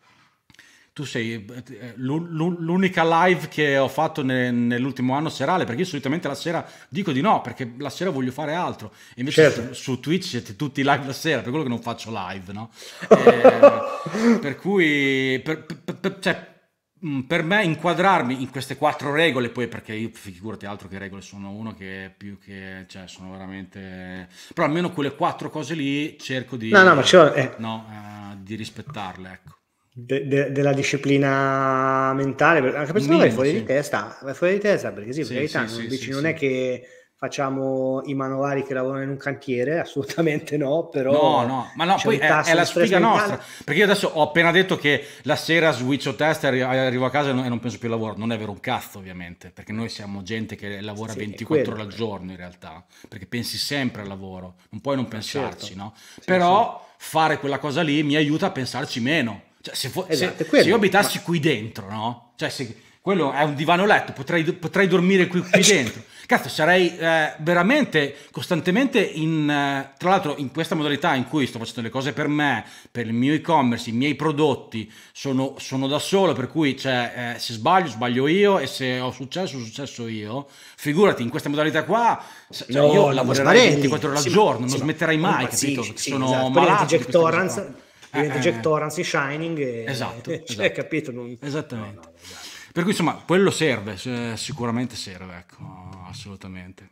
tu sei eh, l'unica live che ho fatto nell'ultimo anno serale, perché io solitamente la sera dico di no, perché la sera voglio fare altro. E invece certo. su, Twitch siete tutti live la sera, per quello che non faccio live, no? Eh, per cui, per, per, per, cioè, mm, per me inquadrarmi in queste quattro regole, poi perché io figurati altro che regole, sono uno che più che, cioè sono veramente... Però almeno quelle quattro cose lì cerco di, no, no, ma eh. no, eh, di rispettarle, ecco de, de, della disciplina mentale, anche perché vai fuori sì. di testa, vai fuori di testa perché sì, sì, verità, sì, non, dici, non è che facciamo i manovali che lavorano in un cantiere, assolutamente no, però... No, no, ma no, poi è, è, la sfiga nostra, perché io adesso ho appena detto che la sera switcho test e arrivo a casa e non, e non, penso più al lavoro, non è vero un cazzo ovviamente, perché noi siamo gente che lavora sì, 24 ore al giorno in realtà, perché pensi sempre al lavoro, non puoi non pensarci, certo. no? Sì, però fare quella cosa lì mi aiuta a pensarci meno, cioè, se, fo- esatto, se, se, io abitassi ma... qui dentro, no? Cioè, se quello è un divano letto, potrei, potrei dormire qui, qui dentro. Cazzo, sarei eh, veramente costantemente in. Eh, tra l'altro, in questa modalità in cui sto facendo le cose per me, per il mio e-commerce, i miei prodotti, sono, sono da solo, per cui cioè, eh, se sbaglio, sbaglio io, e se ho successo, ho successo io. Figurati, in questa modalità qua, cioè, no, io lavorerei 24 ore al sì, giorno, sì, non smetterei mai, capito? Sì, sono esatto. malato. Jack Torrance diventa eh, Jack Torrance Shining e, esatto, cioè, esatto. capito non... esattamente no, no, esatto. per cui insomma quello serve sicuramente serve ecco assolutamente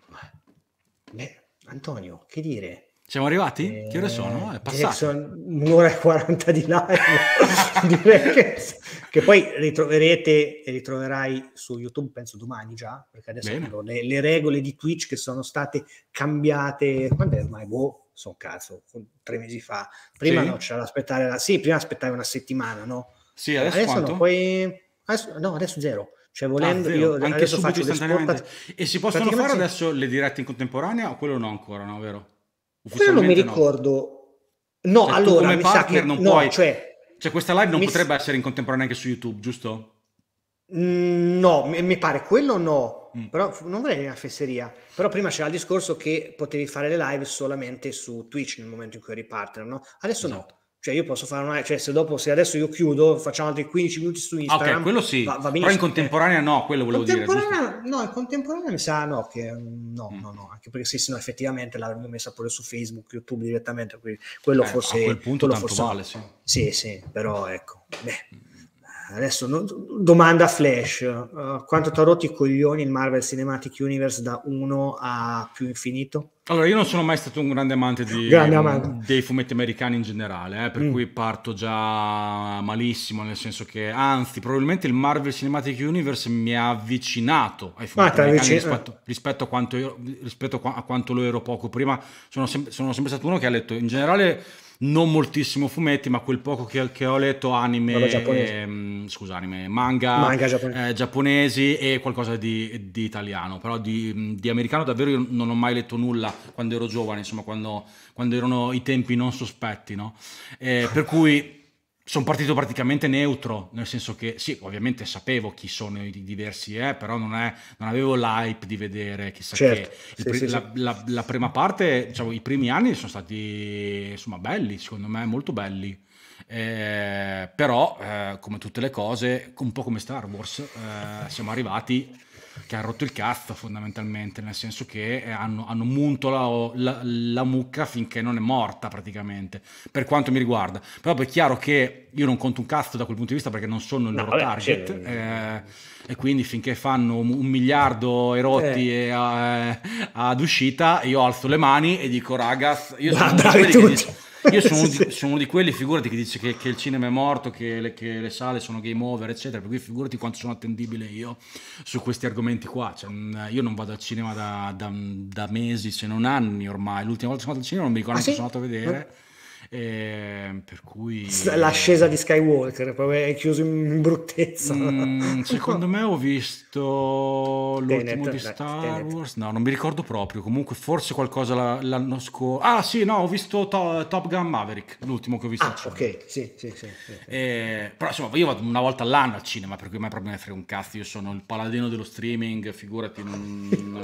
Beh, Antonio che dire siamo arrivati? Eh, che ore sono? È passato. un'ora e 40 di live. Direi che, che, poi ritroverete e ritroverai su YouTube, penso domani già, perché adesso le, le, regole di Twitch che sono state cambiate, quando è ormai? Boh, sono cazzo, tre mesi fa. Prima sì. no, c'era da aspettare, la... sì, prima aspettavi una settimana, no? Sì, adesso, adesso no, poi... Adesso, no, adesso zero. Cioè, volendo, ah, io Anche adesso faccio istantaneamente. E si possono fare adesso le dirette in contemporanea o quello no ancora, no, vero? Quello non mi ricordo. No, cioè, allora, come partner non no, puoi... Cioè, cioè, questa live non potrebbe essere in contemporanea anche su YouTube, giusto? Mm, no, mi pare quello no, mm. però non vorrei una fesseria. Però prima c'era il discorso che potevi fare le live solamente su Twitch nel momento in cui eri partner, no? Adesso esatto. no. Cioè io posso fare una, cioè se dopo, se adesso io chiudo, facciamo altri 15 minuti su Instagram. Ok, quello sì, va, però in contemporanea no, quello volevo dire. No, in contemporanea mi sa no, che no, mm. no, no, anche perché se no effettivamente l'avremmo messa pure su Facebook, YouTube direttamente, quindi quello eh, forse... A quel punto tanto forse, vale, sì. Sì, sì, però ecco, beh adesso no, domanda flash uh, quanto ti ha rotti i coglioni il Marvel Cinematic Universe da 1 a più infinito? Allora, io non sono mai stato un grande amante, di, grande amante. dei fumetti americani in generale, eh, per mm. cui parto già malissimo, nel senso che, anzi, probabilmente il Marvel Cinematic Universe mi ha avvicinato ai fumetti ah, americani rispetto, rispetto, a quanto io, rispetto a quanto lo ero poco prima. Sono, sem- sono sempre stato uno che ha letto in generale non moltissimo fumetti, ma quel poco che, che ho letto anime, ehm, scusa, anime manga, manga giapponesi. Eh, giapponesi. e qualcosa di, di italiano, però di, di, americano davvero io non ho mai letto nulla quando ero giovane, insomma quando, quando erano i tempi non sospetti, no? Eh, per cui sono partito praticamente neutro, nel senso che sì, ovviamente sapevo chi sono i diversi, eh, però non, è, non avevo l'hype di vedere chissà certo. che. Sì, sì, la, sì. La, la, prima parte, diciamo, i primi anni sono stati insomma belli, secondo me molto belli. Eh, però, eh, come tutte le cose, un po' come Star Wars, eh, siamo arrivati che ha rotto il cazzo fondamentalmente, nel senso che eh, hanno, hanno munto la, la, la, mucca finché non è morta praticamente, per quanto mi riguarda. Però è chiaro che io non conto un cazzo da quel punto di vista perché non sono il no, loro vabbè, target. Eh, e quindi finché fanno un, un miliardo erotti eh. a, ad uscita, io alzo le mani e dico ragazzi, io sono di quelli io sono, sì, di, sono, uno di quelli, figurati, che dice che, che il cinema è morto, che le, che le, sale sono game over, eccetera. Per cui figurati quanto sono attendibile io su questi argomenti qua. Cioè, io non vado al cinema da, da, da, mesi, se non anni ormai. L'ultima volta che sono andato al cinema non mi ricordo ah, sì? sono andato a vedere. Eh, per cui l'ascesa di Skywalker proprio è chiuso in bruttezza. Mm, secondo me ho visto l'ultimo Tenet, di Star Tenet. Wars. No non mi ricordo proprio. Comunque forse qualcosa l'anno scorso ah sì no ho visto to- Top Gun Maverick l'ultimo che ho visto ah ok sì sì, sì, sì, eh, però insomma io vado una volta all'anno al cinema per cui a me proprio me frega un cazzo. Io sono il paladino dello streaming figurati non...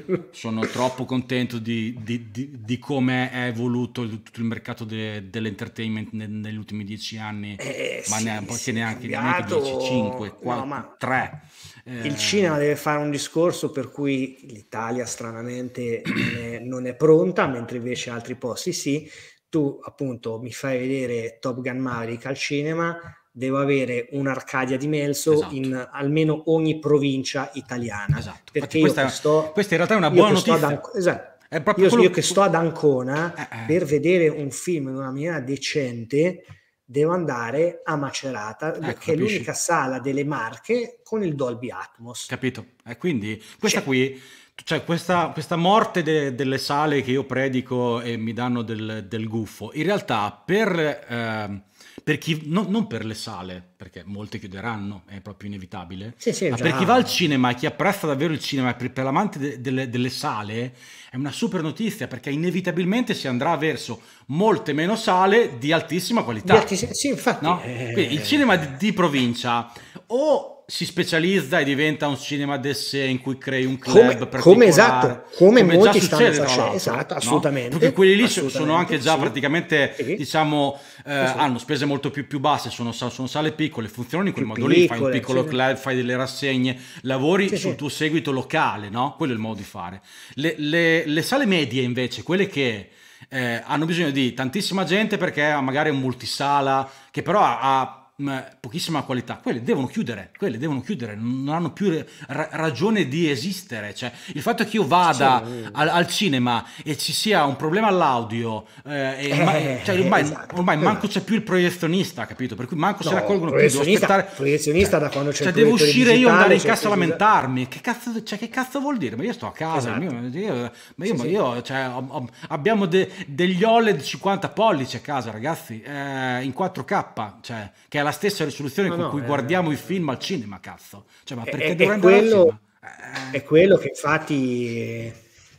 sono troppo contento di, di, di, di come è evoluto tutto il mercato de- de, dell'entertainment ne, negli ultimi dieci anni, Eh, ma sì, neanche, sì, è neanche, neanche cambiato. 10, 5, No, 4, ma 3. il cinema deve fare un discorso per cui l'Italia stranamente non è, non è pronta, mentre invece altri posti sì. Tu appunto mi fai vedere Top Gun Maverick al cinema, devo avere un'Arcadia di Melso Esatto. in almeno ogni provincia italiana. Esatto. Perché Infatti io questa, sto, questa in realtà è una buona ad notizia. Anco- esatto. Io, quello io che sto ad Ancona Eh, eh. per vedere un film in una maniera decente devo andare a Macerata, Ecco, che è l'unica sala delle Marche con il Dolby Atmos. Capito? E quindi questa Cioè- qui, cioè questa, questa morte de- delle sale che io predico e mi danno del, del gufo, in realtà per, ehm, per chi, no- non per le sale, perché molte chiuderanno, è proprio inevitabile, Sì, sì, ma già. per chi va al cinema e chi apprezza davvero il cinema, per, per l'amante de- delle, delle sale, è una super notizia perché inevitabilmente si andrà verso molte meno sale di altissima Di qualità. alti- sì, infatti. No? eh, Quindi il cinema di, di provincia o si specializza e diventa un cinema d'esse in cui crei un club Come- come esatto, come già molti stanno succede, l'altro, esatto, no? assolutamente, perché quelli lì so- sono anche già sì. praticamente Sì. diciamo eh, hanno spese molto più, più basse sono, sono sale piccole funzionano in quel Più modo lì fai un piccole, piccolo sì. club fai delle rassegne lavori sul tuo seguito locale no? quello è il modo di fare le, le- le sale medie invece quelle che eh, hanno bisogno di tantissima gente perché magari un multisala che però ha, ha, mh, pochissima qualità. Quelle devono chiudere, quelle devono chiudere, non hanno più ra- ragione di esistere. Cioè, il fatto che io vada al, al cinema e ci sia un problema all'audio, eh, e Eh, ormai, cioè, ormai, esatto, ormai manco esatto. c'è più il proiezionista, capito? Per cui manco se No, ne accorgono più. Devo proiezionista- aspettare. proiezionista da quando c'è cioè, devo uscire io andare in cassa a c'è- lamentarmi. Che cazzo, cioè, che cazzo vuol dire? Ma io sto a casa, Esatto. io- io- ma io, Sì, ma sì. io, cioè, ho- ho- abbiamo de- degli OLED 50 pollici a casa, ragazzi, eh, in 4K, cioè, che è la stessa risoluzione No, con no, cui eh. guardiamo i film al cinema, cazzo. Cioè, ma È- perché è- dovrei è al quello-? Eh, È quello che infatti,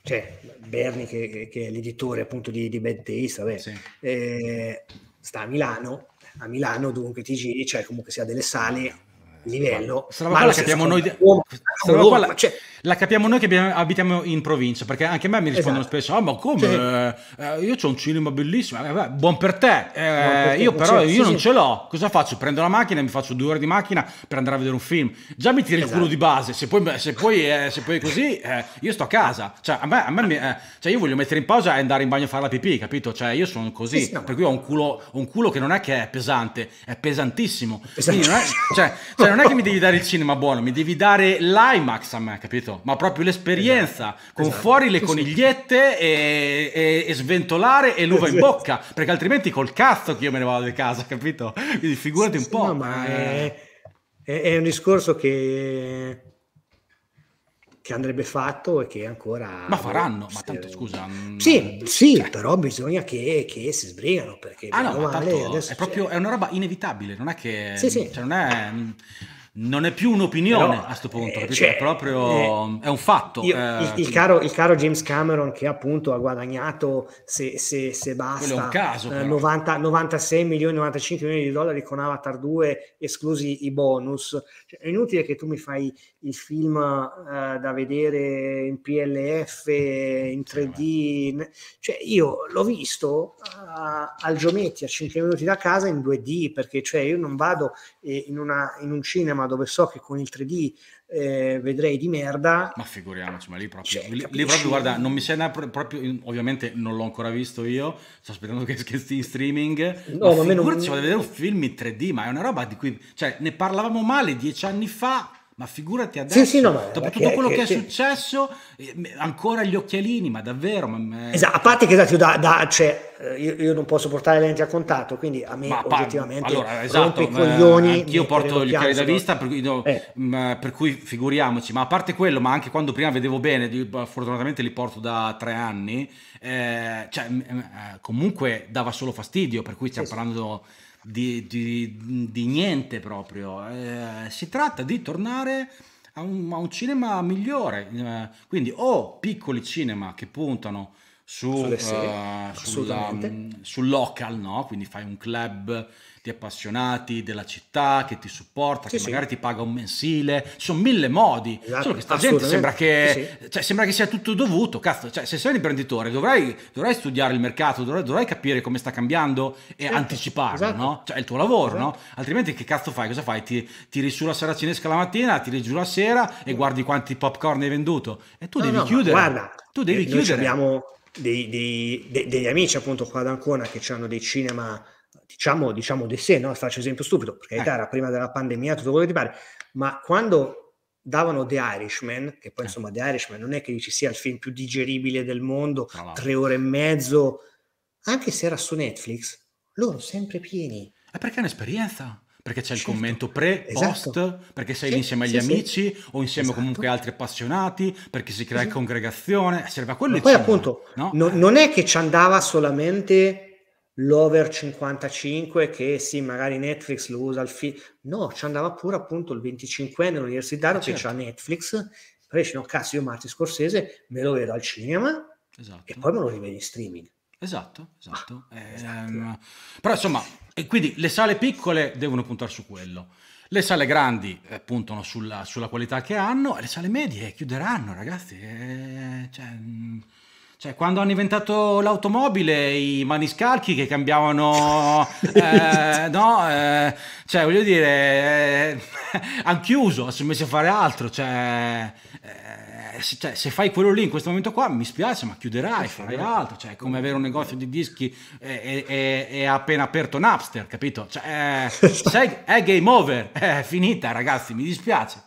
cioè, Berni, che, che- che è l'editore appunto di, di Bad Taste, vabbè, sì. eh, sta a Milano, a Milano dunque ti giri, cioè comunque sia delle sale livello. Ma qua la stesso capiamo noi, Roma, qua la, cioè, la capiamo noi che abbiamo- abitiamo in provincia, perché anche a me mi rispondono Esatto. spesso, ah ma come, Sì. Eh, io ho un cinema bellissimo, Eh, beh, buon per te, Eh, per te, io però sì, io sì, non sì. ce l'ho, cosa faccio? Prendo la macchina e mi faccio due ore di macchina per andare a vedere un film, già mi tiri il Esatto. culo di base, se poi, se poi, eh, se poi è così, eh, io sto a casa, cioè a me, a me mi- eh, cioè io voglio mettere in pausa e andare in bagno a fare la pipì, capito? Cioè io sono così, Sì, sì, no. per cui ho un, culo, un culo che non è che è pesante, è pesantissimo, Pesante. quindi non è, cioè, cioè, non è che mi devi dare il cinema buono, mi devi dare l'IMAX a me, capito? Ma proprio l'esperienza, con esatto. fuori le conigliette e, e- e sventolare e l'uva in Esatto. bocca, perché altrimenti col cazzo che io me ne vado di casa, capito? Quindi figurati un Sì, po'. no, ma è, è- è un discorso che, che andrebbe fatto e che ancora... Ma faranno, ma tanto scusa. mm, Sì, sì, cioè, però bisogna che, che si sbrigano perché Ah no, male, è proprio è una roba inevitabile, non è che Sì, sì. cioè, non è non è più un'opinione Però, a sto punto, eh, cioè, è proprio è un fatto. Io- eh, il, il caro, il caro James Cameron che appunto ha guadagnato se, se, se basta caso, eh, però. 90 96 milioni 95 milioni di dollari con Avatar 2 esclusi i bonus Cioè, è inutile che tu mi fai il film eh, da vedere in PLF in 3D in- cioè io l'ho visto a- al Giometti a 5 minuti da casa in 2D perché cioè io non vado eh, in, una- in un cinema dove so che con il 3D eh, vedrei di merda. Ma figuriamoci, ma lì proprio, Cioè, lì, lì proprio guarda, non mi sembra pro- proprio, ovviamente non l'ho ancora visto io, sto aspettando che, che stia in streaming, No, ma ma a me non- figurati, vado a vedere un film in 3D, ma è una roba di cui, cioè, ne parlavamo male dieci anni fa, ma figurati adesso, Sì, sì, no, ma dopo tutto quello che, che- è successo, eh, ancora gli occhialini, ma davvero, ma, Esatto, a parte che esatto, io, da, da- cioè, eh, io, io non posso portare le lenti a contatto, quindi a me Ma oggettivamente allora, esatto, rompe i coglioni. mettere porto gli occhiali da vista, per cui, no, Eh. mh, per cui figuriamoci, ma a parte quello, ma anche quando prima vedevo bene, fortunatamente li porto da tre anni, eh, cioè, mh, eh, comunque dava solo fastidio, per cui stiamo Sì, sì. Di, di- di niente proprio. Eh, si tratta di tornare a un, a un cinema migliore, eh, quindi o piccoli cinema che puntano su, uh, sulla, sul local, no? quindi fai un club di appassionati della città che ti supporta, sì, che magari ti paga un mensile, ci sono mille modi, esatto, solo che sta gente sembra che, sì, cioè, sembra che sia tutto dovuto, cazzo, cioè, se sei un imprenditore dovrai, dovrai studiare il mercato, dovrai, dovrai, capire come sta cambiando e certo, anticiparlo, esatto. no? Cioè è il tuo lavoro, no? Esatto. Altrimenti che cazzo fai? Cosa fai? Ti tiri su la saracinesca la mattina, tiri giù la sera e guardi quanti popcorn hai venduto e tu no, devi no, chiudere. Guarda, tu devi eh, chiudere. abbiamo dei, dei, dei, degli amici appunto qua ad Ancona che hanno dei cinema diciamo, diciamo di sé, no? faccio esempio stupido, perché eh. era prima della pandemia, tutto quello che ti pare, ma quando davano The Irishman, che poi eh. insomma The Irishman non è che ci sia il film più digeribile del mondo, no, no. tre ore e mezzo, anche se era su Netflix, loro sempre pieni. È perché è un'esperienza perché c'è certo. il commento pre, esatto. post, perché sei sì, insieme agli sì, amici sì. o insieme esatto. comunque altri appassionati, perché si crea congregazione, serve a quello. Ma poi appunto no? no? non è che ci andava solamente l'over 55 che sì, magari Netflix lo usa al film. No, ci andava pure appunto il 25enne universitario eh, certo. che ha Netflix. Poi dice, no, cazzo, io Marti Scorsese me lo vedo al cinema esatto. e poi me lo rivedo in streaming. Esatto, esatto. Ah, eh, esatto. Però insomma, e quindi le sale piccole devono puntare su quello. Le sale grandi eh, puntano sulla, sulla, qualità che hanno e le sale medie chiuderanno, ragazzi. Eh, cioè, mm, cioè, quando hanno inventato l'automobile, i maniscalchi che cambiavano, eh, no, eh, cioè, voglio dire, eh, hanno chiuso, si è messi a fare altro, cioè, eh, se, cioè, se, fai quello lì in questo momento qua, mi spiace, ma chiuderai, farai altro, cioè, è come avere un negozio di dischi e, e, e appena aperto Napster, capito? Cioè, eh, sei, è game over, è finita, ragazzi, mi dispiace.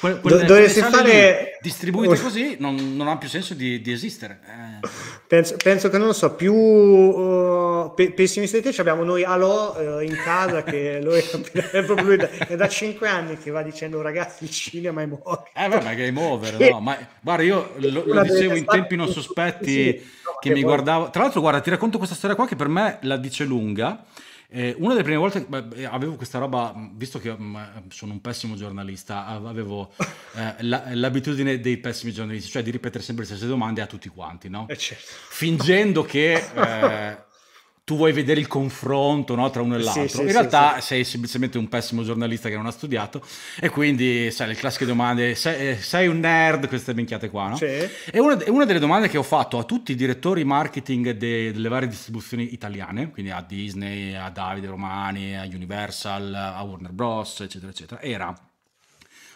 Que- quelle, dovresti fare distribuite così non, non, ha più senso di, di esistere. Eh. Penso, penso, che non lo so, più uh, pe- pessimisti di te abbiamo noi Alò uh, in casa che lui è proprio lui da, è da cinque anni che va dicendo ragazzi il cinema è over. Eh vabbè, game over, no? Ma guarda, io lo, lo dicevo in tempi non sospetti sì, no, che mi guardavo. Tra l'altro, guarda, ti racconto questa storia qua che per me la dice lunga eh, una delle prime volte beh, avevo questa roba, visto che mh, sono un pessimo giornalista, avevo eh, la, l'abitudine dei pessimi giornalisti, cioè di ripetere sempre le stesse domande a tutti quanti, no? Eh certo. Fingendo che eh, tu vuoi vedere il confronto no, tra uno e l'altro. Sì, sì, in realtà sì, sei semplicemente un pessimo giornalista che non ha studiato e quindi sai le classiche domande, sei, sei un nerd, queste minchiate qua, no? E una, una, delle domande che ho fatto a tutti i direttori marketing de, delle varie distribuzioni italiane, quindi a Disney, a Davide Romani, a Universal, a Warner Bros, eccetera, eccetera, era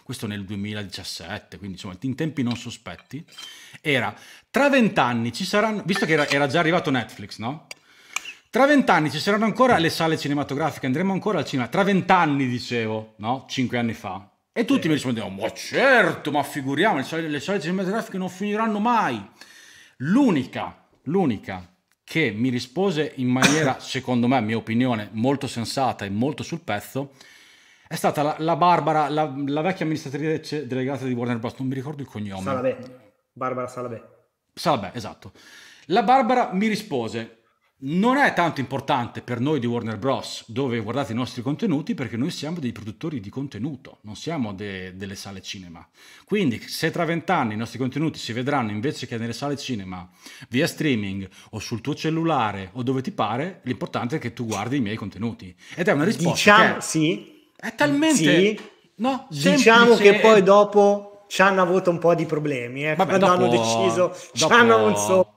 questo nel 2017, quindi insomma in tempi non sospetti, era tra vent'anni ci saranno, visto che era, era già arrivato Netflix, no? Tra vent'anni ci saranno ancora le sale cinematografiche, andremo ancora al cinema. Tra vent'anni, dicevo, no? Cinque anni fa. E tutti sì. mi rispondevano, ma certo, ma figuriamo, le sale, le sale cinematografiche non finiranno mai. L'unica, l'unica che mi rispose in maniera, secondo me, mia opinione, molto sensata e molto sul pezzo, è stata la, la Barbara, la, la, vecchia amministratrice delegata di Warner Bros. Non mi ricordo il cognome. Salabè. Barbara Salabè. Salabè, esatto. La Barbara mi rispose, non è tanto importante per noi di Warner Bros. dove guardate i nostri contenuti perché noi siamo dei produttori di contenuto, non siamo de- delle sale cinema. Quindi se tra vent'anni i nostri contenuti si vedranno invece che nelle sale cinema via streaming o sul tuo cellulare o dove ti pare, l'importante è che tu guardi i miei contenuti. Ed è una risposta diciamo, che sì, è talmente... Sì, no, diciamo che poi dopo ci hanno avuto un po' di problemi, eh, Vabbè, quando dopo, hanno deciso, dopo... hanno non so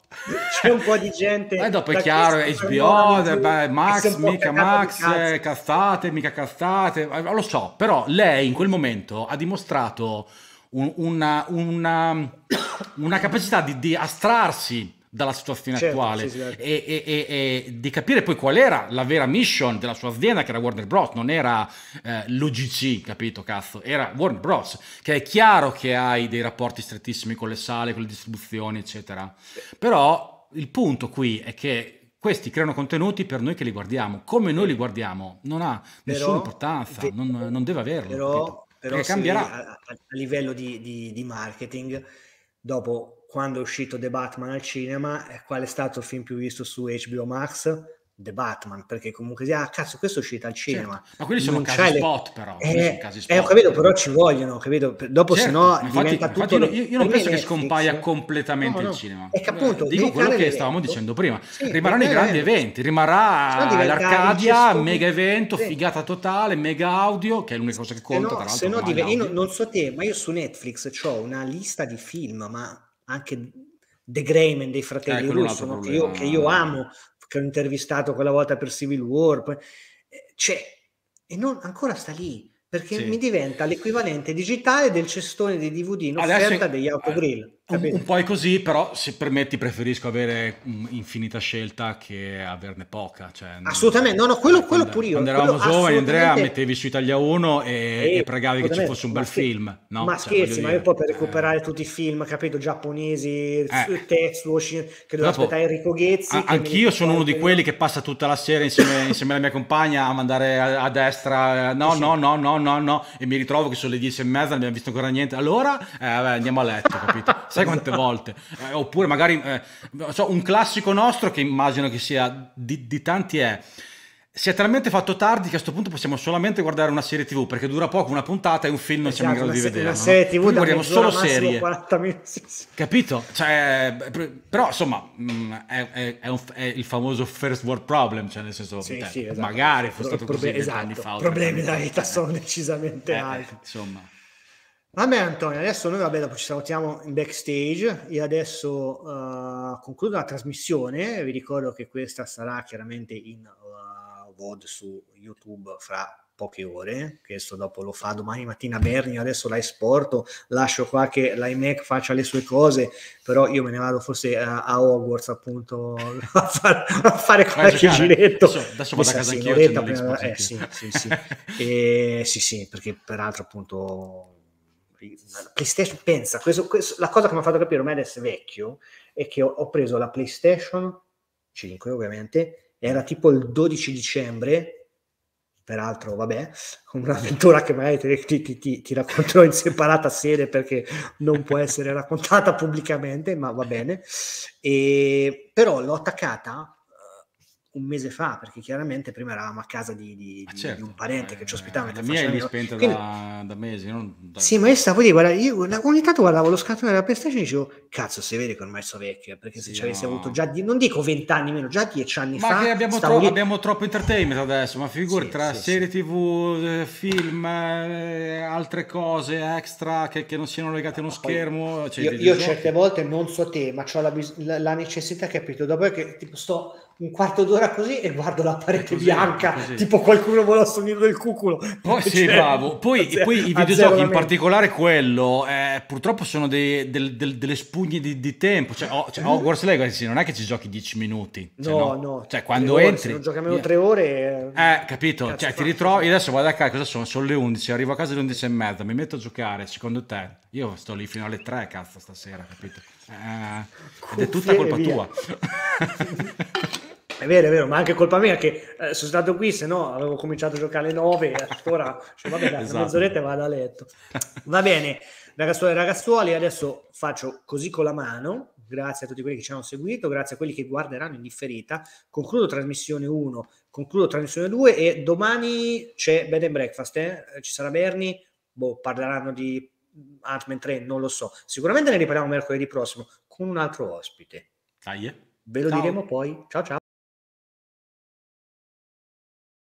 c'è un po' di gente. E dopo è chiaro, HBO, beh, Max, mica Max, eh, castate, mica castate, eh, lo so, però lei in quel momento ha dimostrato un, una, una, una, capacità di, di astrarsi dalla situazione certo, attuale sì, certo. e, e, e, e, di capire poi qual era la vera mission della sua azienda che era Warner Bros. Non era eh, l'OGC, capito cazzo? Era Warner Bros. Che è chiaro che hai dei rapporti strettissimi con le sale, con le distribuzioni, eccetera. Però il punto qui è che questi creano contenuti per noi che li guardiamo. Come noi li guardiamo non ha nessuna però, importanza, non, non, deve averlo. Però, però cambierà. A, a, livello di, di, di marketing, dopo quando è uscito The Batman al cinema, qual è stato il film più visto su HBO Max? The Batman, perché comunque ah cazzo questo è uscito al cinema. Certo. Ma quelli sono casi le... spot però. Eh, casi spot. Eh, ho capito, però ci vogliono, capito? Dopo certo, se no diventa tutto... Io, io non penso che scompaia completamente no, no. il cinema. È che appunto... Eh, dico quello che evento. stavamo dicendo prima. Sì, Rimarranno i grandi eventi, eventi. rimarrà l'Arcadia, mega evento, sì. figata totale, mega audio, che è l'unica cosa che conta, tra l'altro. Se no, div- io non so te, ma io su Netflix ho una lista di film, ma anche The Greyman dei fratelli eh, Russo, no? che, io, che, io, amo, che ho intervistato quella volta per Civil War, poi, eh, c'è, e non, ancora sta lì perché sì. mi diventa l'equivalente digitale del cestone di DVD in offerta Adesso, degli autogrill. Un, un, po' è così, però se permetti preferisco avere infinita scelta che averne poca. Cioè, assolutamente, no, no, quello, quello pure io. Quando eravamo giovani, Andrea, mettevi su Italia 1 e, e, e pregavi che ci fosse un bel film. No? Ma cioè, scherzi, ma io poi per recuperare eh. tutti i film, capito, giapponesi, eh. text, che devo aspettare Enrico Ghezzi. A, anch'io sono uno di quelli che passa tutta la sera insieme, insieme alla mia compagna a mandare a, a destra, no, sì. no, no, no, no, no, e mi ritrovo che sono le 10 e mezza, non abbiamo visto ancora niente. Allora, eh, vabbè, andiamo a letto, capito? Sai quante volte? Eh, oppure magari, eh, so, un classico nostro che immagino che sia di, di tanti è si è talmente fatto tardi che a questo punto possiamo solamente guardare una serie tv perché dura poco una puntata e un film non esatto, siamo in grado di vedere. Una serie tv no? guardiamo solo serie. 40 minuti. Capito? Cioè, però insomma mm, è, è, è, un, è, il famoso first world problem, cioè nel senso sì, sì, esatto. magari fosse stato Proble- così esatto. anni fa. I problemi della vita sono decisamente eh, alti. Insomma. Vabbè Antonio, adesso noi vabbè, dopo ci salutiamo in backstage. Io adesso uh, concludo la trasmissione. Vi ricordo che questa sarà chiaramente in uh, VOD su YouTube fra poche ore. Questo dopo lo fa domani mattina Berni. Adesso la esporto, lascio qua che l'iMac faccia le sue cose. Però io me ne vado forse a, a Hogwarts appunto a, far, a fare qualche giretto. Adesso, adesso vado a casa sì, anch'io. Prima, eh, sì, sì, sì. e, sì, sì, perché peraltro appunto PlayStation pensa, questo, questo, la cosa che mi ha fatto capire ormai adesso è vecchio è che ho, ho, preso la PlayStation 5 ovviamente, era tipo il 12 dicembre, peraltro vabbè, un'avventura che magari ti, ti, ti, ti racconterò in separata sede perché non può essere raccontata pubblicamente, ma va bene, e, però l'ho attaccata un mese fa, perché chiaramente prima eravamo a casa di, di, ah, certo. di un parente eh, che ci ospitava. La mia è spenta Quindi, da, da, mesi. Non da... Sì, ma io stavo lì, guarda, io ogni tanto guardavo lo scatolone della PlayStation e dicevo, cazzo, si vede che ormai sono vecchio, perché se sì, ci avessi no. avuto già, di, non dico vent'anni meno, già dieci anni ma fa. Ma che abbiamo, tro- abbiamo, troppo entertainment adesso, ma figuri sì, tra sì, serie tv, eh, film, eh, altre cose extra che, che, non siano legate a uno schermo. Cioè, io, io certe volte non so te, ma ho la, la, la necessità, capito, dopo che tipo sto un quarto d'ora così e guardo la parete così, bianca, così. tipo qualcuno vuole sogno del cuculo. Poi, sì, cioè, bravo. Poi, zero, poi i videogiochi, in particolare quello, eh, purtroppo sono dei, del, del, delle spugne di, di tempo. Cioè, oh, cioè, Hogwarts Legacy non è che ci giochi 10 minuti. Cioè, no, no, no. Cioè, quando entri... Se non giochi almeno 3 ore... Eh, capito? Cioè, ti ritrovi... Adesso vado a casa, cosa sono? Sono le 11, arrivo a casa alle 11 e mezza, mi metto a giocare, secondo te? Io sto lì fino alle 3, cazzo, stasera, capito? Eh, ed è tutta colpa via. tua. È vero, è vero, ma anche colpa mia che eh, sono stato qui, se no avevo cominciato a giocare alle 9 e ora, cioè, vabbè, dai, esatto. mezz'oretta vado a letto. Va bene, ragazzuoli e ragazzuoli, adesso faccio così con la mano, grazie a tutti quelli che ci hanno seguito, grazie a quelli che guarderanno in differita. Concludo trasmissione 1, concludo trasmissione 2 e domani c'è Bed and Breakfast, eh? ci sarà Berni, boh, parleranno di Ant-Man 3, non lo so. Sicuramente ne riparliamo mercoledì prossimo con un altro ospite. Dai. Ve lo Ciao. diremo poi. Ciao ciao.